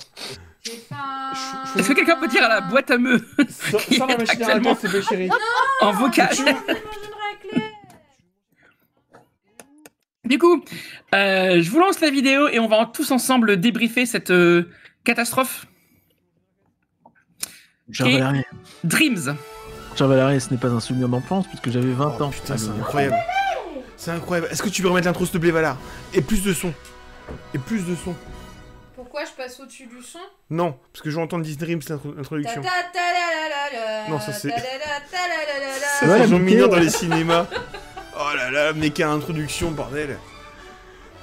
J'ai faim. Est-ce que quelqu'un peut dire à la boîte à meux Sans, sans la à en vocal. Du coup, euh, je vous lance la vidéo et on va tous ensemble débriefer cette euh, catastrophe. Cher Et- Valérie, Dreams. cher Valérie, ce n'est pas un souvenir d'enfance puisque j'avais 20 Oh, ans. putain, Ah, c'est mais- incroyable. C'est incroyable. Est-ce que tu peux remettre l'intro, s'il te plaît, Valar Et plus de son. Et plus de son. Pourquoi je passe au-dessus du son? Non, parce que je veux entendre Disney Dreams, l'intro- l'introduction. Non, ça, c'est-. Ça, c'est la Jean. Mineur dans les cinémas. Oh là là, mais quelle introduction, bordel.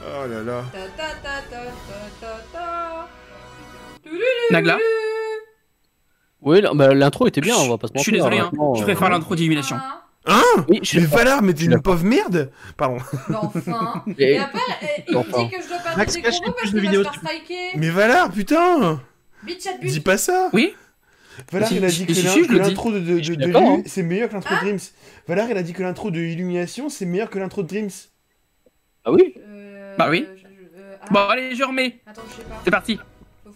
Oh là là. Nagla Oui, bah, l'intro était bien, on va pas se Je suis mentir. désolé, hein. je euh, préfère l'intro d'illumination. Hein Hein Oui, je Mais Valar, mais t'es une pauvre merde Pardon. Bah enfin. Et- Et après, il Enfin. dit que je dois pas Max, des cache combos les parce plus de qu'il va vidéos, se faire striker. Mais Valar, putain Bitch Dis pas ça Oui Valar, il a dit que l'intro de, de, de, hein. c'est meilleur que l'intro de Dreams. Valar, il a dit que l'intro de Illumination, c'est meilleur que l'intro de Dreams. Ah oui Euh, Bah oui. euh, ah. Bon, allez, je remets. Attends, je sais pas. C'est parti.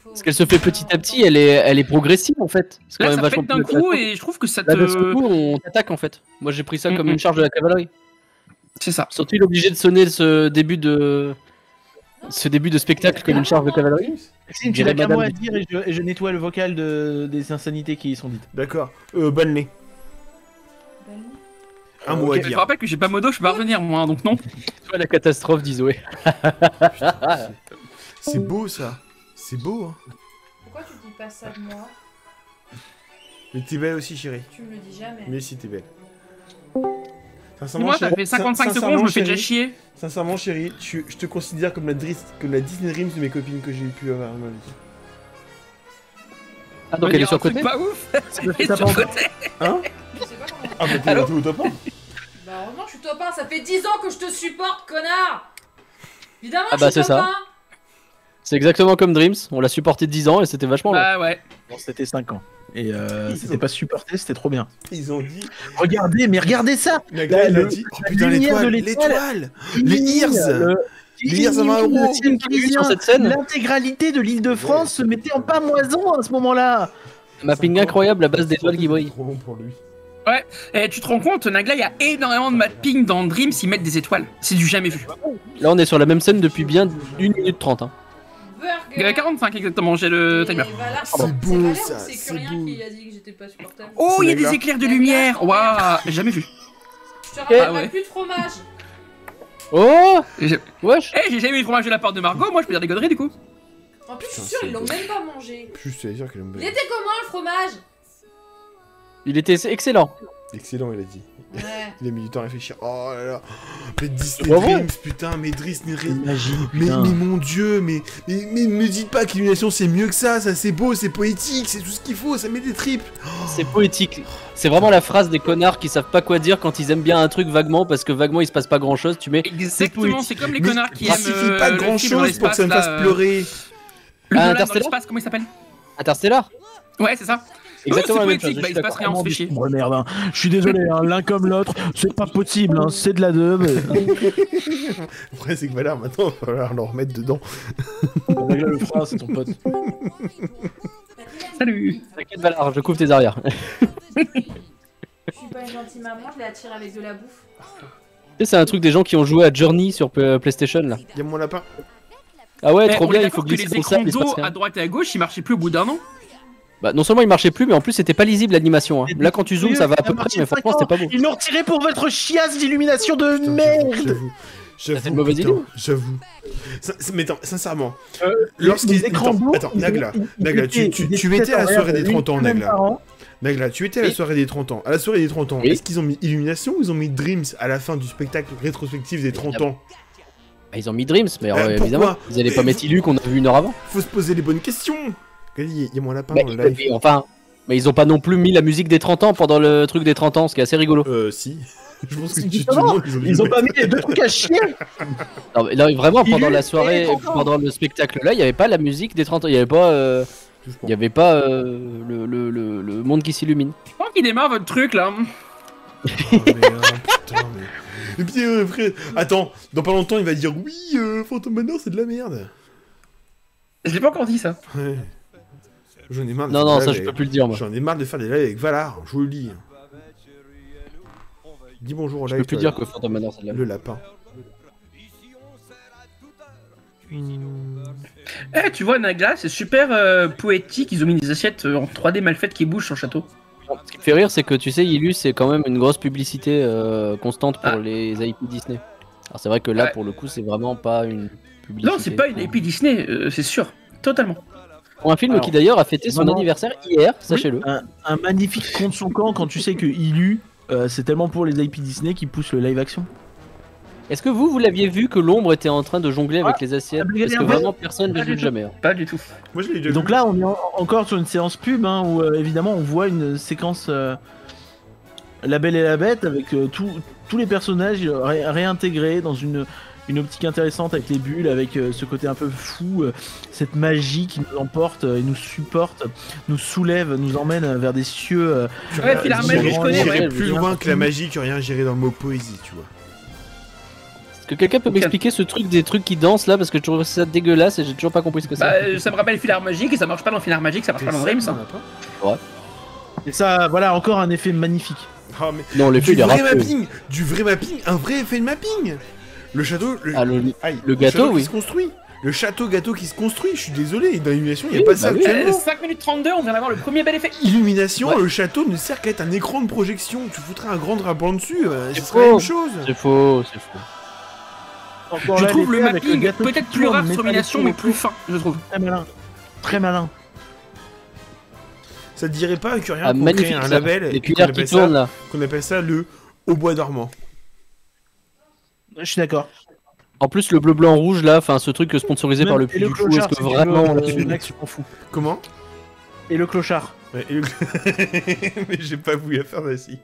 Parce qu'elle se fait petit à petit, elle est, elle est progressive en fait. C'est quand Là, même ça vachement pète d'un plus coup et je trouve que ça Là, d'un seul te. coup, on t'attaque en fait. Moi j'ai pris ça comme Mm, une charge de la cavalerie. C'est ça. Surtout il est obligé de sonner ce début de. Ce début de spectacle comme une charge de cavalerie Maxime, tu Dirais n'as qu'un mot madame. à dire et je, et je nettoie le vocal de, des insanités qui y sont dites. D'accord. Euh, bonne nez. Ben, Un mot à Ok, Je te dire. rappelle que j'ai pas modo, je peux pas revenir moi, hein, donc non. [LAUGHS] Toi la catastrophe d'Isoé. [LAUGHS] C'est beau ça. C'est beau, hein. Pourquoi tu dis pas ça de moi? Mais t'es belle aussi, chérie. Tu me le dis jamais. Mais si t'es belle. Moi, ça fait 55 sin- secondes, je me fais déjà chier. Sincèrement, chérie, tu- je te considère comme la, comme la Disney Dreams de mes copines que j'ai pu avoir dans ma vie. Ah donc elle est surcotée Pas ouf. [LAUGHS] Elle est surcotée. Hein? Je sais pas comment. Ah, bah t'es au top 1 Bah, heureusement je suis top 1, ça fait 10 ans que je te supporte, connard Évidemment, Ah je bah, suis c'est top ça. 1 C'est exactement comme Dreams, on l'a supporté 10 ans et c'était vachement long. Bah ouais. Bon, c'était 5 ans. Et euh, Ils c'était ont- pas supporté, c'était trop bien. Ils ont dit. Regardez, mais regardez ça Nagla, il a le- dit. Oh la putain, lumière de l'étoile l'étoile. L'étoile Les ears Le- Les ears à 20 euros. Le L'intégralité de l'île de France se mettait en pamoison à ce moment-là. Mapping incroyable à base d'étoiles qui brillent. Trop long pour lui. Et tu te rends compte, Nagla, il y a énormément de mapping dans Dreams, ils mettent des étoiles. C'est du jamais vu. Là on est sur la même scène depuis bien 1 minute 30. Hein. Il y a Burger 45 exactement, j'ai le Et timer. Valar, C'est beau, ça, ou C'est beau. qui a dit que j'étais pas supportable. Oh, il y a des éclairs de lumière. Waouh, jamais vu. Je te rappelle, Ah ouais. plus de fromage Oh Wesh Eh, j'ai jamais eu le fromage de la part de Margot, moi je peux dire des conneries du coup. En plus, je suis c'est ils l'ont même pas mangé. Sûr Il était comment le fromage? Il était excellent. Excellent, il a dit. Ouais. Il a mis du temps à réfléchir. Oh là là. Mais Disney vrai. Dreams, putain, mais Disney Dreams. Mais, mais mon dieu, mais, mais, mais me dites pas qu'Illumination c'est mieux que ça, ça c'est beau, c'est poétique, c'est tout ce qu'il faut, ça met des tripes. C'est poétique. C'est vraiment la phrase des connards qui savent pas quoi dire quand ils aiment bien un truc vaguement parce que vaguement il se passe pas grand chose. Tu mets Exactement, c'est comme les Mais connards qui il aiment. suffit euh, pas de le grand chose pour que ça me fasse là, euh, pleurer. Le Ah, Interstellar comment il s'appelle? Interstellar. Ouais, c'est ça. Exactement la même chose. bah, il se passe rien, on se fait merde, hein. Je suis désolé, hein, l'un comme l'autre, c'est pas possible, hein, c'est de la dub. Le [LAUGHS] problème c'est que voilà, maintenant il va falloir leur remettre dedans. Régla le fera, c'est ton pote. Salut. T'inquiète Valar, je couvre tes arrières. Je suis pas une gentille maman, je l'ai attiré avec de la bouffe. Tu sais, c'est un truc des gens qui ont joué à Journey sur P- PlayStation là. Y'a mon lapin. Ah ouais, trop bien, il faut que glisser les écrans d'eau à droite et à gauche, ils marchaient plus au bout d'un an. Bah, non seulement il marchait plus, mais en plus c'était pas lisible l'animation. hein. Là quand tu zoomes, ça va à peu près, mais franchement c'était pas beau. Ils l'ont retiré pour votre chiasse d'illumination de Putain, merde J'avoue. J'avoue. C'est une mauvaise idée J'avoue. Sin- Mais attends, sincèrement. Euh, Lorsqu'ils- écrans attends, Nagla, Nagla, tu- tu- tu étais à la soirée des une 30 ans, Nagla. Nagla, tu étais à la soirée des 30 ans. À la soirée des 30 ans, est-ce qu'ils ont mis Illumination ou ils ont mis Dreams à la fin du spectacle rétrospectif des 30 ans? Bah, ils ont mis Dreams, mais Euh, euh, évidemment, ils allaient pas mettre Illu qu'on a vu une heure avant. Faut se poser les bonnes questions. Il y a mon lapin dans le live. enfin, mais ils ont pas non plus mis la musique des 30 ans pendant le truc des 30 ans, ce qui est assez rigolo. Euh, si. [LAUGHS] Je pense que tu Justement, demandes, Ils ont pas mis les deux trucs à chier Non, mais là, vraiment, pendant la soirée, les 30 ans. pendant le spectacle là, il y avait pas la musique des 30 ans, il y avait pas, euh, il y avait pas euh, le, le, le, le monde qui s'illumine. Quand il démarre votre truc là Oh, mais, ah, putain, mais... Et puis, euh, frère, attends, dans pas longtemps, il va dire oui, euh, Phantom Manor, c'est de la merde. Je l'ai pas encore dit ça. Ouais. J'en ai marre de Non, faire non, des ça lives je peux avec- plus le dire moi. J'en ai marre de faire des lives avec Valar, je vous le dis. Dis bonjour au Je live. peux plus dire que Phantom Manor c'est Le lapin. Eh, tu vois, Nagla, c'est super euh, poétique. Ils ont mis des assiettes euh, en 3D mal faites qui bougent sur le château. Ce qui me fait rire, c'est que tu sais, Illus, c'est quand même une grosse publicité euh, constante pour Ah. les IP Disney. Alors c'est vrai que là, Ouais. pour le coup, c'est vraiment pas une publicité. Non, c'est pas une IP Disney, euh, c'est sûr. Totalement. Pour un film Alors, qui d'ailleurs a fêté son anniversaire hier, sachez-le. un, un magnifique contre son camp quand tu sais que Illu, euh, c'est tellement pour les IP Disney qui poussent le live action. Est-ce que vous, vous l'aviez vu que l'ombre était en train de jongler avec les assiettes Ah, Parce que vraiment personne ne Pas le du joue tout. jamais. hein. Pas du tout. Moi, je déjà donc vu. là, on est en- encore sur une séance pub hein, où euh, évidemment on voit une séquence euh, La Belle et la Bête avec euh, tout- tous les personnages ré- réintégrés dans une, une optique intéressante avec les bulles, avec euh, ce côté un peu fou, euh, cette magie qui nous emporte euh, et nous supporte, nous soulève, nous emmène vers des cieux. euh, Ouais, Euh, j'irai- je connais, J'irai ouais, plus je- loin que la magie que rien géré dans le mot poésie, tu vois. Est-ce que quelqu'un peut m'expliquer ce truc des trucs qui dansent là Parce que je trouve ça dégueulasse et j'ai toujours pas compris ce que c'est. Bah, ça me rappelle Filar Magique et ça marche pas dans Filar Magique, ça marche pas dans Dreams. hein. Et ça, voilà, encore un effet magnifique. Ah, mais non, le fait du vrai mapping Du vrai mapping Un vrai effet de mapping Le château... Le, Ah, le, Aïe, le gâteau, château qui se construit le château gâteau qui se construit. Je suis désolé, dans l'illumination, il n'y a Oui, pas bah ça oui. actuellement. 5 minutes 32, on vient d'avoir le premier bel effet. Illumination, Ouais. le château ne sert qu'à être un écran de projection. Tu foutrais un grand drapeau dessus, euh, ce C'est serait la faux. même chose. C'est faux, c'est faux. Encore Je là, trouve le mapping peut-être plus rare sur Illumination, sons mais plus fin, je trouve. Très malin. Très malin. Ça te dirait pas que rien Ah, qu'on magnifique crée un ça. label qu'on cuillères qui appelle, tournent ça, là. qu'on appelle ça le au bois dormant. Je suis d'accord. En plus, le bleu, blanc, rouge là, enfin ce truc sponsorisé par le Puy du Fou, est-ce que vraiment. euh, fous. Comment? Et le clochard. Ouais, et le- [LAUGHS] Mais j'ai pas voulu la faire ainsi.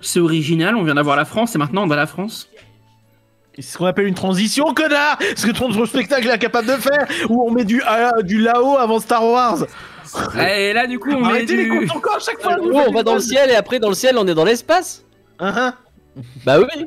C'est original, on vient d'avoir la France et maintenant on a la France. C'est ce qu'on appelle une transition, connard Ce que ton spectacle est incapable de faire Où on met du, ah, du là-haut avant Star Wars Et là, du coup, on met Arrêtez les du... comptes encore à chaque fois Oh, on va dans le ciel et après dans le ciel on est dans l'espace. Hein, Bah oui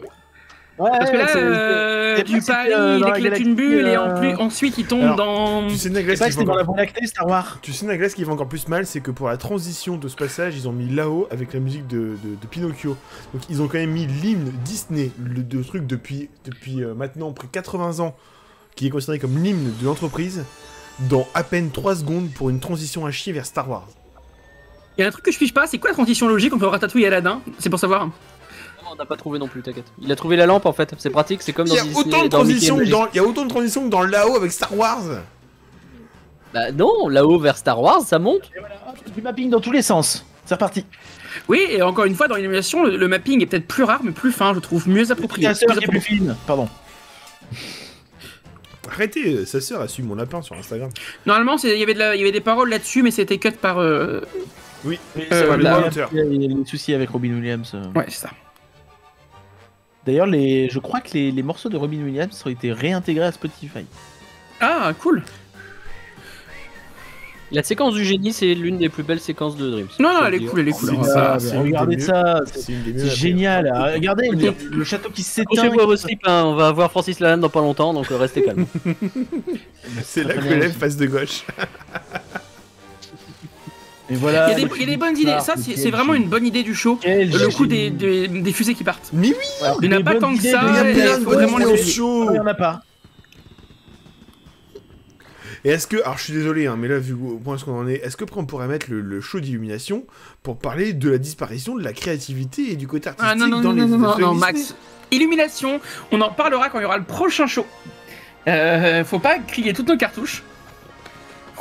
Ouais, Parce que là, c'est- euh, c'est- du c'est- Paris, euh, il éclate une bulle et en euh, plus, ensuite il tombe Alors, dans... Tu sais, Naglas, qui que va c'était dans la encore... Voie lactée, Star Wars. tu sais, Naglas, qui va encore plus mal, c'est que pour la transition de ce passage, ils ont mis là-haut avec la musique de, de- de Pinocchio. Donc ils ont quand même mis l'hymne Disney, le de truc depuis, depuis euh, maintenant près de 80 ans, qui est considéré comme l'hymne de l'entreprise, dans à peine 3 secondes pour une transition à chier vers Star Wars. Il y a un truc que je fiche pas, c'est quoi la transition logique entre Ratatouille et Aladdin? C'est pour savoir. On n'a pas trouvé non plus, t'inquiète. Il a trouvé la lampe en fait, c'est pratique, c'est comme Il dans y, a Disney, autant de transitions que dans, il y a autant de transitions que dans là-haut avec Star Wars Bah non, là-haut vers Star Wars, ça monte. Du mapping dans tous les sens. C'est reparti. Oui, et encore une fois, dans l'illumination, le, le mapping est peut-être plus rare, mais plus fin, je trouve, mieux approprié. Plus est plus approprié. fine. Pardon. Arrêtez, euh, sa sœur a su mon lapin sur Instagram. Normalement, il y avait de la- il y avait des paroles là-dessus, mais c'était cut par... euh, Oui, Euh, les là- droits d'auteur. Il y a il y a des soucis avec Robin Williams. euh. Ouais, c'est ça. D'ailleurs, les... je crois que les... les morceaux de Robin Williams ont été réintégrés à Spotify. Ah, cool. La séquence du génie, c'est l'une des plus belles séquences de Dreams. Non, non, elle le est cool, elle est cool. Hein, regardez ça, c'est génial. Regardez le, château qui s'éteint. Couchez-vous à vos slips, hein, on va voir Francis Lalanne dans pas longtemps, donc euh, restez calme. [LAUGHS] C'est là Très que lève face de gauche. Et voilà. Il y, a des, il y a des bonnes idées. Ça, c'est vraiment une bonne idée du show. Quel Le coup des, des, des fusées qui partent. Mais oui, Il n'y en a pas tant que ça. il y a vraiment idées les show. Il y en a pas. Et est-ce que, alors je suis désolé, hein, mais là, vu au point où on en est, est-ce que après on pourrait mettre le, le show d'illumination pour parler de la disparition de la créativité et du côté artistique Ah non, non, dans non, les non, non, non, Max. Illumination, on en parlera quand il y aura le prochain show. Euh, faut pas crier toutes nos cartouches.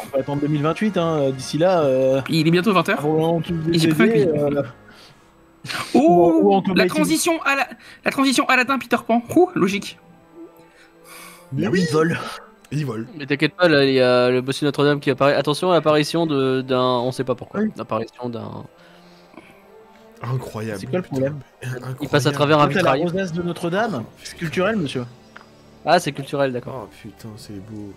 On peut attendre 2028. Hein. D'ici là, euh, Il est bientôt 20h. on tous Et j'ai des pas CD, compris. euh, Oh, la transition à la, la transition Aladdin Peter Pan. Ouh, logique. Mais oui, oui, Mais t'inquiète pas, là, il y a le bossu Notre-Dame qui apparaît. Attention à l'apparition de- d'un. On sait pas pourquoi. Oui. L'apparition d'un. Incroyable. C'est quoi le problème Il passe à travers un la vitrail. rosace de Notre-Dame. C'est culturel, monsieur. Ah, c'est culturel, d'accord. Oh putain, c'est beau.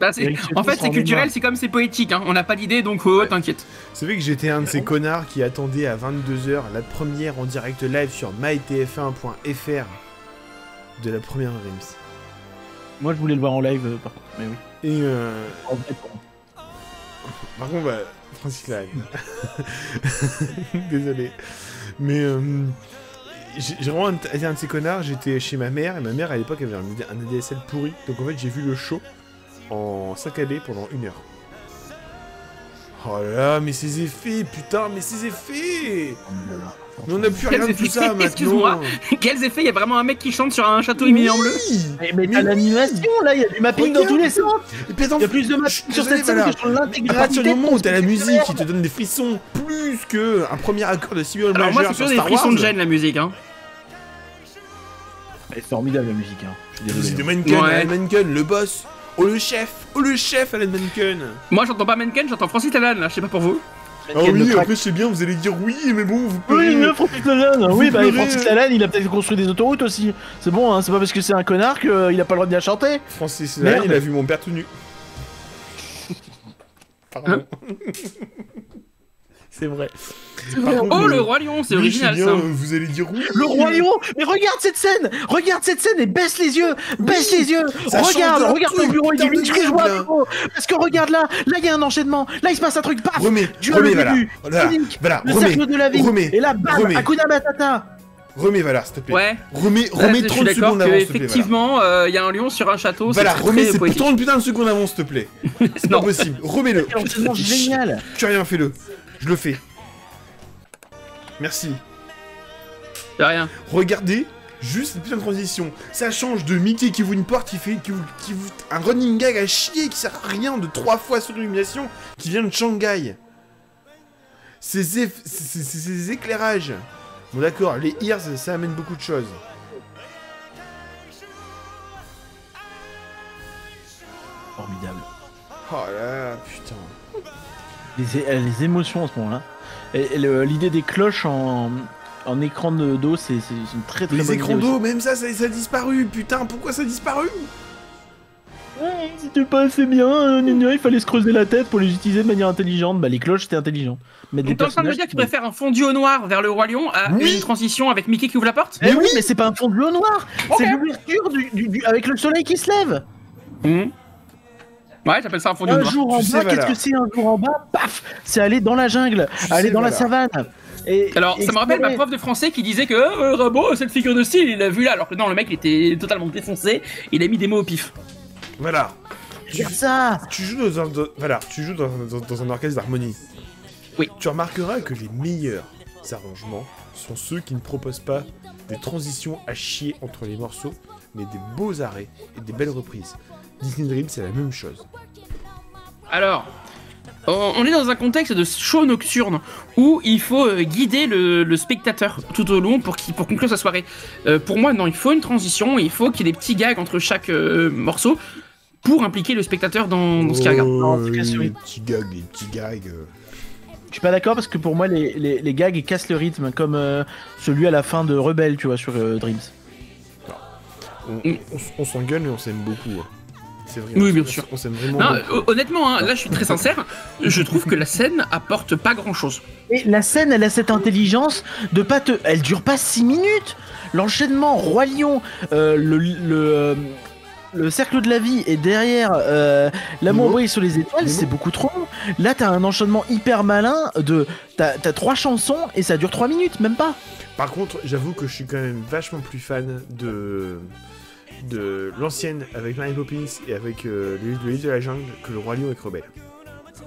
Bah, en fait, c'est culturel, c'est comme c'est poétique. Hein. On n'a pas d'idée, donc oh, t'inquiète. C'est vrai que j'étais un de ces connards qui attendait à 22h la première en direct live sur mytf1.fr de la première Reims. Moi, je voulais le voir en live, euh, par contre. Mais oui. Et euh, En vrai, bon. Par contre, bah, Francis Lalanne. [LAUGHS] Désolé. Mais euh, j'ai vraiment été un de ces connards. J'étais chez ma mère et ma mère à l'époque avait un, un ADSL pourri. Donc en fait, j'ai vu le show en saccadé pendant une heure. Oh là là, mais ces effets, putain, mais ces effets Mais on n'a plus rien de tout ça [LAUGHS] maintenant Excuse-moi. Quels effets Il y a vraiment un mec qui chante sur un château illuminé en bleu Oui Mais, mais t'as l'animation, là, il y a du mapping dans tous les sens. Il y a plus de mapping sur cette scène que sur À l'intégralité. partir du moment où t'as la musique qui te donne des frissons plus que un premier accord de si Alors moi, c'est plutôt des frissons de gêne, la musique. Hein. Elle est formidable, la musique. Hein. Je suis C'est de. Alan Menken, le boss Oh le chef Oh le chef Alan Menken Moi, j'entends pas Menken, j'entends Francis Lalanne, là. Je sais pas pour vous. Ah oui, après je sais bien, vous allez dire oui, mais bon, vous pouvez... Oui, le Francis Lalanne Vous Oui, bah, pleurez. Francis Lalanne, il a peut-être construit des autoroutes aussi. C'est bon, hein, c'est pas parce que c'est un connard qu'il a pas le droit de bien chanter. Francis Lalanne, il a vu mon père tout nu. Pardon. C'est vrai. Par contre, Oh, euh, le Roi Lion, c'est oui, original, bien, ça. euh, Vous allez dire oui. Le roi lion Mais regarde cette scène Regarde cette scène et baisse les yeux Baisse les yeux Regarde Regarde ton bureau, il dit que je vois, bureau. Parce que regarde là Là, il y a un enchaînement Là, il se passe un truc, paf Remets, Tu as le remets, voilà. début Voilà, Link, voilà, Le remets, cercle de la vie remets, Et là, bam remets. Hakuna Matata Remets Valar, s'il te plaît. Ouais. Remets, Là, remets je 30 suis d'accord secondes avant, s'il te plaît. effectivement, euh, il y a un lion sur un château. Voilà, c'est remets ces poétique. 30 putains de secondes avant, s'il te plaît. [LAUGHS] C'est pas possible. Remets-le. [LAUGHS] Enchaînement génial Tu as rien, fais-le. Je le fais. Merci. De rien. Regardez juste cette putain de transition. Ça change de Mickey qui vous une porte, qui fait qui vous, qui vous- un running gag à chier qui sert à rien de trois fois sur l'illumination qui vient de Shanghai. Ces, eff- ces, ces- ces éclairages. Bon d'accord, les ears ça amène beaucoup de choses. Formidable. Oh là là, putain. Les, é- les émotions à ce moment-là. Et, et le- l'idée des cloches en, en écran de dos, c'est une très très Les bonne écrans d'eau, même ça, ça, ça a disparu. Putain, pourquoi ça a disparu. Ouais, C'était pas assez bien, euh, il fallait se creuser la tête pour les utiliser de manière intelligente. Bah les cloches c'était intelligent. Mais Donc t'es en train de me dire que tu préfères un fondu au noir vers le roi lion à Oui. une transition avec Mickey qui ouvre la porte Mais oui, mais c'est pas un fond bleu noir, c'est l'ouverture du, du- du- avec le soleil qui se lève. Mhm. Ouais, j'appelle ça un fondu au Un noir. jour en Tu bas, qu'est-ce voilà. que c'est un jour en bas? Paf C'est aller dans la jungle, Tu aller dans la savane. Et, Alors, ça me rappelle ma prof de français qui disait que euh, Rimbaud, cette figure de style, il l'a vu là, alors que non, le mec il était totalement défoncé, il a mis des mots au pif. Voilà. Tu, ça tu joues dans un, dans- voilà, tu joues dans, dans- dans un orchestre d'harmonie. Oui. Tu remarqueras que les meilleurs arrangements sont ceux qui ne proposent pas des transitions à chier entre les morceaux, mais des beaux arrêts et des belles reprises. Disney Dream, c'est la même chose. Alors, on est dans un contexte de show nocturne où il faut euh, guider le, le spectateur tout au long pour, pour conclure sa soirée. Euh, pour moi, non, il faut une transition, il faut qu'il y ait des petits gags entre chaque euh, morceau pour impliquer le spectateur dans, dans ce qu'il regarde. Non, Oh, les petits gags, les petits gags. euh. Je suis pas d'accord parce que pour moi les, les, les gags ils cassent le rythme comme euh, celui à la fin de Rebelle tu vois sur euh, Dreams. On, on s- on s'engueule, mais on s'aime beaucoup. hein. C'est vrai. Oui, bien sûr. On s'aime vraiment Non, beaucoup. euh, honnêtement, hein, là je suis très sincère, je trouve que la scène apporte pas grand chose. Et la scène elle a cette intelligence de pas te... Elle dure pas 6 minutes L'enchaînement Roi Lion, euh, le, le, euh, le cercle de la vie et derrière euh, l'amour brille sur les étoiles, c'est beaucoup trop long. Là t'as un enchaînement hyper malin de... T'as t'as trois chansons et ça dure 3 minutes, même pas Par contre, j'avoue que je suis quand même vachement plus fan de de l'ancienne avec Mary Poppins et avec euh, le livre de la jungle que le roi lion avec Rebelle.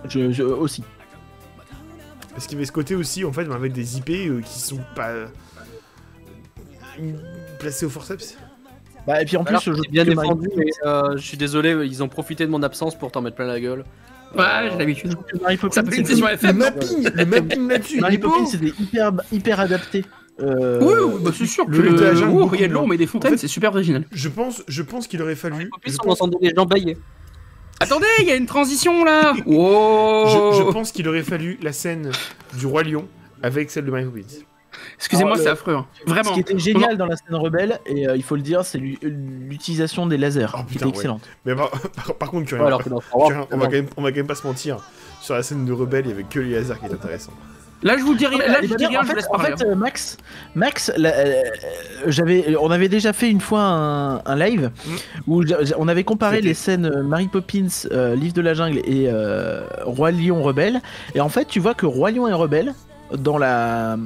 je, je- aussi. Parce qu'il y avait ce côté aussi, en fait, avec des IP euh, qui sont pas euh, placés au forceps. Bah, et puis en Alors, plus, je c'est bien défendu, mais euh, je suis désolé, ils ont profité de mon absence pour t'en mettre plein la gueule. Ouais, j'ai l'habitude. Mary Poppins, Ça fait une c'était- session Le FM. mapping, le mapping là-dessus, Mary est. Poppins, c'était hyper, hyper adapté. Euh, Oui, oui, bah, c'est sûr que le le oh, beaucoup il y a de l'eau, mais des fontaines, En fait- c'est super original. Je pense, je pense qu'il aurait fallu. En plus, on pense, entendait les gens bailler. Attendez, il y a une transition là Wow je- je pense qu'il aurait fallu la scène du roi lion avec celle de Mary Poppins. Excusez-moi, Alors, c'est le- affreux. hein. Ce Vraiment. qui était génial dans la scène rebelle, et euh, il faut le dire, c'est l'u- l'utilisation des lasers, Oh, qui putain, était ouais. excellente. Mais par, par- par contre, tu Ouais, alors on, va quand même, on va quand même pas se mentir. Sur la scène de Rebelle, il y avait que les lasers qui étaient intéressants. Là, je vous dis rien, là, Et je dis d'ailleurs, rien, en je fait, en fait, euh, Max, Max, euh, j'avais, on avait déjà fait une fois un, un live Mm. où on avait comparé les scènes euh, Mary Poppins, euh, Livre de la jungle et euh, Roi Lion Rebelle. Et en fait, tu vois que Roi Lion et Rebelle, dans la,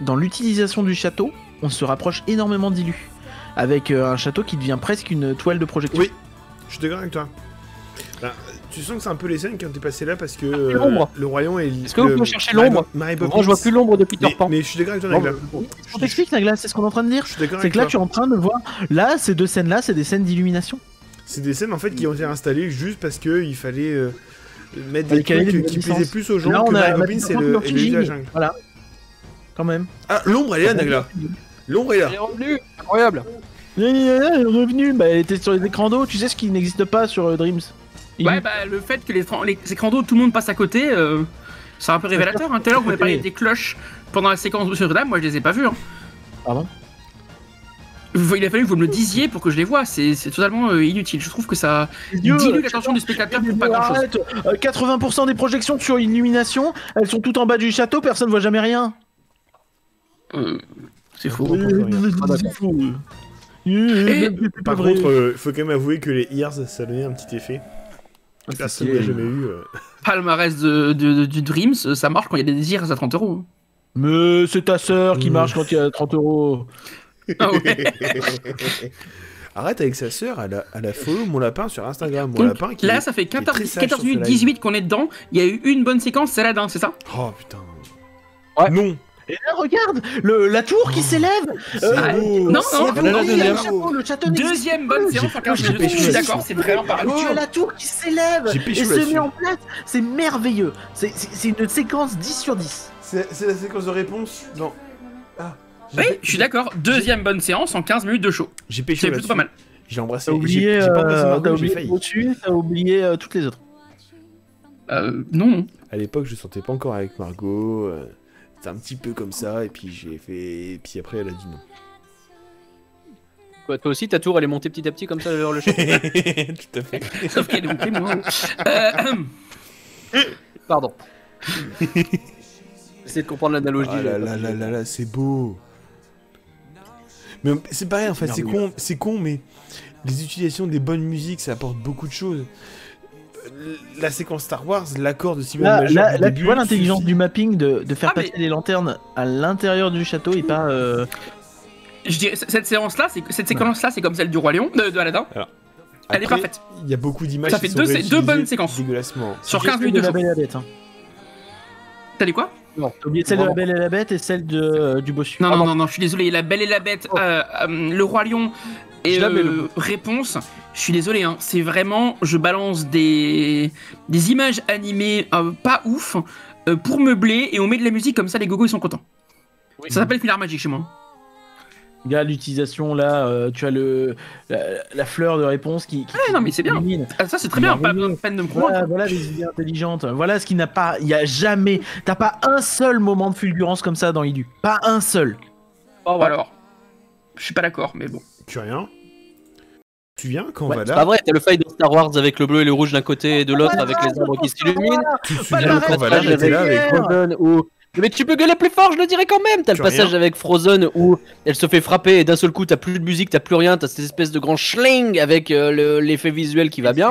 dans l'utilisation du château, on se rapproche énormément d'Ilu, avec un château qui devient presque une toile de projection. Oui. Je suis d'accord avec toi. Tu sens que c'est un peu les scènes qui ont été passées là parce que euh, l'ombre. le royaume est. Est-ce que vous pouvez chercher l'ombre Moi, je vois plus l'ombre de Peter mais, Pan. mais je suis d'accord avec toi, Nagla. on t'explique, Nagla, c'est ce qu'on est en train de dire. Je suis d'accord C'est que là, toi. tu es en train de voir. Là, ces deux scènes-là, c'est des scènes d'illumination. C'est des scènes en fait qui ont été installées juste parce que il fallait euh, mettre des trucs qui licences. plaisaient plus aux gens Là, que on a Mary on a Poppins mis et le, et le jungle. Voilà. Quand même. Ah, l'ombre elle est là, Nagla. L'ombre est là. Elle est revenue Incroyable Elle est revenue, bah, elle était sur les écrans d'eau, tu sais ce qui n'existe pas sur euh, Dreams. Il- Ouais, bah, le fait que les, les écrans d'eau, tout le monde passe à côté, euh, c'est un peu révélateur. Hein. Tout à l'heure, vous m'avez parlé des cloches pendant la séquence de Notre-Dame, moi je les ai pas vues. Hein. Pardon? Il a fallu que vous me le disiez pour que je les vois, c'est totalement euh, inutile. Je trouve que ça Dieu, dilue euh, l'attention du spectateur Mais pour pas grand chose. arrête, euh, 80% des projections sur illumination, elles sont toutes en bas du château, personne voit jamais rien. Euh, c'est faux. C'est faux. Par contre, faut quand même avouer que les ears, ça donnait un petit effet. Personne n'a jamais eu. euh. [LAUGHS] Palmarès de, de- de- du Dreams, euh, ça marche quand il y a des ears à 30 euros. Mais c'est ta sœur qui Mmh. marche quand il y a 30 euros. Ah ouais. [LAUGHS] Arrête avec sa sœur, elle a, elle a follow mon lapin sur Instagram. Mon Donc, lapin qui là, est- ça fait qui est 14, très sage 14 sur ce minutes, live. 18 qu'on est dedans. Il y a eu une bonne séquence, Aladdin, c'est ça? Oh putain. Ouais. Non. Et là, regarde le, la tour qui s'élève. Non, c'est non, la deuxième. le château bonne séance en 15 j'ai minutes. Je suis d'accord, c'est vraiment pas Tu as la tour qui s'élève J'ai et se met en place. C'est merveilleux. C'est- une séquence 10 sur 10. C'est la séquence de réponse? Non. Ah. Oui, je suis d'accord. Deuxième bonne séance en 15 minutes de show. J'ai pécho C'est plutôt pas mal. J'ai embrassé. T'as oublié, euh, t'as oublié failli. au-dessus, t'as oublié euh, toutes les autres. Euh, non, non. À l'époque, je sentais pas encore avec Margot. euh, C'était un petit peu comme ça, et puis j'ai fait. Et puis après, elle a dit non. Quoi, toi aussi, ta tour, elle est montée petit à petit comme ça vers le château [LAUGHS] Tout à fait. [LAUGHS] Sauf qu'elle est montée haut. Euh, [COUGHS] Pardon. [LAUGHS] Essayez de comprendre l'analogie. Ah là là là là là, c'est beau. Mais c'est pareil en fait, c'est con, c'est con, mais les utilisations des bonnes musiques, ça apporte beaucoup de choses. La séquence Star Wars, l'accord de Simon Là, Major là, du là, début, tu vois l'intelligence du mapping de, de faire Ah, mais- passer les lanternes à l'intérieur du château et pas. euh, je dirais, cette séance-là, c'est cette séquence-là, c'est comme celle du Roi Lion, de, de Aladdin. Elle est parfaite. Il y a beaucoup d'images Ça qui fait sont deux- c'est deux bonnes séquences. Dégueulassement. Sur j'ai 15 celle minutes de de la. Belle et la Bête. Hein. T'as dit quoi T'as oublié celle de la Belle et la Bête et celle de, euh, du bossu. Non, non, non, non, je suis désolé. La Belle et la Bête, euh, euh, le Roi Lion et Je euh, réponse. Je suis désolé, hein, c'est vraiment, je balance des des images animées euh, pas ouf euh, pour meubler et on met de la musique comme ça, les gogos ils sont contents. Ça s'appelle Filar Magique chez moi. Regarde l'utilisation là, euh, tu as le, la, la fleur de réponse qui. qui Ouais, non, mais c'est bien. Ah, ça c'est très bien, pas besoin de peine de me Voilà, convaincre. voilà les idées intelligentes. Voilà ce qui n'a pas. Il y a jamais. T'as pas un seul moment de fulgurance comme ça dans Idu. Pas un seul. Oh, voilà. Alors, je suis pas d'accord, mais bon. Tu rien Tu viens quand on Ouais, va C'est là pas vrai, t'as le fight dans Star Wars avec le bleu et le rouge d'un côté et de l'autre avec les arbres qui s'illuminent. Tu te souviens quand on va là règle, J'étais là avec-. Frozen où... Mais tu peux gueuler plus fort, je le dirais quand même. T'as le passage rien. avec Frozen où elle se fait frapper et d'un seul coup t'as plus de musique, t'as plus rien, t'as cette espèce de grand schling avec euh, le- l'effet visuel qui va bien.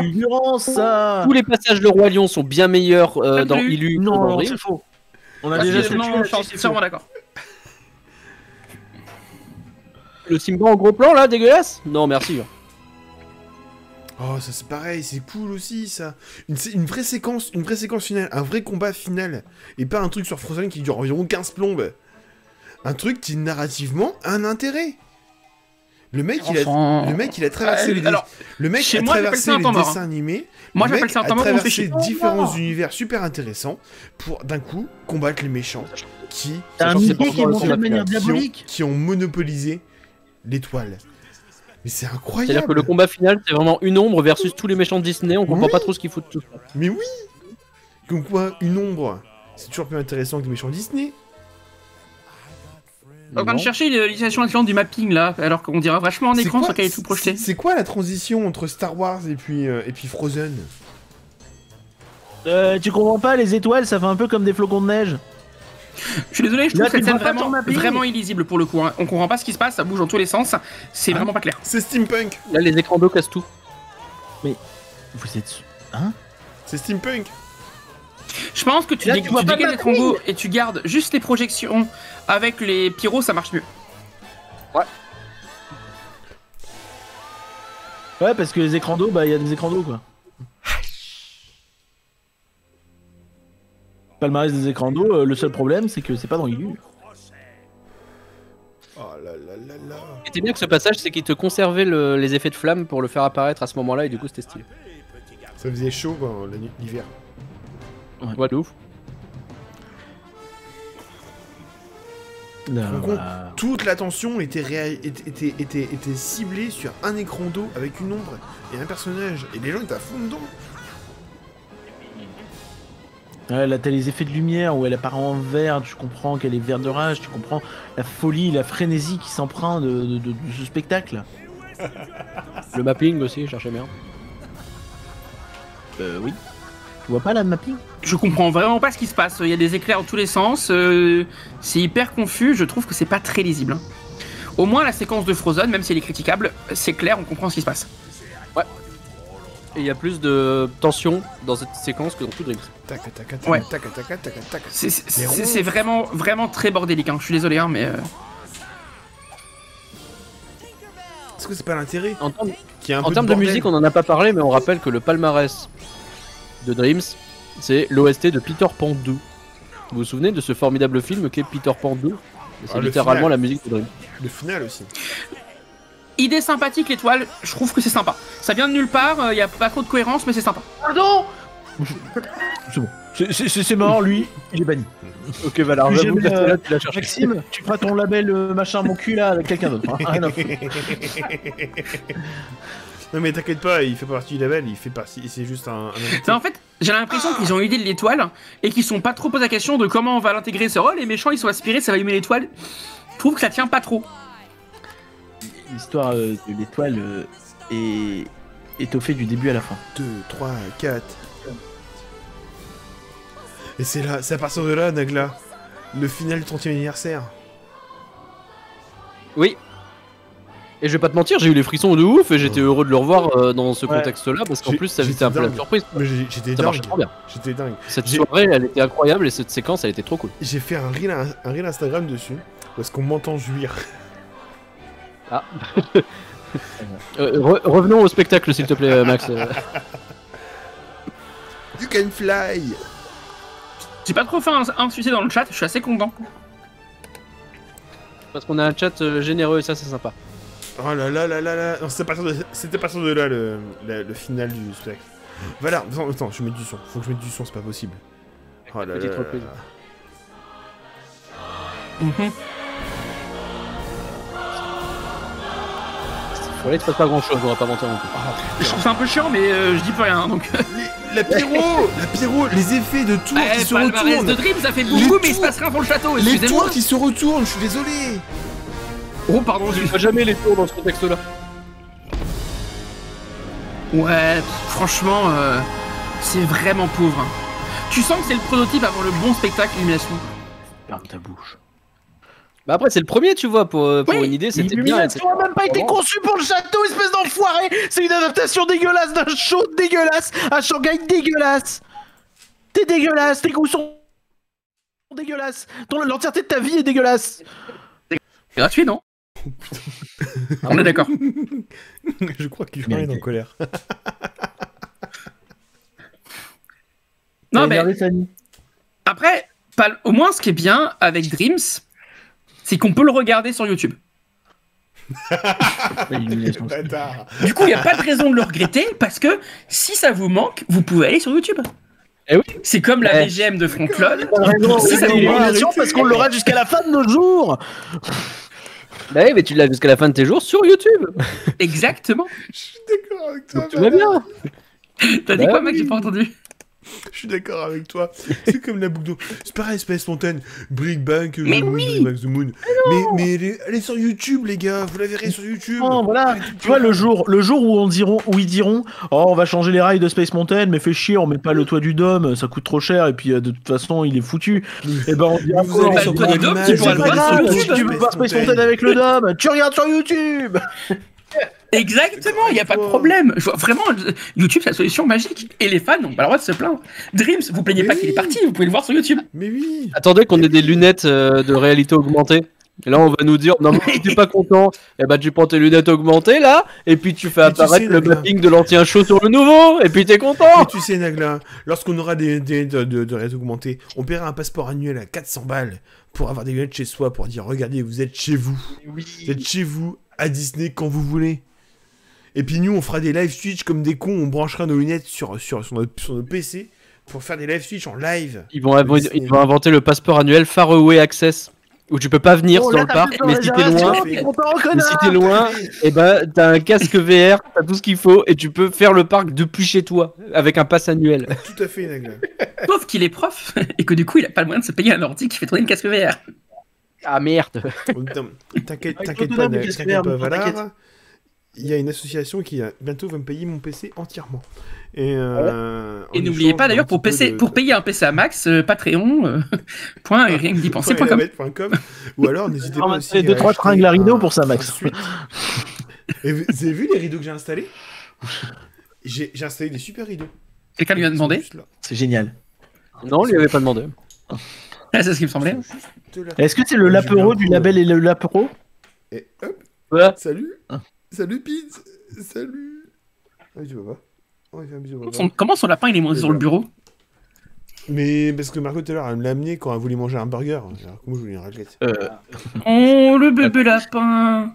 Ça. Tous les passages de Roi Lion sont bien meilleurs euh, dans. Illu que Non, c'est faux. On a Ah, déjà non, je suis c'est entièrement d'accord. Le Simba en gros plan là, dégueulasse? Non merci. Oh, ça c'est pareil, c'est cool aussi ça. Une, vraie séquence, une vraie séquence finale, un vrai combat final, et pas un truc sur Frozen qui dure environ 15 plombes. Un truc qui narrativement a un intérêt. Le mec, il a, le mec, il a traversé Euh, les, alors, le mec chez a moi, j'appelle traversé ça un les dessins animés. Moi Le j'appelle mec ça un a temps mort, fait traversé différents univers super intéressants pour d'un coup combattre les méchants qui un ont, diabolique. qui ont monopolisé l'étoile. Mais c'est incroyable. C'est-à-dire que le combat final c'est vraiment une ombre versus tous les méchants de Disney, on comprend Oui. pas trop ce qu'il faut de tout ça. Mais oui Comme quoi, une ombre, c'est toujours plus intéressant que les méchants Disney. En train de chercher l'utilisation excellente du mapping là, alors qu'on dirait vachement en C'est écran quoi- sur lequel est tout projeté. C'est c'est quoi la transition entre Star Wars et puis, euh, et puis Frozen? Euh, tu comprends pas, les étoiles, ça fait un peu comme des flocons de neige. Je suis désolé, je Là, trouve cette scène vraiment, vraiment illisible pour le coup. hein. On comprend pas ce qui se passe, ça bouge dans tous les sens, c'est Ah. vraiment pas clair. C'est steampunk Là les écrans d'eau cassent tout. Vous êtes. Hein? C'est steampunk Je pense que tu, Là, dé- tu tu dégages le les et tu gardes juste les projections avec les pyros, ça marche mieux. Ouais, parce que les écrans d'eau, bah il y a des écrans d'eau quoi. Palmarès des écrans d'eau, euh, le seul problème c'est que c'est pas dans Illu. Oh là là là là Ce qui était bien que ce passage, c'est qu'il te conservait le- les effets de flamme pour le faire apparaître à ce moment-là et du coup c'était stylé. Ça faisait chaud quoi, la nuit- l'hiver. Ouais, de ouf. Non, rends compte bah, Toute l'attention était, réa- était, était, était, était ciblée sur un écran d'eau avec une ombre et un personnage. Et les gens étaient à fond dedans. Ouais, là t'as les effets de lumière où elle apparaît en vert, tu comprends qu'elle est vert de rage, tu comprends la folie, la frénésie qui s'emprunte de, de- de- de ce spectacle. [LAUGHS] Le mapping aussi, je cherchais bien. Euh oui. Tu vois pas la mapping? Je comprends vraiment pas ce qui se passe, il y a des éclairs dans tous les sens, euh, c'est hyper confus, je trouve que c'est pas très lisible. hein. Au moins la séquence de Frozen, même si elle est critiquable, c'est clair, on comprend ce qui se passe. Et il y a plus de tension dans cette séquence que dans tout Dreams. Tac, tac, tac, Ouais. tac, tac, tac, tac, tac. C'est- C'est c'est- c'est vraiment, vraiment très bordélique. hein. Je suis désolé, hein, mais. euh, Est-ce que c'est pas l'intérêt En termes, Qu'il y a un en peu termes de musique, on en a pas parlé, mais on rappelle que le palmarès de Dreams, c'est l'OST de Peter Pan 2. Vous vous souvenez de ce formidable film qu'est Peter Pan 2 C'est Ah, le littéralement la musique de Dreams. Le final aussi. Idée sympathique, l'étoile. Je trouve que c'est sympa. Ça vient de nulle part. Il y a pas trop de cohérence, mais c'est sympa. Pardon C'est bon. C'est- C'est c'est mort, lui, il est banni. Ok, Valar, j'avoue celle-là, euh, tu l'as cherché. Maxime, tu feras ton label euh, machin mon cul là avec quelqu'un d'autre. hein. Rien à foutre. [LAUGHS] Non mais t'inquiète pas, il fait pas partie du label, il fait partie, c'est juste un. en fait, j'ai l'impression qu'ils ont eu l'idée de l'étoile et qu'ils sont pas trop posé la question de comment on va l'intégrer ce rôle. Les méchants, ils sont aspirés, ça va allumer l'étoile. Je trouve que ça tient pas trop. L'histoire euh, de l'étoile euh, est étoffée du début à la fin. 2, 3, 4. Et c'est là, c'est à partir de là, Nagla, le final du 30 e anniversaire. Oui. Et je vais pas te mentir, j'ai eu les frissons de ouf et j'étais heureux de le revoir euh, dans ce Ouais. contexte-là parce qu'en plus ça c'était un peu la surprise. J'étais Ça dingue. marchait trop bien. J'étais dingue. Cette soirée elle était incroyable et cette séquence elle était trop cool. J'ai fait un reel, un reel Instagram dessus, parce qu'on m'entend jouir. [LAUGHS] Euh, re- revenons au spectacle s'il te plaît euh, Max. Euh, [LAUGHS] You can fly J'ai pas trop fait un, un succès dans le chat. Je suis assez content. parce qu'on a un chat euh, généreux et ça c'est sympa. Oh là là là là là Non, c'était à partir de, de là le, le, le final du spectacle. Voilà, attends, attends, je mets du son. Faut que je mette du son, c'est pas possible. Oh là là Petite là reprise. là. Voilà, il se passe pas grand chose, on va pas mentir non plus. Je trouve ça un peu chiant, mais euh, je dis plus rien. Donc, Les- La pyro [LAUGHS] La pyro Les effets de tours qui Eh, se palmarès retournent de Dream, ça fait Les beaucoup, mais il se tours- passe rien pour le château. Les Excusez-moi. tours qui se retournent, je suis désolé Oh, pardon. Je j'ai- vois jamais les tours dans ce contexte-là. Ouais, pff, franchement, euh, c'est vraiment pauvre. hein. Tu sens que c'est le prototype avant le bon spectacle illumination. Ferme ta bouche. Bah après c'est le premier tu vois pour, euh, pour Oui, une idée c'était bien. L'illumination a même pas été conçue pour le château, espèce d'enfoiré C'est une adaptation dégueulasse d'un show dégueulasse Un Shanghai dégueulasse T'es dégueulasse, tes goûts sont dégueulasses Ton- L'entièreté de ta vie est dégueulasse C'est gratuit, non [LAUGHS] On est d'accord. Je crois qu'il est en colère. Non, mais après, pas- au moins, ce qui est bien avec Dreams, c'est qu'on peut le regarder sur YouTube. [LAUGHS] Du coup, il n'y a pas de raison de le regretter parce que si ça vous manque, vous pouvez aller sur YouTube. Eh oui. C'est comme la Eh. BGM de Frontload. raison, Si ça c'est vous l'illumination manque. parce qu'on l'aura jusqu'à la fin de nos jours [LAUGHS] Bah oui mais tu l'as jusqu'à la fin de tes jours sur YouTube. Exactement. Je suis d'accord avec toi, Donc tout va bien. T'as dit Bah quoi, mec oui. J'ai pas entendu. Je suis d'accord avec toi. C'est comme la boucle d'eau. C'est pareil, Space Mountain, Brick Bank, euh, Mais Moon, oui. The Moon. Mais, mais elle, est, elle est sur YouTube, les gars. Vous la verrez sur YouTube. Non, voilà. Tu vois le jour, le jour où on diront, où ils diront, oh on va changer les rails de Space Mountain, mais fait chier, on met pas le toit du dôme, ça coûte trop cher et puis euh, de toute façon il est foutu. Et ben on dira vous le toit du dôme, tu pourras le voir sur YouTube, tu veux voir Space Mountain avec le dôme, tu regardes sur YouTube. Exactement, il n'y a pas de problème. Je vois- Vraiment, le- YouTube, c'est la solution magique. Et les fans n'ont pas le droit de se plaindre. Dreams, vous plaignez pas Oui. qu'il est parti, vous pouvez le voir sur YouTube. Mais oui. Attendez qu'on ait des lunettes euh, de réalité augmentée. Et là on va nous dire non mais t'es pas content. Et bah tu prends tes lunettes augmentées là et puis tu fais tu apparaître sais, le Nagla. mapping de l'ancien show sur le nouveau et puis t'es content. Mais tu sais, Nagla, lorsqu'on aura des, des de, de, augmentés, on paiera un passeport annuel à 400 balles pour avoir des lunettes chez soi, pour dire regardez, vous êtes chez vous. Vous êtes chez vous, à Disney, quand vous voulez. Et puis nous, on fera des live Twitch comme des cons, on branchera nos lunettes sur, sur, sur, notre, sur nos PC pour faire des live Twitch en live. Ils vont, invo- ils vont inventer le passeport annuel Faraway Access où tu peux pas venir Oh, dans là, le parc mais si t'es loin, mais si t'es loin, et ben t'as un casque VR, t'as tout ce qu'il faut et tu peux faire le parc depuis chez toi avec un pass annuel. Tout à fait, Nagla. [LAUGHS] Sauf qu'il est prof et que du coup, il a pas le moyen de se payer un ordi qui fait tourner une casque VR. Ah merde. T'inquiète, pas, t'inquiète pas, Valar. Il y a une association qui bientôt va me payer mon PC entièrement. Et, euh, Et en n'oubliez pas d'ailleurs, pour, PC, de- pour payer un PC à max, euh, Patreon, euh, [LAUGHS] point, et rien que d'y penser, point com. .com. Ou alors, n'hésitez pas aussi Ramasser deux à trois tringles à rideau un- pour ça, Max. [LAUGHS] Et vous vous avez vu les rideaux que j'ai installés? J'ai installé des super rideaux. Quelqu'un lui a demandé? C'est génial. Non, on lui avait pas demandé. Ah, C'est ce qui me semblait. Est-ce que c'est le Lapero du label et le Lapero? Et hop, Voilà. salut. Ah. Salut Pete. Salut. Ah, tu vas pas Oh, il fait un. Son- comment son lapin il est monté sur le bureau? Mais parce que Marco tout à l'heure elle me l'a amené quand elle voulait manger un burger. Alors que moi je voulais une raclette. euh, [LAUGHS] Oh, le bébé lapin.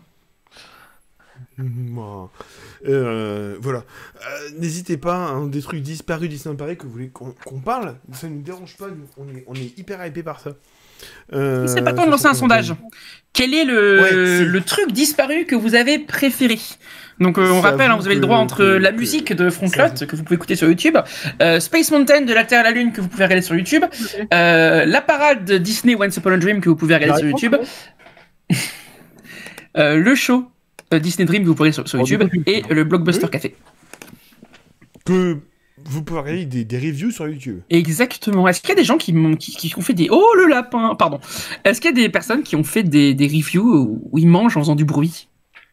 Euh, voilà. Euh, N'hésitez pas, hein, des trucs disparus Paris que vous voulez qu'on parle, ça ne nous dérange pas, nous, on est, on est hyper hypé par ça. Euh, C'est pas temps de lancer un sondage. Quel est le, Ouais, c'est- le truc disparu que vous avez préféré? Donc euh, on Ça rappelle, hein, vous avez le droit entre que- la que- musique de Frontlot que vous pouvez écouter sur YouTube, euh, Space Mountain de la Terre à la Lune que vous pouvez regarder sur YouTube, euh, la parade de Disney Once Upon a Dream que vous pouvez regarder La sur YouTube, [LAUGHS] euh, le show euh, Disney Dream que vous pourrez sur, sur Oh, YouTube et le Blockbuster Oui. Café. Que vous pouvez regarder des, des reviews sur YouTube. Exactement. Est-ce qu'il y a des gens qui, m'ont- qui, qui ont fait des... Oh le lapin Pardon. Est-ce qu'il y a des personnes qui ont fait des, des reviews où ils mangent en faisant du bruit?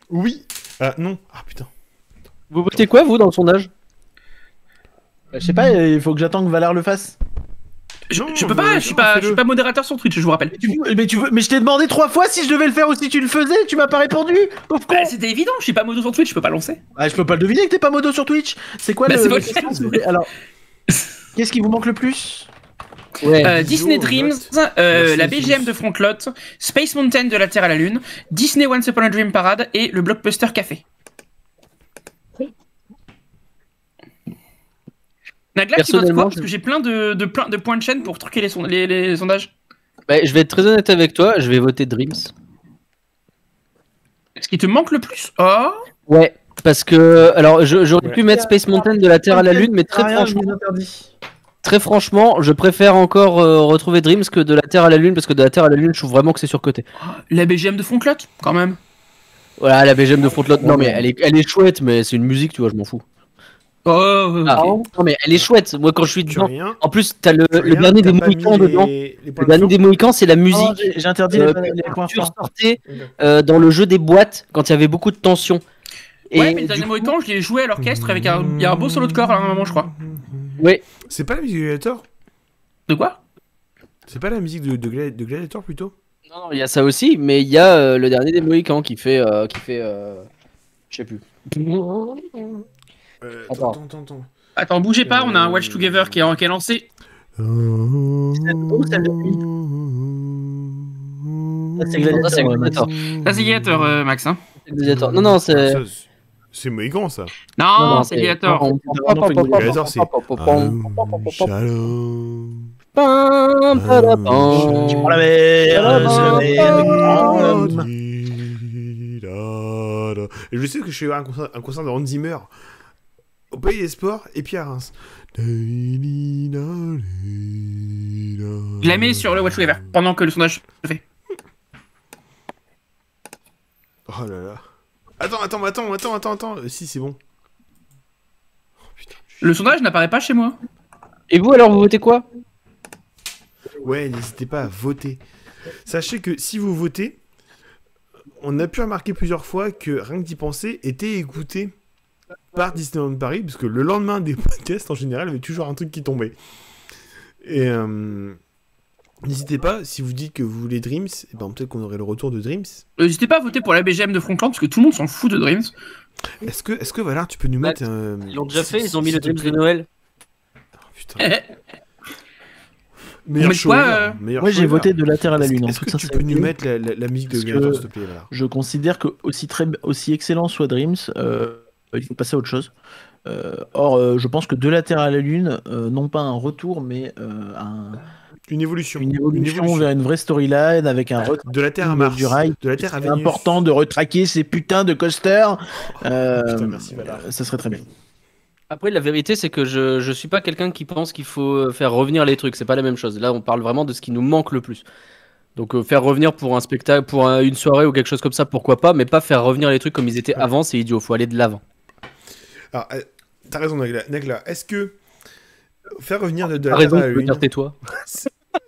Oui. Ah non. Ah putain. Vous votez quoi, vous, dans le sondage? Bah, Je sais pas, il faut que j'attende que Valar le fasse. Je, Non, je peux pas, je suis pas, je suis pas modérateur sur Twitch, je vous rappelle. Mais, tu, mais, tu veux, mais je t'ai demandé trois fois si je devais le faire ou si tu le faisais, tu m'as pas répondu. Bah, c'était évident, je suis pas modo sur Twitch, je peux pas lancer. Ah, je peux pas le deviner que t'es pas modo sur Twitch. C'est quoi Bah, le, votre question, Alors, qu'est-ce qui vous manque le plus? Ouais. Euh, Disney. Dreams, euh, Merci, la. BGM de Frontlot, Space Mountain de la Terre à la Lune, Disney Once Upon a Dream Parade et le Blockbuster Café. Nagla, tu votes quoi Personnellement, Parce je- que j'ai plein de, de, plein de points de chaîne pour truquer les, son- les, les sondages. Bah, je vais être très honnête avec toi, je vais voter Dreams. Est-ce qui te manque le plus Oh Ouais. Parce que, alors, j'aurais Ouais. pu mettre Space Mountain de la Terre à la Lune, mais très franchement, très franchement, je préfère encore euh, retrouver Dreams que de la Terre à la Lune, parce que de la Terre à la Lune, je trouve vraiment que c'est surcoté. La BGM de Frontlot, quand même. Voilà, la BGM de Frontlot, non mais elle est, elle est chouette, mais c'est une musique, tu vois, je m'en fous. Oh, ok. Ah, non mais elle est chouette, moi quand je suis dedans. rien. En plus, t'as le, le dernier des Mohicans les- dedans. les Le dernier des Mohicans, c'est la musique j'ai interdit euh, les, que les points tu forts. ressortais euh, dans le jeu des boîtes quand il y avait beaucoup de tension. Et Ouais, mais le dernier coup- Mohican, je l'ai joué à l'orchestre avec un, il y a un beau solo de corps à un moment, je crois. Ouais, C'est pas la musique de Gladiator? De quoi? C'est pas la musique de, de, Gla- de Gladiator plutôt? Non, non, il y a ça aussi, mais il y a euh, le dernier des Mohicans qui fait, euh, qui fait, euh, je sais plus. Euh, Attends. Attends, attends, attends. Attends, bougez pas, on a un Watch Together qui est, qui est lancé. Ça, c'est Gladiator. Gladiator. Ça, c'est Gladiator, euh, Max. Hein. Gladiator. Non, non, c'est. C'est- Mohican ça. Non, c'est Gladiator. Gladiator, c'est- la mer, Ah, Oh, je sais que je suis un concert, un concert de Hans Zimmer au Pays des Sports et puis à Reims. Je la mets sur le Watch Together pendant que le sondage se fait. Oh là là. Attends, attends, attends, attends, attends, attends. Euh, Si, c'est bon. Oh, putain. Le sondage n'apparaît pas chez moi. Et vous alors, vous votez quoi? Ouais, n'hésitez pas à voter. Sachez que si vous votez, on a pu remarquer plusieurs fois que rien que d'y penser était écouté par Disneyland Paris, parce que le lendemain des [LAUGHS] podcasts, en général, il y avait toujours un truc qui tombait. Et euh, n'hésitez pas, si vous dites que vous voulez Dreams, et ben peut-être qu'on aurait le retour de Dreams. Euh, N'hésitez pas à voter pour la BGM de Frontland parce que tout le monde s'en fout de Dreams. Est-ce que, est-ce que Valard, tu peux nous mettre un... Ils l'ont déjà fait, ils ont mis le Dreams de Noël. Putain, Eh, meilleur met show quoi, euh meilleur Moi, j'ai voté de la Terre à la Est-ce Lune. Est-ce que tu peux nous mettre la, la- la musique de que- s'il te plaît, Je considère que aussi très aussi excellent soit Dreams, euh, il faut passer à autre chose. Euh, or, euh, je pense que de la Terre à la Lune, euh, non pas un retour, mais euh, un- Une évolution. une, évolution vers une vraie storyline avec un retour De la Terre à du Mars. rail. De la Terre à Vénus. important de retraquer ces putains de coasters. Euh, Putain, merci, Valard. ça serait très bien. Après, la vérité, c'est que je, je suis pas quelqu'un qui pense qu'il faut euh, faire revenir les trucs. C'est pas la même chose. Là, on parle vraiment de ce qui nous manque le plus. Donc, euh, faire revenir pour un spectacle, pour un- une soirée ou quelque chose comme ça, pourquoi pas, mais pas faire revenir les trucs comme ils étaient avant, c'est idiot. Faut aller de l'avant. Alors, euh, t'as raison, Nagla. Nagla, est-ce que faire revenir de, la raison, Terre à la Lune, dire tais-toi.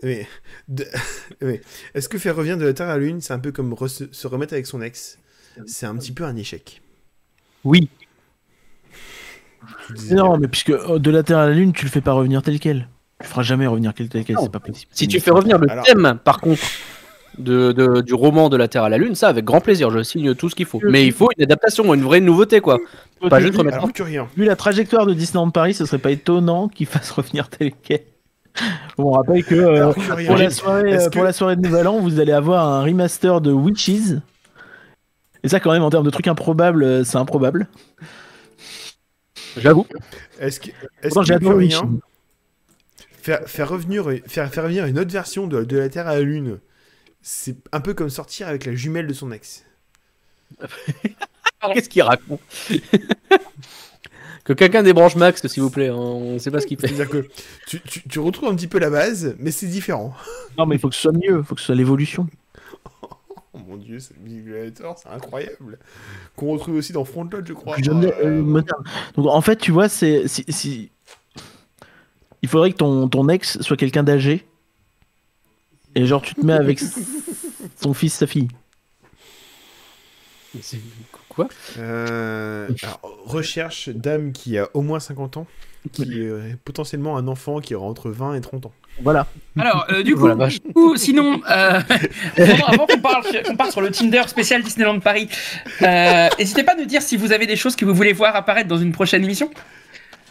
oui, [LAUGHS] de- [LAUGHS] oui. est-ce que faire revenir de la Terre à la Lune, c'est un peu comme re- se remettre avec son ex C'est un petit peu un échec. Oui. Non, mais puisque euh, de la Terre à la Lune, tu le fais pas revenir tel quel. Tu feras jamais revenir tel quel, Non. c'est pas possible. Si tu fais revenir le Alors- thème, par contre, de, de- du roman de la Terre à la Lune, ça, avec grand plaisir, je signe tout ce qu'il faut. Mais il faut une adaptation, une vraie nouveauté, quoi. Pas juste remettre Alors rien. Vu la trajectoire de Disneyland Paris, ce serait pas étonnant qu'il fasse [LAUGHS] revenir tel quel. Bon, on rappelle que euh, que pour, la soirée, euh, pour la soirée de Nouvel An, vous allez avoir un remaster de Witches. Et ça, quand même, en termes de trucs improbables, euh, c'est improbable. J'avoue. Est-ce que, adoré rien faire, faire revenir, faire, faire revenir une autre version de, de la Terre à la Lune, c'est un peu comme sortir avec la jumelle de son ex. [LAUGHS] Qu'est-ce qu'il raconte Que quelqu'un débranche Max, s'il vous plaît. hein, On sait pas ce qu'il fait. C'est-à-dire que tu, tu, tu retrouves un petit peu la base, mais c'est différent. Non, mais il faut que ce soit mieux, il faut que ce soit l'évolution. [LAUGHS] Oh mon dieu, ce Gladiator, c'est incroyable. Qu'on retrouve aussi dans Frontload, je crois. Euh, moderne. Donc en fait, tu vois, c'est si, si- il faudrait que ton, ton ex soit quelqu'un d'âgé. Et genre tu te mets avec [LAUGHS] son fils, sa fille. C'est- Quoi? Euh, alors, recherche dame qui a au moins 50 ans, qui est potentiellement un enfant qui aura entre 20 et 30 ans. Voilà. Alors, euh, du [LAUGHS] coup, Voilà, sinon, euh, [LAUGHS] avant, qu'on parle- qu'on sur le Tinder spécial Disneyland Paris, euh, n'hésitez pas à nous dire si vous avez des choses que vous voulez voir apparaître dans une prochaine émission.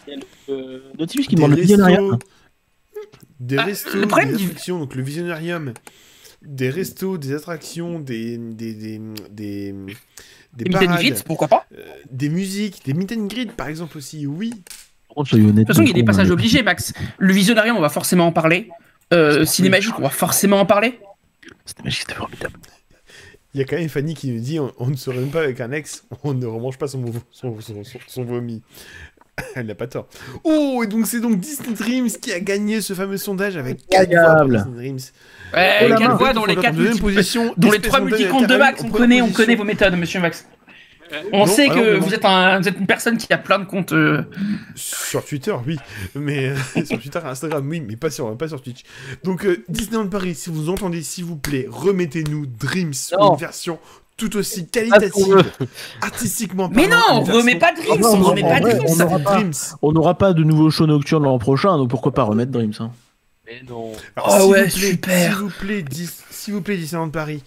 Qui Des demande le millionnaire. restos, des Ah, restos, le problème des du- attractions, donc le visionarium, des restos, des attractions, des des des des, des Des meet and parades, greets, pourquoi pas euh, des musiques, des meet and greet par exemple aussi. Oui. Soyez honnête. De toute façon, il y a des con, passages obligés, Max. Le Visionarium, on va forcément en parler. Euh, Ciné Magique, on va forcément en parler. C'était magique, c'était formidable. Il y a quand même Fanny qui nous dit on, on ne se réunit pas avec un ex, on ne remange pas son, vo- son, son, son- son vomi. [LAUGHS] Elle n'a pas tort. Oh, et donc c'est donc Disney Dreams qui a gagné ce fameux sondage avec 4 voix. Disney Dreams. Ouais, Oh la quelle main. voix dans les En quatre deuxième multi- position, [LAUGHS] Dans les Espèce trois Montaigne multicomptes de Max, on connaît, on connaît vos méthodes, monsieur Max. On Non, sait que vous êtes, un, vous êtes une personne qui a plein de comptes. euh, Sur Twitter, oui, mais euh, [LAUGHS] sur Twitter et Instagram, oui, mais pas sur, pas sur Twitch. Donc, euh, Disneyland Paris, si vous entendez, s'il vous plaît, remettez-nous Dreams, Non. une version tout aussi Ah, qualitative, artistiquement Mais non, on une version- remet pas Dreams, Ah, on remet pas Dreams. on aura pas- Dreams. On n'aura pas de nouveaux shows nocturnes l'an prochain, donc pourquoi pas remettre Dreams hein. Mais non. Alors, Oh s'il ouais, vous plaît, super. S'il vous plaît, Dis- s'il vous plaît, Disneyland Paris,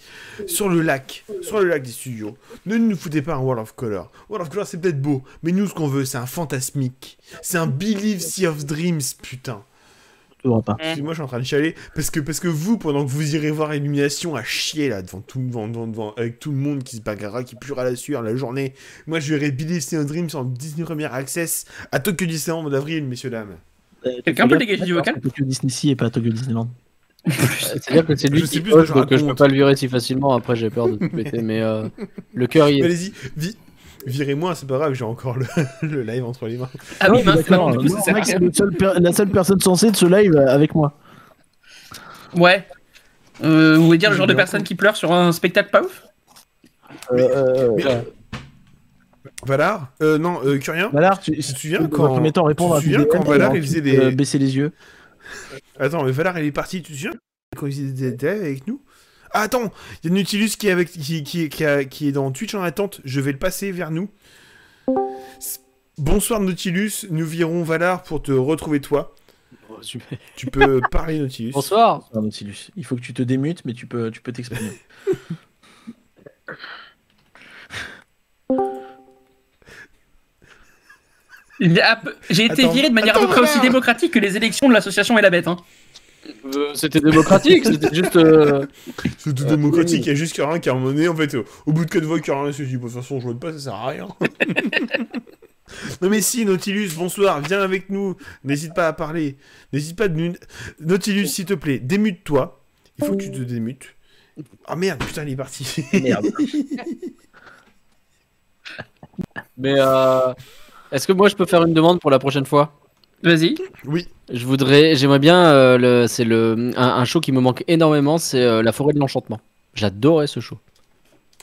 sur le lac, sur le lac des studios, ne nous foutez pas un World of Color. World of Color, c'est peut-être beau, mais nous, ce qu'on veut, c'est un fantasmique. C'est un Believe Sea of Dreams, putain. Pas. Excusez-moi, je suis en train de chialer, parce que, parce que vous, pendant que vous irez voir Illumination à chier, là, devant tout, devant, devant, devant- avec tout le monde qui se bagarrera, qui puera la sueur la journée, moi, je verrai Believe Sea of Dreams en Disney Premier Access à Tokyo Disneyland en avril, messieurs, dames. Quelqu'un peut dégager du vocal Tokyo Disney Sea et pas Tokyo Disneyland. [LAUGHS] C'est-à-dire que c'est lui Je sais qui plus ce que je donc euh, je peux pas le virer si facilement. Après, j'ai peur de tout péter. Mais euh, le cœur, il est. Allez-y, virez-moi, c'est pas grave, j'ai encore le, [LAUGHS] le live entre les mains. Ah oui, mince, non, seul per- la seule personne censée de ce live euh, avec moi. Ouais. Euh, vous voulez dire le genre de personne qui pleure sur un spectacle pas ouf? Ouais. Valar? Euh, non, euh, Curien? Valar, tu, Tu te souviens quand- temps répondre tu te à souviens quand Valar, il faisait des- euh, baisser les yeux. Attends, mais Valar, il est parti, tu te souviens Quand il était avec nous? Attends Il y a Nautilus qui est, avec, qui, qui, qui, a- qui est dans Twitch en attente, je vais le passer vers nous. Bonsoir Nautilus, nous virons Valar pour te retrouver toi. Oh, super. Tu peux [LAUGHS] parler Nautilus. Bonsoir. Ah, Nautilus. Il faut que tu te démutes, mais tu peux tu peux t'exprimer. J'ai été Attends. viré de manière à Attends, peu près aussi démocratique que les élections de l'association et la bête. Hein. Euh, C'était démocratique. C'était juste. euh, [LAUGHS] C'est tout Euh, démocratique, oui. il y a juste Curien qui a mené, en fait, au, bout de 4 voix, Curien se dit, bon, de toute façon, je vote pas, ça sert à rien. [LAUGHS] non mais si, Nautilus, bonsoir, viens avec nous, n'hésite pas à parler, n'hésite pas de nous... Nautilus, s'il te plaît, démute-toi, il faut que tu te démutes. Ah merde, putain, il est parti. Merde. [LAUGHS] Mais euh, est-ce que moi je peux faire une demande pour la prochaine fois? Vas-y. oui, Je voudrais, j'aimerais bien, euh, le, c'est le un, un show qui me manque énormément, c'est euh, la forêt de l'enchantement. J'adorais ce show.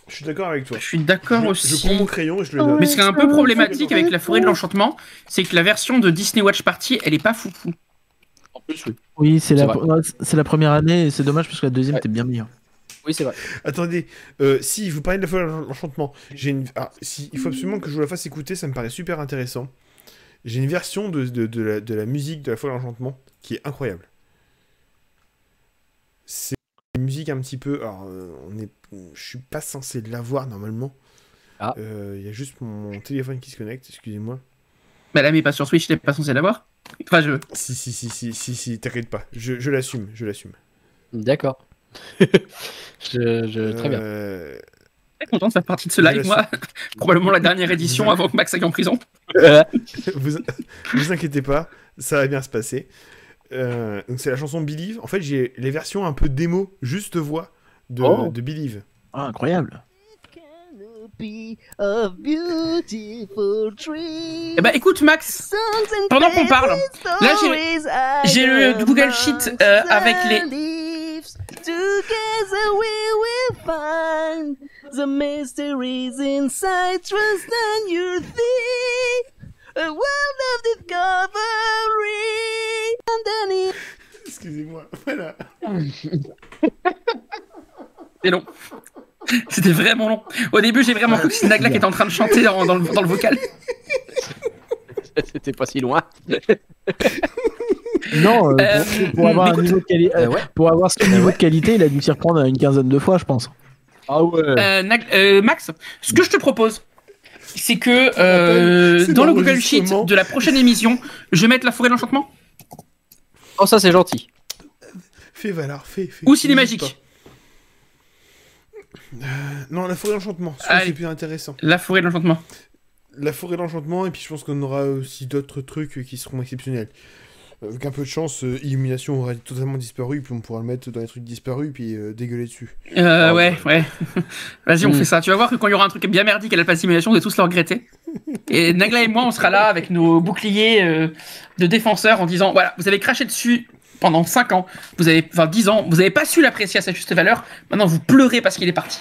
je suis d'accord avec toi. Je suis d'accord Je, aussi. je prends mon crayon et je le note. Mais ce qui est un peu problématique avec la forêt de l'enchantement, c'est que la version de Disney Watch Party, elle est pas foufou. En plus, oui. Oui, c'est C'est la, c'est la première année et c'est dommage parce que la deuxième Ouais. était bien meilleure. Oui, c'est vrai. Attendez, euh, si vous parlez de la folie de l'enchantement, j'ai une... ah, si, il faut absolument que je vous la fasse écouter, ça me paraît super intéressant. J'ai une version de, de, de la, de la musique de la Folie d'Enchantement qui est incroyable. C'est une musique un petit peu. Alors, euh, on est, je suis pas censé l'avoir normalement. Ah. Euh, Il y a juste mon téléphone qui se connecte, excusez-moi. Bah là, mais pas sur Switch, t'es pas censé l'avoir. Enfin, je. Si, si, si, si, si, si, t'inquiète pas. Je, je l'assume, je l'assume. D'accord. [LAUGHS] je, je- Très bien. Euh, très content de faire partie de ce live, moi. [LAUGHS] Probablement la dernière édition avant que Max aille en prison. [LAUGHS] vous, vous inquiétez pas, ça va bien se passer. Euh, donc c'est la chanson Believe. En fait, j'ai les versions un peu démo, juste voix de, Oh. de Believe. Ah, incroyable. Eh bah écoute, Max, pendant qu'on parle, là, j'ai- le Google Sheet, euh, avec les- leaves. Together we will find the mysteries inside. Trust and your thee. A world of discovery. Underneath. Excusez-moi. Voilà. c'est long. C'était vraiment long. Au début, j'ai vraiment cru que c'était Nagla qui était en train de chanter dans, dans le, dans le vocal. C'était pas si loin. Non, euh, Euh, pour, pour [LAUGHS] avoir un écoute- niveau de quali- euh, ouais. pour avoir ce niveau de qualité, il a dû s'y reprendre une quinzaine de fois, je pense. Ah ouais. Euh, euh, Max, ce que je te propose, c'est que euh, dans le Google Sheet de la prochaine émission, je vais mettre la forêt d'enchantement Oh, ça c'est gentil. Fais Valar, fais, fais. ou cinémagique. Euh, non, la forêt d'enchantement, c'est plus intéressant. La forêt d'enchantement. La forêt d'enchantement, et puis je pense qu'on aura aussi d'autres trucs qui seront exceptionnels. Euh, Avec un peu de chance, euh, Illumination aura totalement disparu, puis on pourra le mettre dans les trucs disparus, puis euh, dégueuler dessus. Euh, ouais, ouais. [LAUGHS] Vas-y, on Hmm. fait ça. Tu vas voir que quand il y aura un truc bien merdique à la phase simulation, vous allez tous le regretter. [LAUGHS] Et Nagla et moi, on sera là avec nos boucliers euh, de défenseurs en disant voilà, vous avez craché dessus pendant 5 ans, vous avez, enfin 10 ans, vous avez pas su l'apprécier à sa juste valeur, maintenant vous pleurez parce qu'il est parti.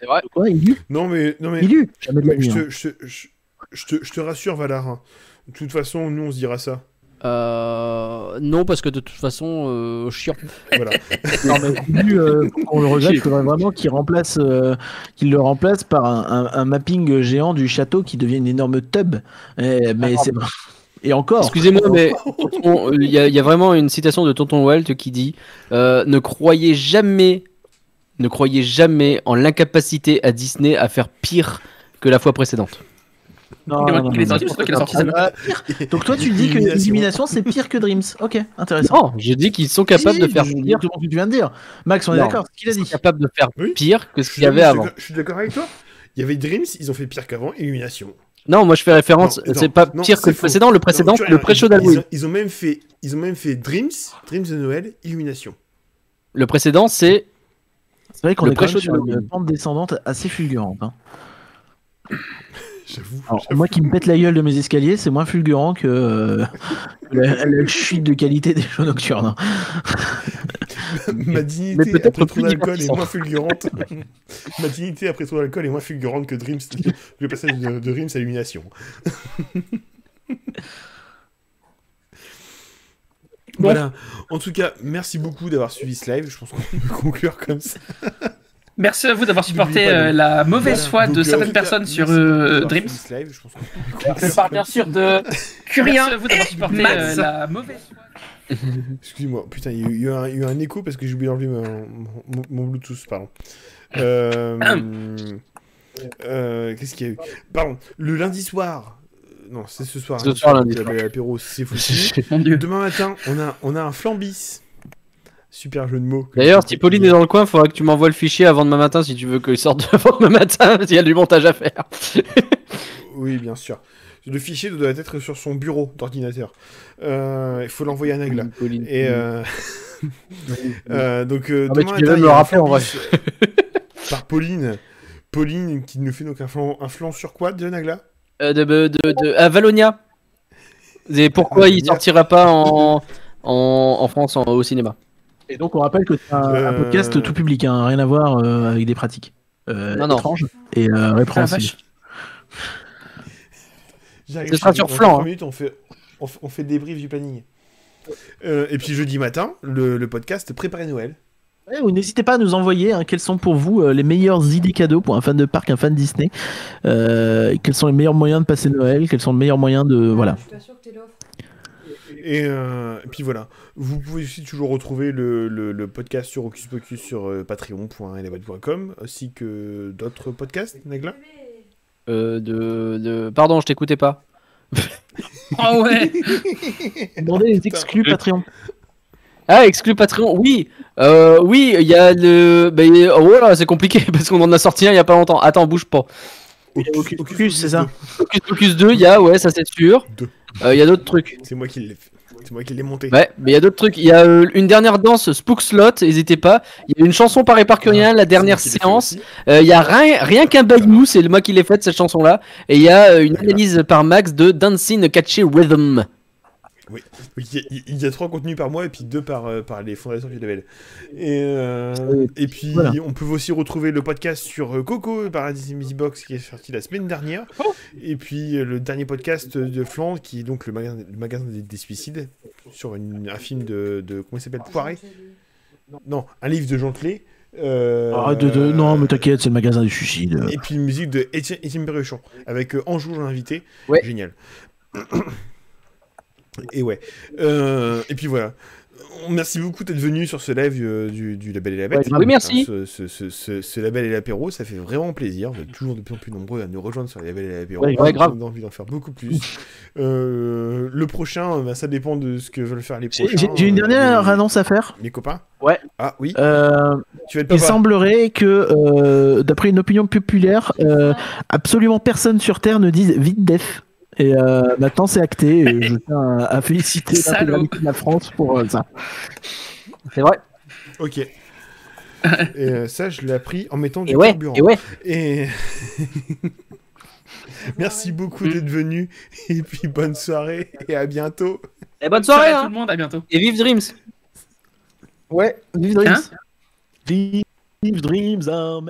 C'est vrai. Quoi, il Non, mais, non, mais Il eut Jamais de la je, vie. hein. te, je, te, je, je te, je te rassure, Valar. hein. De toute façon, nous, on se dira ça. Euh, non, parce que de toute façon, euh, chiant. [LAUGHS] Voilà. Non, mais vu euh, qu'on le regrette, il faudrait vraiment qu'il remplace, euh, qu'il le remplace par un, un- un mapping géant du château qui devient une énorme tub. Eh, mais c'est et encore. Excusez-moi, mais il y, y a vraiment une citation de Tonton Walt qui dit euh, Ne croyez jamais, ne croyez jamais en l'incapacité à Disney à faire pire que la fois précédente. Non, Il est- non, non, il est non, sorti, non. c'est toi qui l'as sorti. Ah. Donc toi, tu dis que Illumination. C'est pire que Dreams. Ok, intéressant. Non, j'ai dit qu'ils sont capables Si, de faire je- pire, tout ce que tu viens de dire. Max, on est d'accord. Ce qu'il a dit. capables de faire pire que ce qu'il y avait avant. Je suis d'accord avec toi. Il y avait Dreams, ils ont fait pire qu'avant, Illumination. Non, moi je fais référence, c'est pas non, pire que le précédent. Le précédent, le pré-show ils- d'Halloween. Ils, ont- même fait, ils ont même fait Dreams, Dreams de Noël, Illumination. Le précédent, c'est C'est vrai qu'on est quand même pré-show sur une pente descendante assez fulgurante. J'avoue. Moi qui me pète la gueule de mes escaliers, c'est moins fulgurant que euh, la, la chute de qualité des shows nocturnes. hein. [LAUGHS] Ma dignité mais peut-être après trop d'alcool est moins fulgurante. [LAUGHS] Ma dignité après trop d'alcool est moins fulgurante que Dreams, le passage de, de Dreams à Illumination. [LAUGHS] Voilà. En tout cas, merci beaucoup d'avoir suivi ce live. Je pense qu'on peut conclure comme ça. Merci à vous d'avoir supporté euh, la mauvaise Voilà. foi Donc, de certaines personnes sur Dreams. live. Je pense parle bien sûr de Curien. Merci à vous d'avoir supporté la mauvaise foi. Excusez-moi, putain, il y, a eu- un- il y a eu un écho parce que j'ai oublié d'enlever mon, mon- mon Bluetooth, pardon. Euh, [COUGHS] euh, Qu'est-ce qu'il y a eu? Pardon, le lundi soir. Non, c'est ce soir. Ce hein, soir, lundi. L'apéro, c'est [LAUGHS] dieu. Demain matin, on a, on a un flambis. Super jeu de mots. D'ailleurs, si Pauline est dans le coin, il faudra que tu m'envoies le fichier avant demain matin si tu veux qu'il sorte [LAUGHS] avant demain matin, parce qu'il y a du montage à faire. [LAUGHS] Oui, bien sûr. Le fichier doit être sur son bureau d'ordinateur. Euh, il faut l'envoyer à Nagla. Pauline. Et euh, [LAUGHS] euh, donc Ah, demain tu matin, il un rappeler, en vrai. par Pauline. Pauline qui nous fait donc un flanc, un flanc sur quoi de Nagla de, de, de, de- à Valonia. Et pourquoi il Valonia. sortira pas en, en, en France en- au cinéma? Et donc on rappelle que c'est un, un Euh, podcast tout public, hein, rien à voir euh, avec des pratiques euh, Non, non. étranges et répréhensibles. Ce sera sur flanc, trois hein. minutes, on fait, on, fait le débrief du planning. Euh, et puis jeudi matin, le, le podcast Préparer Noël Ouais, ou n'hésitez pas à nous envoyer hein, quelles sont pour vous euh, les meilleures idées cadeaux pour un fan de parc, un fan Disney. Euh, quels sont les meilleurs moyens de passer Noël Quels sont les meilleurs moyens de voilà. Je t'assure que t'es l'offre. Et, euh, et puis voilà, vous pouvez aussi toujours retrouver le, le- le podcast sur Hocus Pocus sur euh, patreon.elevate.com ainsi que d'autres podcasts, Nagla? Euh, de, de... Pardon, je t'écoutais pas. Oh [LAUGHS] ouais [LAUGHS] Demandez les exclus Patreon. Ah, exclu Patreon, oui, euh, oui, il y a le, a- oh là, c'est compliqué [LAUGHS] parce qu'on en a sorti un il y a pas longtemps. Attends, bouge pas. Hocus Pocus, c'est ça Focus Focus 2, il y a, ouais, ça c'est sûr. Deux. Euh, Il y a d'autres trucs. C'est moi qui l'ai fait. C'est moi qui l'ai monté. Ouais, mais il y a d'autres trucs. Il y a euh, une dernière danse Spook Slot, n'hésitez pas. Il y a une chanson par éparcurien, la dernière séance. aussi. Euh, Il y a rien, rien qu'un bayou, c'est moi qui l'ai faite cette chanson-là. Et il y a euh, une analyse par Max de Dancing Catchy Rhythm. Oui, il y, a- il y a trois contenus par mois et puis deux par, euh, par les fondateurs du label. Et, euh, et puis Voilà. on peut aussi retrouver le podcast sur euh, Coco Paradis Music Box qui est sorti la semaine dernière. Et puis le dernier podcast de Flandre qui est donc le magasin, le magasin des, des suicides sur une- un film de, de comment il s'appelle? Poiré? Non, un livre de Jean Clé. Euh, Arrête de, de- Non, mais t'inquiète, c'est le magasin du suicide. Et puis une musique de Étienne, Perruchon avec Anjou l'invité. Ouais. Génial. [CLEARS THROAT] Et ouais. Euh, et puis voilà. Merci beaucoup d'être venu sur ce live euh, du, du Label et la Bête. Ouais, oui, merci. Ce, ce, ce, ce- ce Label et l'apéro, ça fait vraiment plaisir. Vous êtes toujours de plus en plus nombreux à nous rejoindre sur le Label et l'apéro. Ouais, ouais, grave. On a envie d'en faire beaucoup plus. Euh, le prochain, bah, ça dépend de ce que veulent faire les prochains. j'ai- une dernière les- annonce à faire. Mes copains Ouais. Ah oui, Euh, tu vas être il semblerait que, d'après une opinion populaire, absolument personne sur Terre ne dise vite def. Et euh, maintenant c'est acté. Et je tiens à, à féliciter [LAUGHS] Salaud. l'intégralité de la France pour euh, ça. C'est vrai. Ok. [LAUGHS] et euh, ça, je l'ai appris en mettant du Et ouais, carburant. et ouais. Et [LAUGHS] merci beaucoup d'être venu. Et puis bonne soirée et à bientôt. Et bonne Soirée à tout hein. le monde, à bientôt. Et vive Dreams. Ouais, Vive Dreams. Hein Vive Dreams are